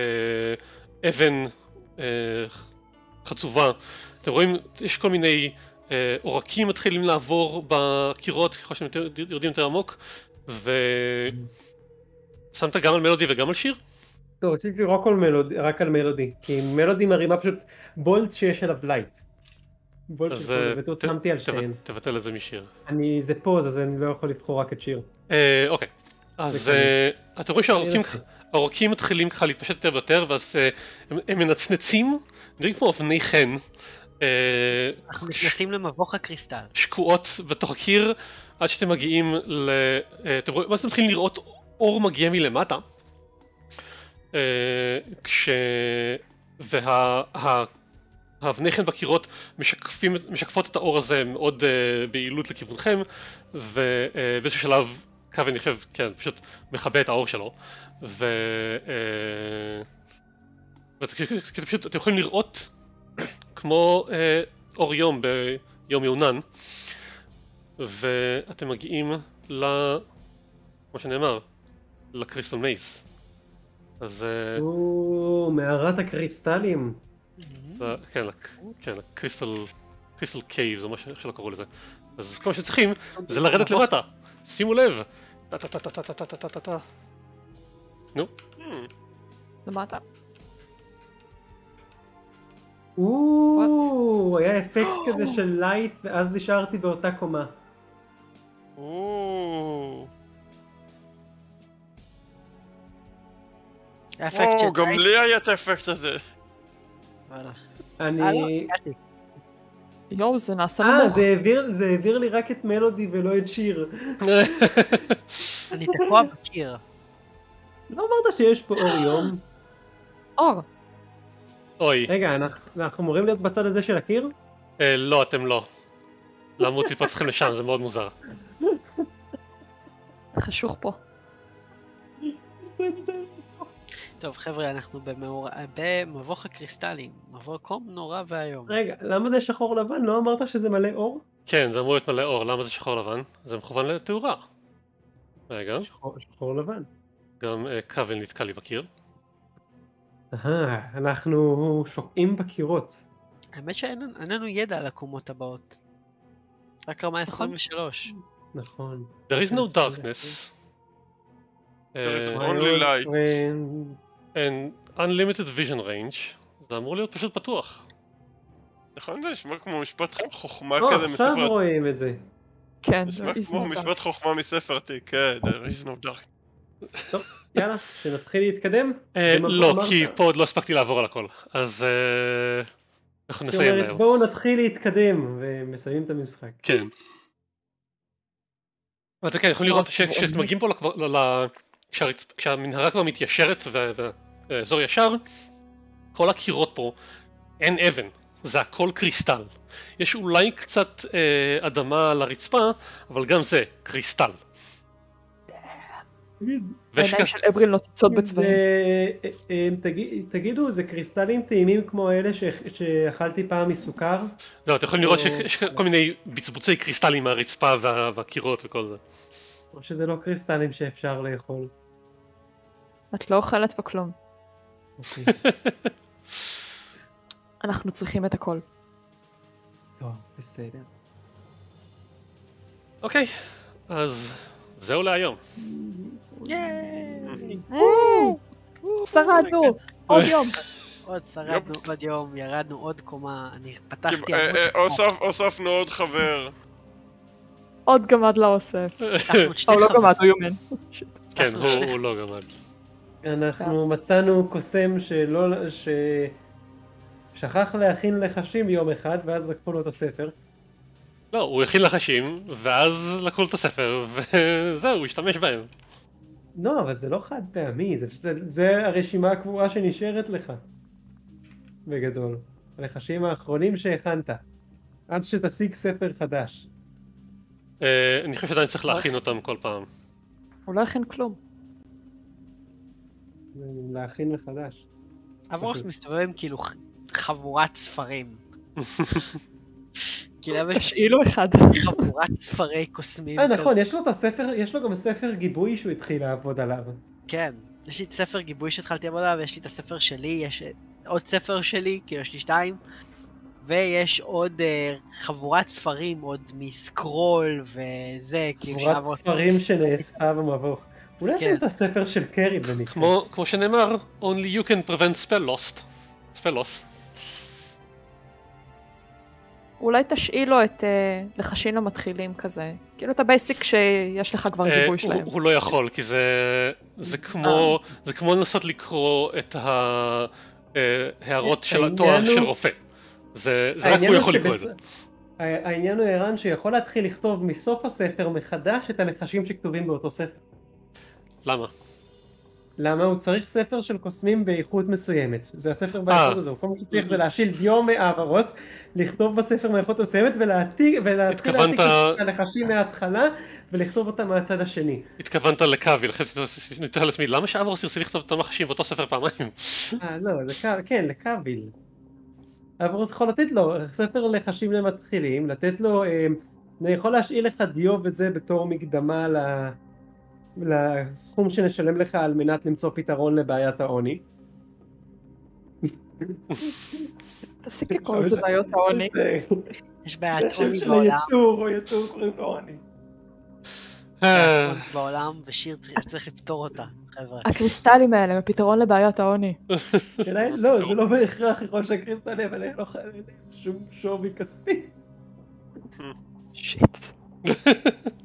אבן אה, חצובה, אתם רואים, יש כל מיני אה, עורקים מתחילים לעבור בקירות ככל שאתם יורדים יותר עמוק, ושמת גם על מלודי וגם על שיר? טוב, רציתי רק על מלודי, רק על מלודי, כי מלודי מרימה פשוט bolt שיש עליו light. bolt של אה, שמתי על שתיהן. תבטל את זה משיר. אני, זה pause, אז אני לא יכול לבחור רק את שיר. אה, אוקיי, אז אה, אתם רואים שהעורקים מתחילים ככה להתפשט יותר ויותר, ואז הם, מנצנצים, נראים כמו אבני חן, אנחנו נכנסים למבוך הקריסטל. שקועות בתוך הקיר, עד שאתם מגיעים ל... אתם רואים, ואז אתם מתחילים לראות אור מגיע מלמטה, כש... וה... האבני חן בקירות משקפים, משקפות את האור הזה מאוד uh, ביעילות לכיוונכם ובאיזשהו שלב קווין חושב, כן, פשוט מכבה את האור שלו ו... אה, כאילו פשוט, אתם יכולים לראות כמו אה, אור יום ביום מעונן ואתם מגיעים ל... כמו שנאמר, ל crystal maze אז אה, או, מערת הקריסטלים. זה- כן, לק- כן, ה crystal, crystal cave, זה מה שלא קראו לזה. אז כל מה שצריכים זה לרדת למטה. שימו לב. טה טה טה טה טה טה טה טה טה טה. נו, למטה. או, היה אפקט כזה של light, ואז נשארתי באותה קומה. או, האפקט של או, גם light, לי היה את האפקט הזה. אני... אה. יואו, זה נעשה אה, נמוך. זה העביר- זה העביר לי רק את מלודי ולא את שיר. אני תקוע בקיר. לא אמרת שיש פה אור יום? אור. אוי, רגע, אנחנו אמורים להיות בצד הזה של הקיר? אה, לא, אתם לא. למה טיפה צריכים לשם, זה מאוד מוזר. חשוך פה. טוב חבר'ה, אנחנו במאור- במבוך הקריסטלים. מקום נורא ואיום. רגע, למה זה שחור לבן? לא אמרת שזה מלא אור? כן, זה אמור להיות מלא אור, למה זה שחור לבן? זה מכוון לתאורה. רגע, שחור- שחור לבן. גם אה, קווין נתקע לי בקיר. אהה, אנחנו שוקעים בקירות. האמת שאין אין לנו ידע על הקומות הבאות. רק רמה נכון. 23. נכון. There is no darkness. There is אה, Only light. And unlimited vision range. זה אמור להיות פשוט פתוח. נכון זה נשמע כמו משפט חוכמה או, כזה עכשיו מספר... רואים את זה. כן, נשמע there is כמו no dark. משפט חוכמה מספר עתיק, כן, there is no dark. יאללה, שנתחיל להתקדם? אה, לא? כי פה עוד לא הספקתי לעבור על הכל. אז אה, אנחנו נסיים מהר. בואו נתחיל להתקדם ומסיימים את המשחק. כן. ואתם כן יכולים לראות לא, ש- צבעוני. כשאתם מגיעים פה כשהמנהרה כבר מתיישרת והאזור ישר, כל הקירות פה אין אבן, זה הכל קריסטל. יש אולי קצת אה, אדמה על הרצפה, אבל גם זה קריסטל. העיניים של אבריל נוצצות בצבעים. זה- אה, אה, תגיד- תגידו, זה קריסטלים טעימים כמו אלה ש- שאכלתי פעם מסוכר? לא, אתם יכולים לראות או- שיש כל מיני בצבוצי קריסטלים מהרצפה וה- והקירות וכל זה. או שזה לא קריסטלים שאפשר לאכול? את לא אוכלת פה כלום. אוקיי, אנחנו צריכים את הכל. טוב, בסדר. אוקיי, אז זהו להיום. שרדנו! עוד יום. עוד שרדנו עוד יום, ירדנו עוד קומה, אני פתחתי אה, עמוד אה, הוספנו עוד חבר. עוד גמד לאוסף. או לא. גמד, הוא יומן. כן, הוספנו הוא הוא לא גמד. אנחנו מצאנו קוסם שלא... ש... שכח להכין לחשים יום אחד, ואז לקחו לו את הספר. לא, הוא הכין לחשים, ואז לקחו לו את הספר, וזהו, הוא השתמש בהם. לא, אבל זה לא חד פעמי, זה, זה, זה הרשימה הקבועה שנשארת לך. בגדול. הלחשים האחרונים שהכנת. עד שתשיג ספר חדש. אה, אני חושב שעדיין צריך להכין אותם כל פעם. הוא לא הכין כלום. להכין מחדש. אברוס מסתובב עם כאילו חבורת ספרים. כאילו יש תשאילו אחד. חבורת ספרי קוסמים. אה. נכון, יש לו את הספר, יש לו גם ספר גיבוי שהוא התחיל לעבוד עליו. כן, יש לי את ספר גיבוי שהתחלתי לעבוד עליו, ויש לי את הספר שלי, יש עוד ספר שלי, כאילו יש לי שתיים, ויש עוד אה, חבורת ספרים, עוד מ scroll וזה, כאילו חבורת ספרים שנאספה במבוך. אולי כן. את הספר של קרי במקרה. כמו כמו שנאמר, only you can prevent spell lost. spell loss. אולי תשאיל לו את אה, לחשים המתחילים כזה. כאילו את ה basic שיש לך כבר אה, גיבוי הוא- שלהם. הוא לא יכול, כי זה זה כמו זה כמו לנסות לקרוא את ההערות של העניין התואר הוא- של רופא. זה זה רק הוא הוא יכול לקרוא את זה. העניין הוא ערן שיכול להתחיל לכתוב מסוף הספר מחדש את הנחשים שכתובים באותו ספר. למה? למה? הוא צריך ספר של קוסמים באיכות מסוימת. זה הספר באיכות הזו. כל מה שהוא צריך זה להשיל דיו מאברוס, לכתוב בספר מאיכות מסוימת ולהעתיק- ולהתחיל להעתיק את הנחשים מההתחלה ולכתוב אותם מהצד השני. התכוונת לקאביל, אחרי שאני מתאר לעצמי, למה שאברוס ירצה לכתוב את המחשים באותו ספר פעמיים? אה, לא, כן, לקביל. אברוס יכול לתת לו ספר לחשים למתחילים, לתת לו, אה, אני יכול להשאיל לך דיו וזה בתור מקדמה ל... לסכום שנשלם לך על מנת למצוא פתרון לבעיית העוני. תפסיק לקרוא לזה בעיות העוני. יש בעיית עוני של בעולם, היצור, או יצור קוראים לו עוני. בעיית עוני בעולם, ושיר צריך- לפתור אותה, חבר'ה. הקריסטלים האלה הם הפתרון לבעיית העוני. לא, זה לא בהכרח יכול שהקריסטל אבל אין לו שום שווי כספי. שיט.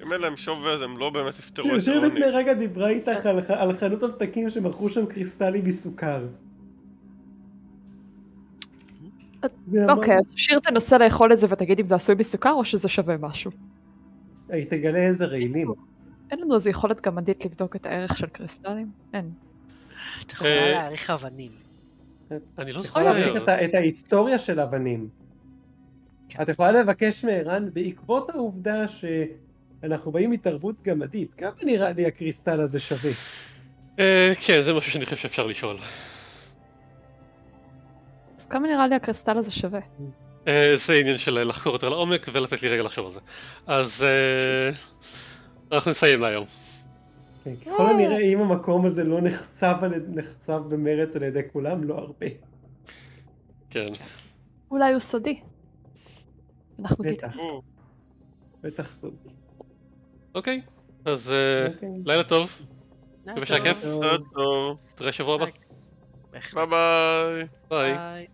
אם אין להם שווה אז הם לא באמת יפתרו את יושב העוני. לפני רגע דיברה איתך על ח- על חנות המתקים שמכרו שם קריסטלים מסוכר. אוקיי, אז שיר תנסה לאכול את זה ותגיד אם זה עשוי מסוכר או שזה שווה משהו. היא תגלה איזה רעילים. אין לנו איזה יכולת גמדית לבדוק את הערך של קריסטלים? אין. את יכולה אה, להעריך אבנים. אני לא את זוכר. את את ההיסטוריה של אבנים. את יכולה לבקש מערן בעקבות העובדה שאנחנו באים מתרבות גמדית, כמה נראה לי הקריסטל הזה שווה? אה, כן, זה משהו שאני חושב שאפשר לשאול. אז כמה נראה לי הקריסטל הזה שווה? אה, זה עניין של לחקור יותר לעומק ולתת לי רגע לחשוב על זה. אז אה, אנחנו נסיים להיום. כן, ככל הנראה אם המקום הזה לא נחצב במרץ על ידי כולם, לא הרבה. כן. אולי הוא סודי. אנחנו. בטח, או, בטח סוג. אוקיי, אז אה, אוקיי. לילה טוב, מקווה שהיה טוב, כיף. נתראה שבוע הבא. ביי. ביי.